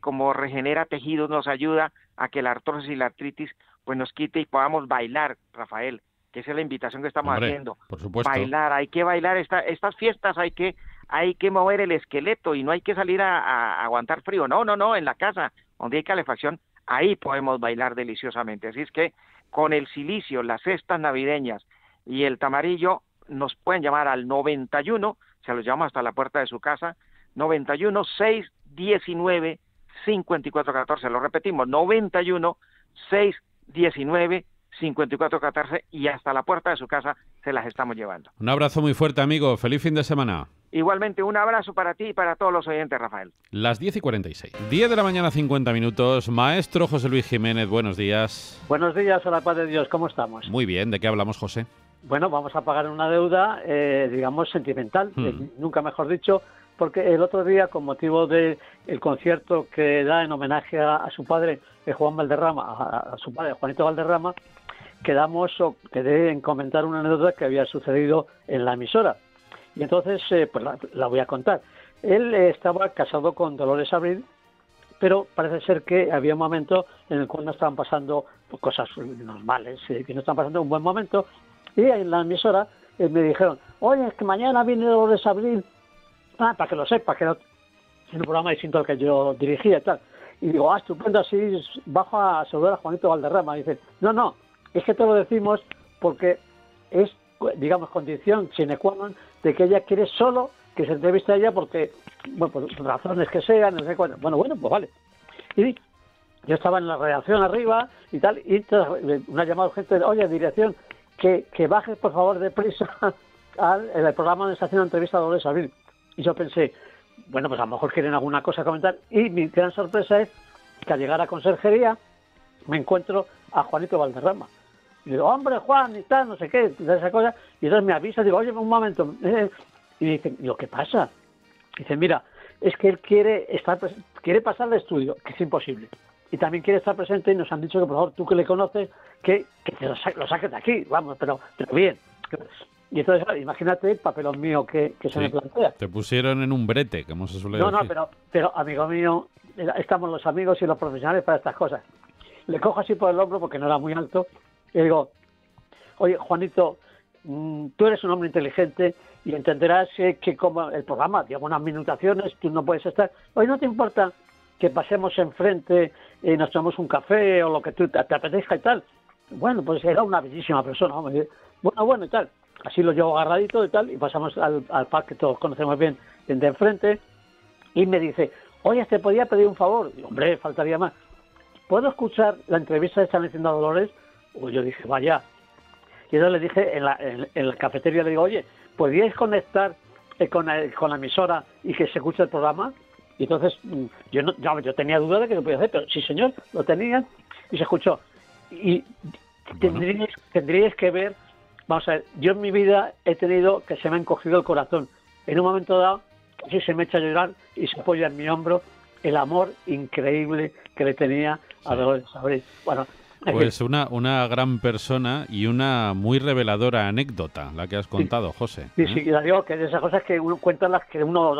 como regenera tejidos, nos ayuda a que la artrosis y la artritis pues nos quite y podamos bailar, Rafael que esa es la invitación que estamos haciendo. Por supuesto. Bailar, hay que bailar esta, estas fiestas, hay que hay que mover el esqueleto y no hay que salir a, aguantar frío. No, no, no, en la casa donde hay calefacción, ahí podemos bailar deliciosamente. Así es que con el silicio, las cestas navideñas y el tamarillo nos pueden llamar al 91, se los llamo hasta la puerta de su casa, 91 619 5414, lo repetimos, 91 619 5414 y hasta la puerta de su casa se las estamos llevando. Un abrazo muy fuerte, amigo. Feliz fin de semana. Igualmente, un abrazo para ti y para todos los oyentes, Rafael. Las 10 y 46. 10 de la mañana, 50 minutos. Maestro José Luis Jiménez, buenos días. Buenos días, a la paz de Dios. ¿Cómo estamos? Muy bien. ¿De qué hablamos, José? Bueno, vamos a pagar una deuda, eh, digamos, sentimental, hmm. eh, nunca mejor dicho, porque el otro día, con motivo del concierto que da en homenaje a, su padre, eh, Juan Valderrama, a, su padre, Juanito Valderrama, quedamos o quedé en comentar una anécdota que había sucedido en la emisora. Y entonces, eh, pues la, voy a contar. Él eh, estaba casado con Dolores Abril, pero parece ser que había un momento en el cual no estaban pasando cosas normales, eh, que no estaban pasando un buen momento. Y en la emisora me dijeron, oye, es que mañana viene Dolores Abril, ah, para que lo sepa, que no, en un programa distinto al que yo dirigía y tal. Y digo, ah, estupendo, así bajo a saludar a Juanito Valderrama. Y dice, no, no, es que te lo decimos porque es, digamos, condición sine qua non de que ella quiere solo que se entreviste a ella porque, bueno, por razones que sean, no sé. Bueno, bueno, pues vale. Y yo estaba en la redacción arriba y tal, y una llamada urgente de, oye, dirección, que, que bajes por favor deprisa al programa donde está haciendo entrevista a Dolores Abril. Y yo pensé, bueno, pues a lo mejor quieren alguna cosa comentar. Y mi gran sorpresa es que al llegar a conserjería me encuentro a Juanito Valderrama. Y digo, hombre, Juan, y tal, no sé qué, de esa cosa. Y entonces me avisa, digo, oye, un momento. Eh, y me dice, digo, ¿qué pasa? dice, mira, es que él quiere estar quiere pasar de estudio, que es imposible. Y también quiere estar presente y nos han dicho que, por favor, tú que le conoces, que, que lo, saques de aquí, vamos, pero, pero bien. Y entonces, imagínate el papelón mío que, se me plantea. Te pusieron en un brete, como se suele decir. No, no, pero, pero, amigo mío, estamos los amigos y los profesionales para estas cosas. Le cojo así por el hombro porque no era muy alto y digo, oye, Juanito, mm, tú eres un hombre inteligente y entenderás que como el programa tiene unas minutaciones, tú no puedes estar. Oye, ¿no te importa que pasemos enfrente y nos tomemos un café o lo que tú te, apetezca y tal? Bueno, pues era una bellísima persona. Bueno, bueno y tal. así lo llevo agarradito y tal, y pasamos al, al parque que todos conocemos bien, de enfrente, y me dice, oye, ¿te podía pedir un favor? Y, hombre, faltaría más. ¿Puedo escuchar la entrevista de San Luciendo Dolores? Pues yo dije, vaya. Y entonces le dije, en la, en, la cafetería le digo, oye, ¿podríais conectar eh, con, la, con la emisora y que se escuche el programa? Y entonces mm, yo no, yo, tenía duda de que lo podía hacer, pero sí, señor, lo tenían y se escuchó. Y tendríais, tendríais que ver, vamos a ver, yo en mi vida he tenido que se me ha encogido el corazón. En un momento dado, sí se me echa a llorar y se apoya en mi hombro el amor increíble que le tenía a Dolores Abril. Bueno, pues una, una gran persona y una muy reveladora anécdota, la que has contado, José. Sí, sí, ¿eh? digo que de esas cosas que uno cuenta las que uno,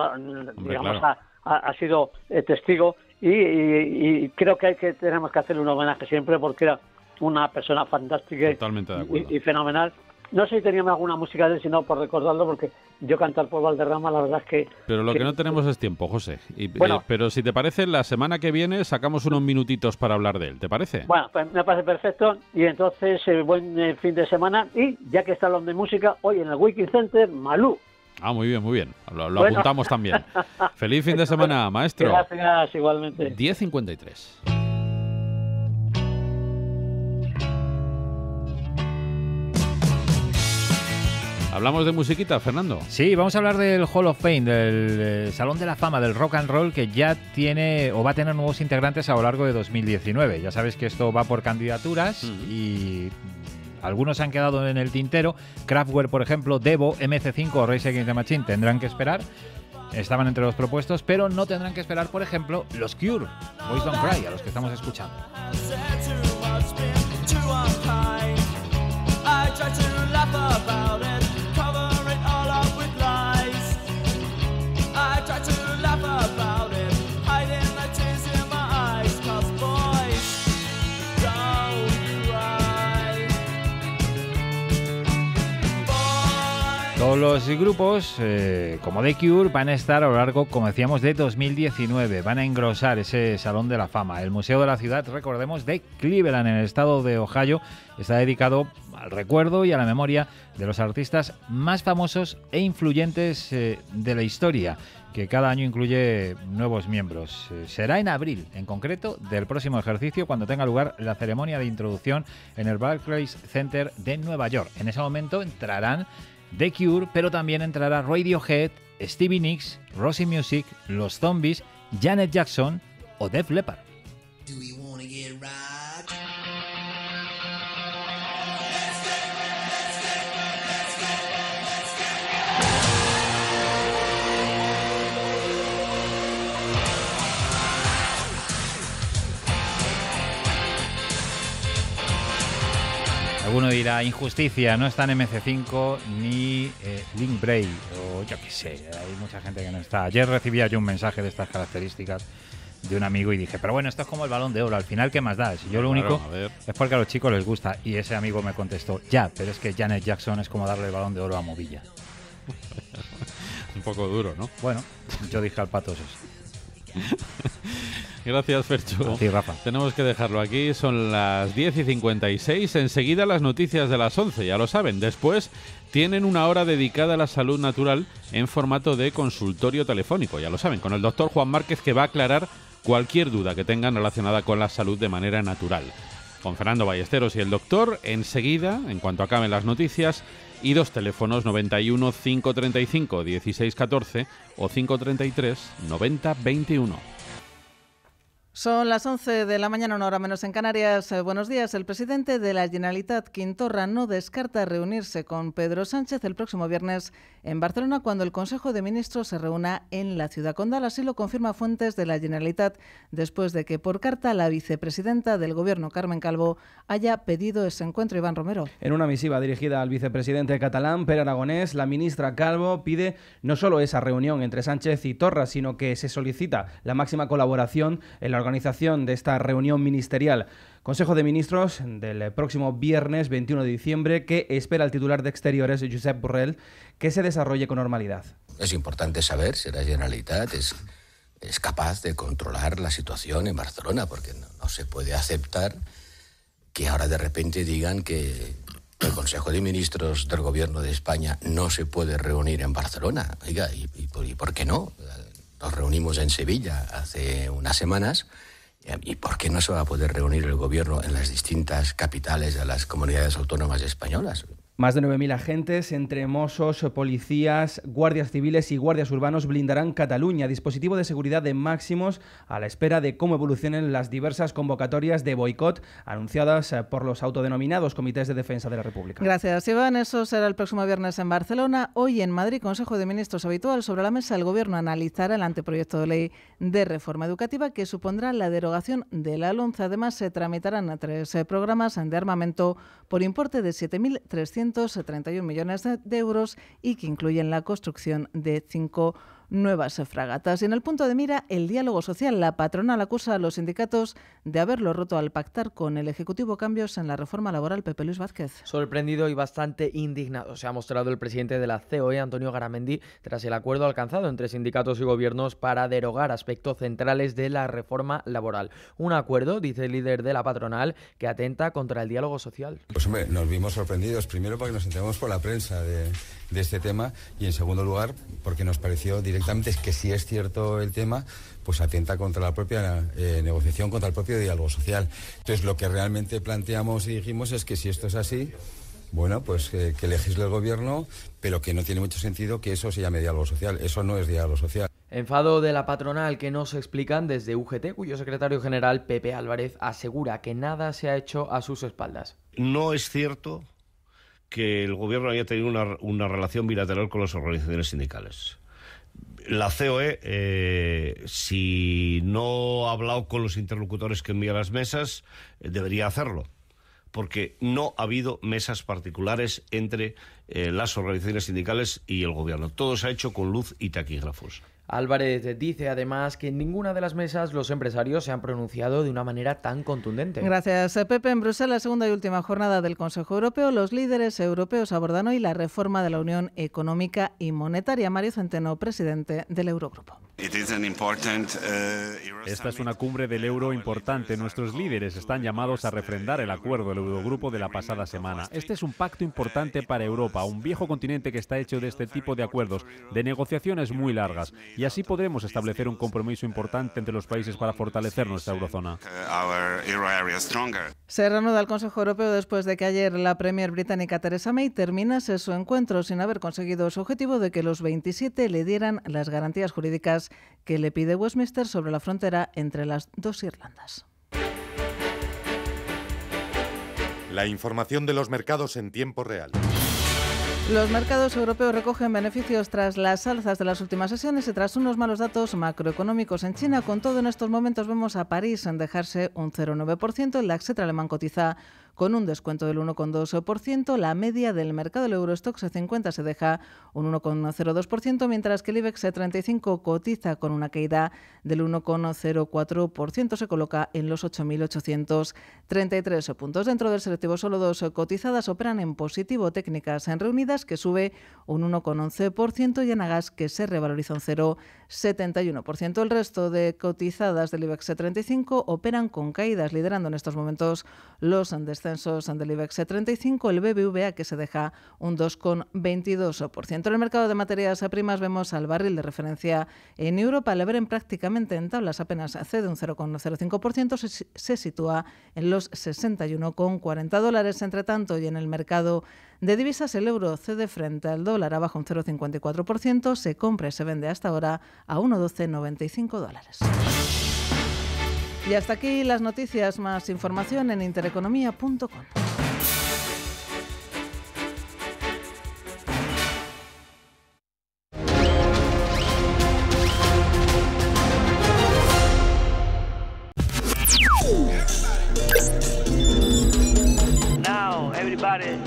digamos, ha, sido eh, testigo y, creo que hay que tenemos que hacerle un homenaje siempre porque era una persona fantástica y, fenomenal no sé si teníamos alguna música de él, sino por recordarlo, porque yo cantar por Valderrama, la verdad es que... Pero lo que, no tenemos es tiempo, José. Y, eh, pero si te parece, la semana que viene sacamos unos minutitos para hablar de él, ¿te parece? Bueno, pues me parece perfecto. Y entonces, eh, buen eh, fin de semana. Y ya que está hablando de música, hoy en el Wiki Center, Malú. Ah, muy bien, muy bien. Lo, apuntamos también. Feliz fin de semana, maestro. Gracias, igualmente. 10.53. ¿Hablamos de musiquita, Fernando? Sí, vamos a hablar del Hall of Fame, del eh, Salón de la Fama del Rock and Roll, que ya tiene o va a tener nuevos integrantes a lo largo de 2019. Ya sabes que esto va por candidaturas y algunos han quedado en el tintero. Kraftwerk, por ejemplo, Devo, MC5 o Race Against the Machine tendrán que esperar. Estaban entre los propuestos, pero no tendrán que esperar, por ejemplo, los Cure, Boys Don't Cry, a los que estamos escuchando. Todos los grupos, eh, como The Cure, van a estar a lo largo, como decíamos, de 2019. Van a engrosar ese Salón de la Fama. El Museo de la Ciudad, recordemos, de Cleveland, en el estado de Ohio, está dedicado al recuerdo y a la memoria de los artistas más famosos e influyentes eh, de la historia que cada año incluye nuevos miembros. Eh, será en abril, en concreto, del próximo ejercicio, cuando tenga lugar la ceremonia de introducción en el Barclays Center de Nueva York. En ese momento entrarán The Cure, pero también entrará Radiohead, Stevie Nicks, Rosie Music, Los Zombies, Janet Jackson o Def Leppard. Alguno dirá, injusticia, no está en MC5 ni eh, Link Bray, o yo qué sé, hay mucha gente que no está. Ayer recibía yo un mensaje de estas características de un amigo y dije, pero bueno, esto es como el balón de oro, al final, ¿qué más da? Si yo lo único es porque a los chicos les gusta. Y ese amigo me contestó, ya, pero es que Janet Jackson es como darle el balón de oro a Movilla. un poco duro, ¿no? Bueno, yo dije al pato eso. Gracias, Fercho. Sí, Rafa. Tenemos que dejarlo aquí. Son las 10 y 56. Enseguida las noticias de las 11, ya lo saben. Después tienen una hora dedicada a la salud natural en formato de consultorio telefónico, ya lo saben, con el doctor Juan Márquez que va a aclarar cualquier duda que tengan relacionada con la salud de manera natural. Con Fernando Ballesteros y el doctor, enseguida, en cuanto acaben las noticias, y dos teléfonos 91 535 1614 o 533 90 21. Son las 11 de la mañana, una hora menos en Canarias. Eh, buenos días. El presidente de la Generalitat, Quintorra, no descarta reunirse con Pedro Sánchez el próximo viernes en Barcelona cuando el Consejo de Ministros se reúna en la ciudad condal. Así lo confirma fuentes de la Generalitat después de que por carta la vicepresidenta del Gobierno, Carmen Calvo, haya pedido ese encuentro. Iván Romero. En una misiva dirigida al vicepresidente catalán, Per Aragonés, la ministra Calvo pide no solo esa reunión entre Sánchez y Torra, sino que se solicita la máxima colaboración en la organización de esta reunión ministerial. Consejo de Ministros del próximo viernes 21 de diciembre que espera el titular de Exteriores, Josep Borrell, que se desarrolle con normalidad. Es importante saber si la Generalitat es, es capaz de controlar la situación en Barcelona, porque no, se puede aceptar que ahora de repente digan que, el Consejo de Ministros del Gobierno de España no se puede reunir en Barcelona. Oiga, ¿y, y por qué no? Nos reunimos en Sevilla hace unas semanas. ¿Y por qué no se va a poder reunir el gobierno en las distintas capitales de las comunidades autónomas españolas? Más de 9.000 agentes, entre mozos, policías, guardias civiles y guardias urbanos, blindarán Cataluña, dispositivo de seguridad de máximos a la espera de cómo evolucionen las diversas convocatorias de boicot anunciadas eh, por los autodenominados comités de defensa de la República. Gracias, Iván. Eso será el próximo viernes en Barcelona. Hoy en Madrid, Consejo de Ministros habitual. Sobre la mesa, el Gobierno analizará el anteproyecto de ley de reforma educativa que supondrá la derogación de la LONCE. Además, se tramitarán tres eh, programas de armamento por importe de 7.300 331 millones de euros y que incluyen la construcción de cinco nuevas fragatas. Y en el punto de mira, el diálogo social. La patronal acusa a los sindicatos de haberlo roto al pactar con el Ejecutivo cambios en la reforma laboral. Pepe Luis Vázquez. Sorprendido y bastante indignado se ha mostrado el presidente de la COE, Antonio Garamendi, tras el acuerdo alcanzado entre sindicatos y gobiernos para derogar aspectos centrales de la reforma laboral. Un acuerdo, dice el líder de la patronal, que atenta contra el diálogo social. Pues hombre, nos vimos sorprendidos, primero porque nos enteramos por la prensa de, de este tema y en segundo lugar porque nos pareció directamente es que si es cierto el tema, pues atenta contra la propia eh, negociación, contra el propio diálogo social. Entonces, lo que realmente planteamos y dijimos es que si esto es así, bueno, pues que legisle el gobierno, pero que no tiene mucho sentido que eso se llame diálogo social. Eso no es diálogo social. Enfado de la patronal que no se explican desde UGT, cuyo secretario general, Pepe Álvarez, asegura que nada se ha hecho a sus espaldas. No es cierto que el gobierno haya tenido una, una relación bilateral con las organizaciones sindicales la COE, eh, si no ha hablado con los interlocutores que envía las mesas, eh, debería hacerlo. Porque no ha habido mesas particulares entre eh, las organizaciones sindicales y el gobierno. Todo se ha hecho con luz y taquígrafos. Álvarez dice además que en ninguna de las mesas los empresarios se han pronunciado de una manera tan contundente. Gracias, Pepe. En Bruselas, la segunda y última jornada del Consejo Europeo, los líderes europeos abordan hoy la reforma de la Unión Económica y Monetaria. Mario Centeno, presidente del Eurogrupo. Uh, Esta es una cumbre del euro importante. Nuestros líderes están llamados a refrendar el acuerdo del Eurogrupo de la pasada semana. Este es un pacto importante para Europa, un viejo continente que está hecho de este tipo de acuerdos, de negociaciones muy largas. Y así podremos establecer un compromiso importante entre los países para fortalecer nuestra eurozona. Se reanuda el Consejo Europeo después de que ayer la Premier británica Theresa May terminase su encuentro sin haber conseguido su objetivo de que los 27 le dieran las garantías jurídicas que le pide Westminster sobre la frontera entre las dos Irlandas. La información de los mercados en tiempo real. Los mercados europeos recogen beneficios tras las alzas de las últimas sesiones y tras unos malos datos macroeconómicos en China. Con todo, en estos momentos vemos a París en dejarse un 0,9%. El DAX alemán cotiza con un descuento del 1,2%. La media del mercado del Eurostox 50 se deja un 1,02%, mientras que el IBEX 35 cotiza con una caída del 1,04%. Se coloca en los 8.833 puntos. Dentro del selectivo, solo dos cotizadas operan en positivo. Técnicas en reunidas, que sube un 1,11%, y en Agas, que se revaloriza un 0,71%. El resto de cotizadas del IBEX 35 operan con caídas, liderando en estos momentos los descensos del IBEX 35, el BBVA que se deja un 2,22%. En el mercado de materias primas vemos al barril de referencia en Europa, el en prácticamente en tablas apenas cede un 0,05%, se, se sitúa en los 61,40 dólares. Entre tanto, y en el mercado de divisas, el euro cede frente al dólar abajo un 0,54%, se compra y se vende hasta ahora a 1,1295 dólares. Y hasta aquí las noticias, más información en intereconomía.com. Now, everybody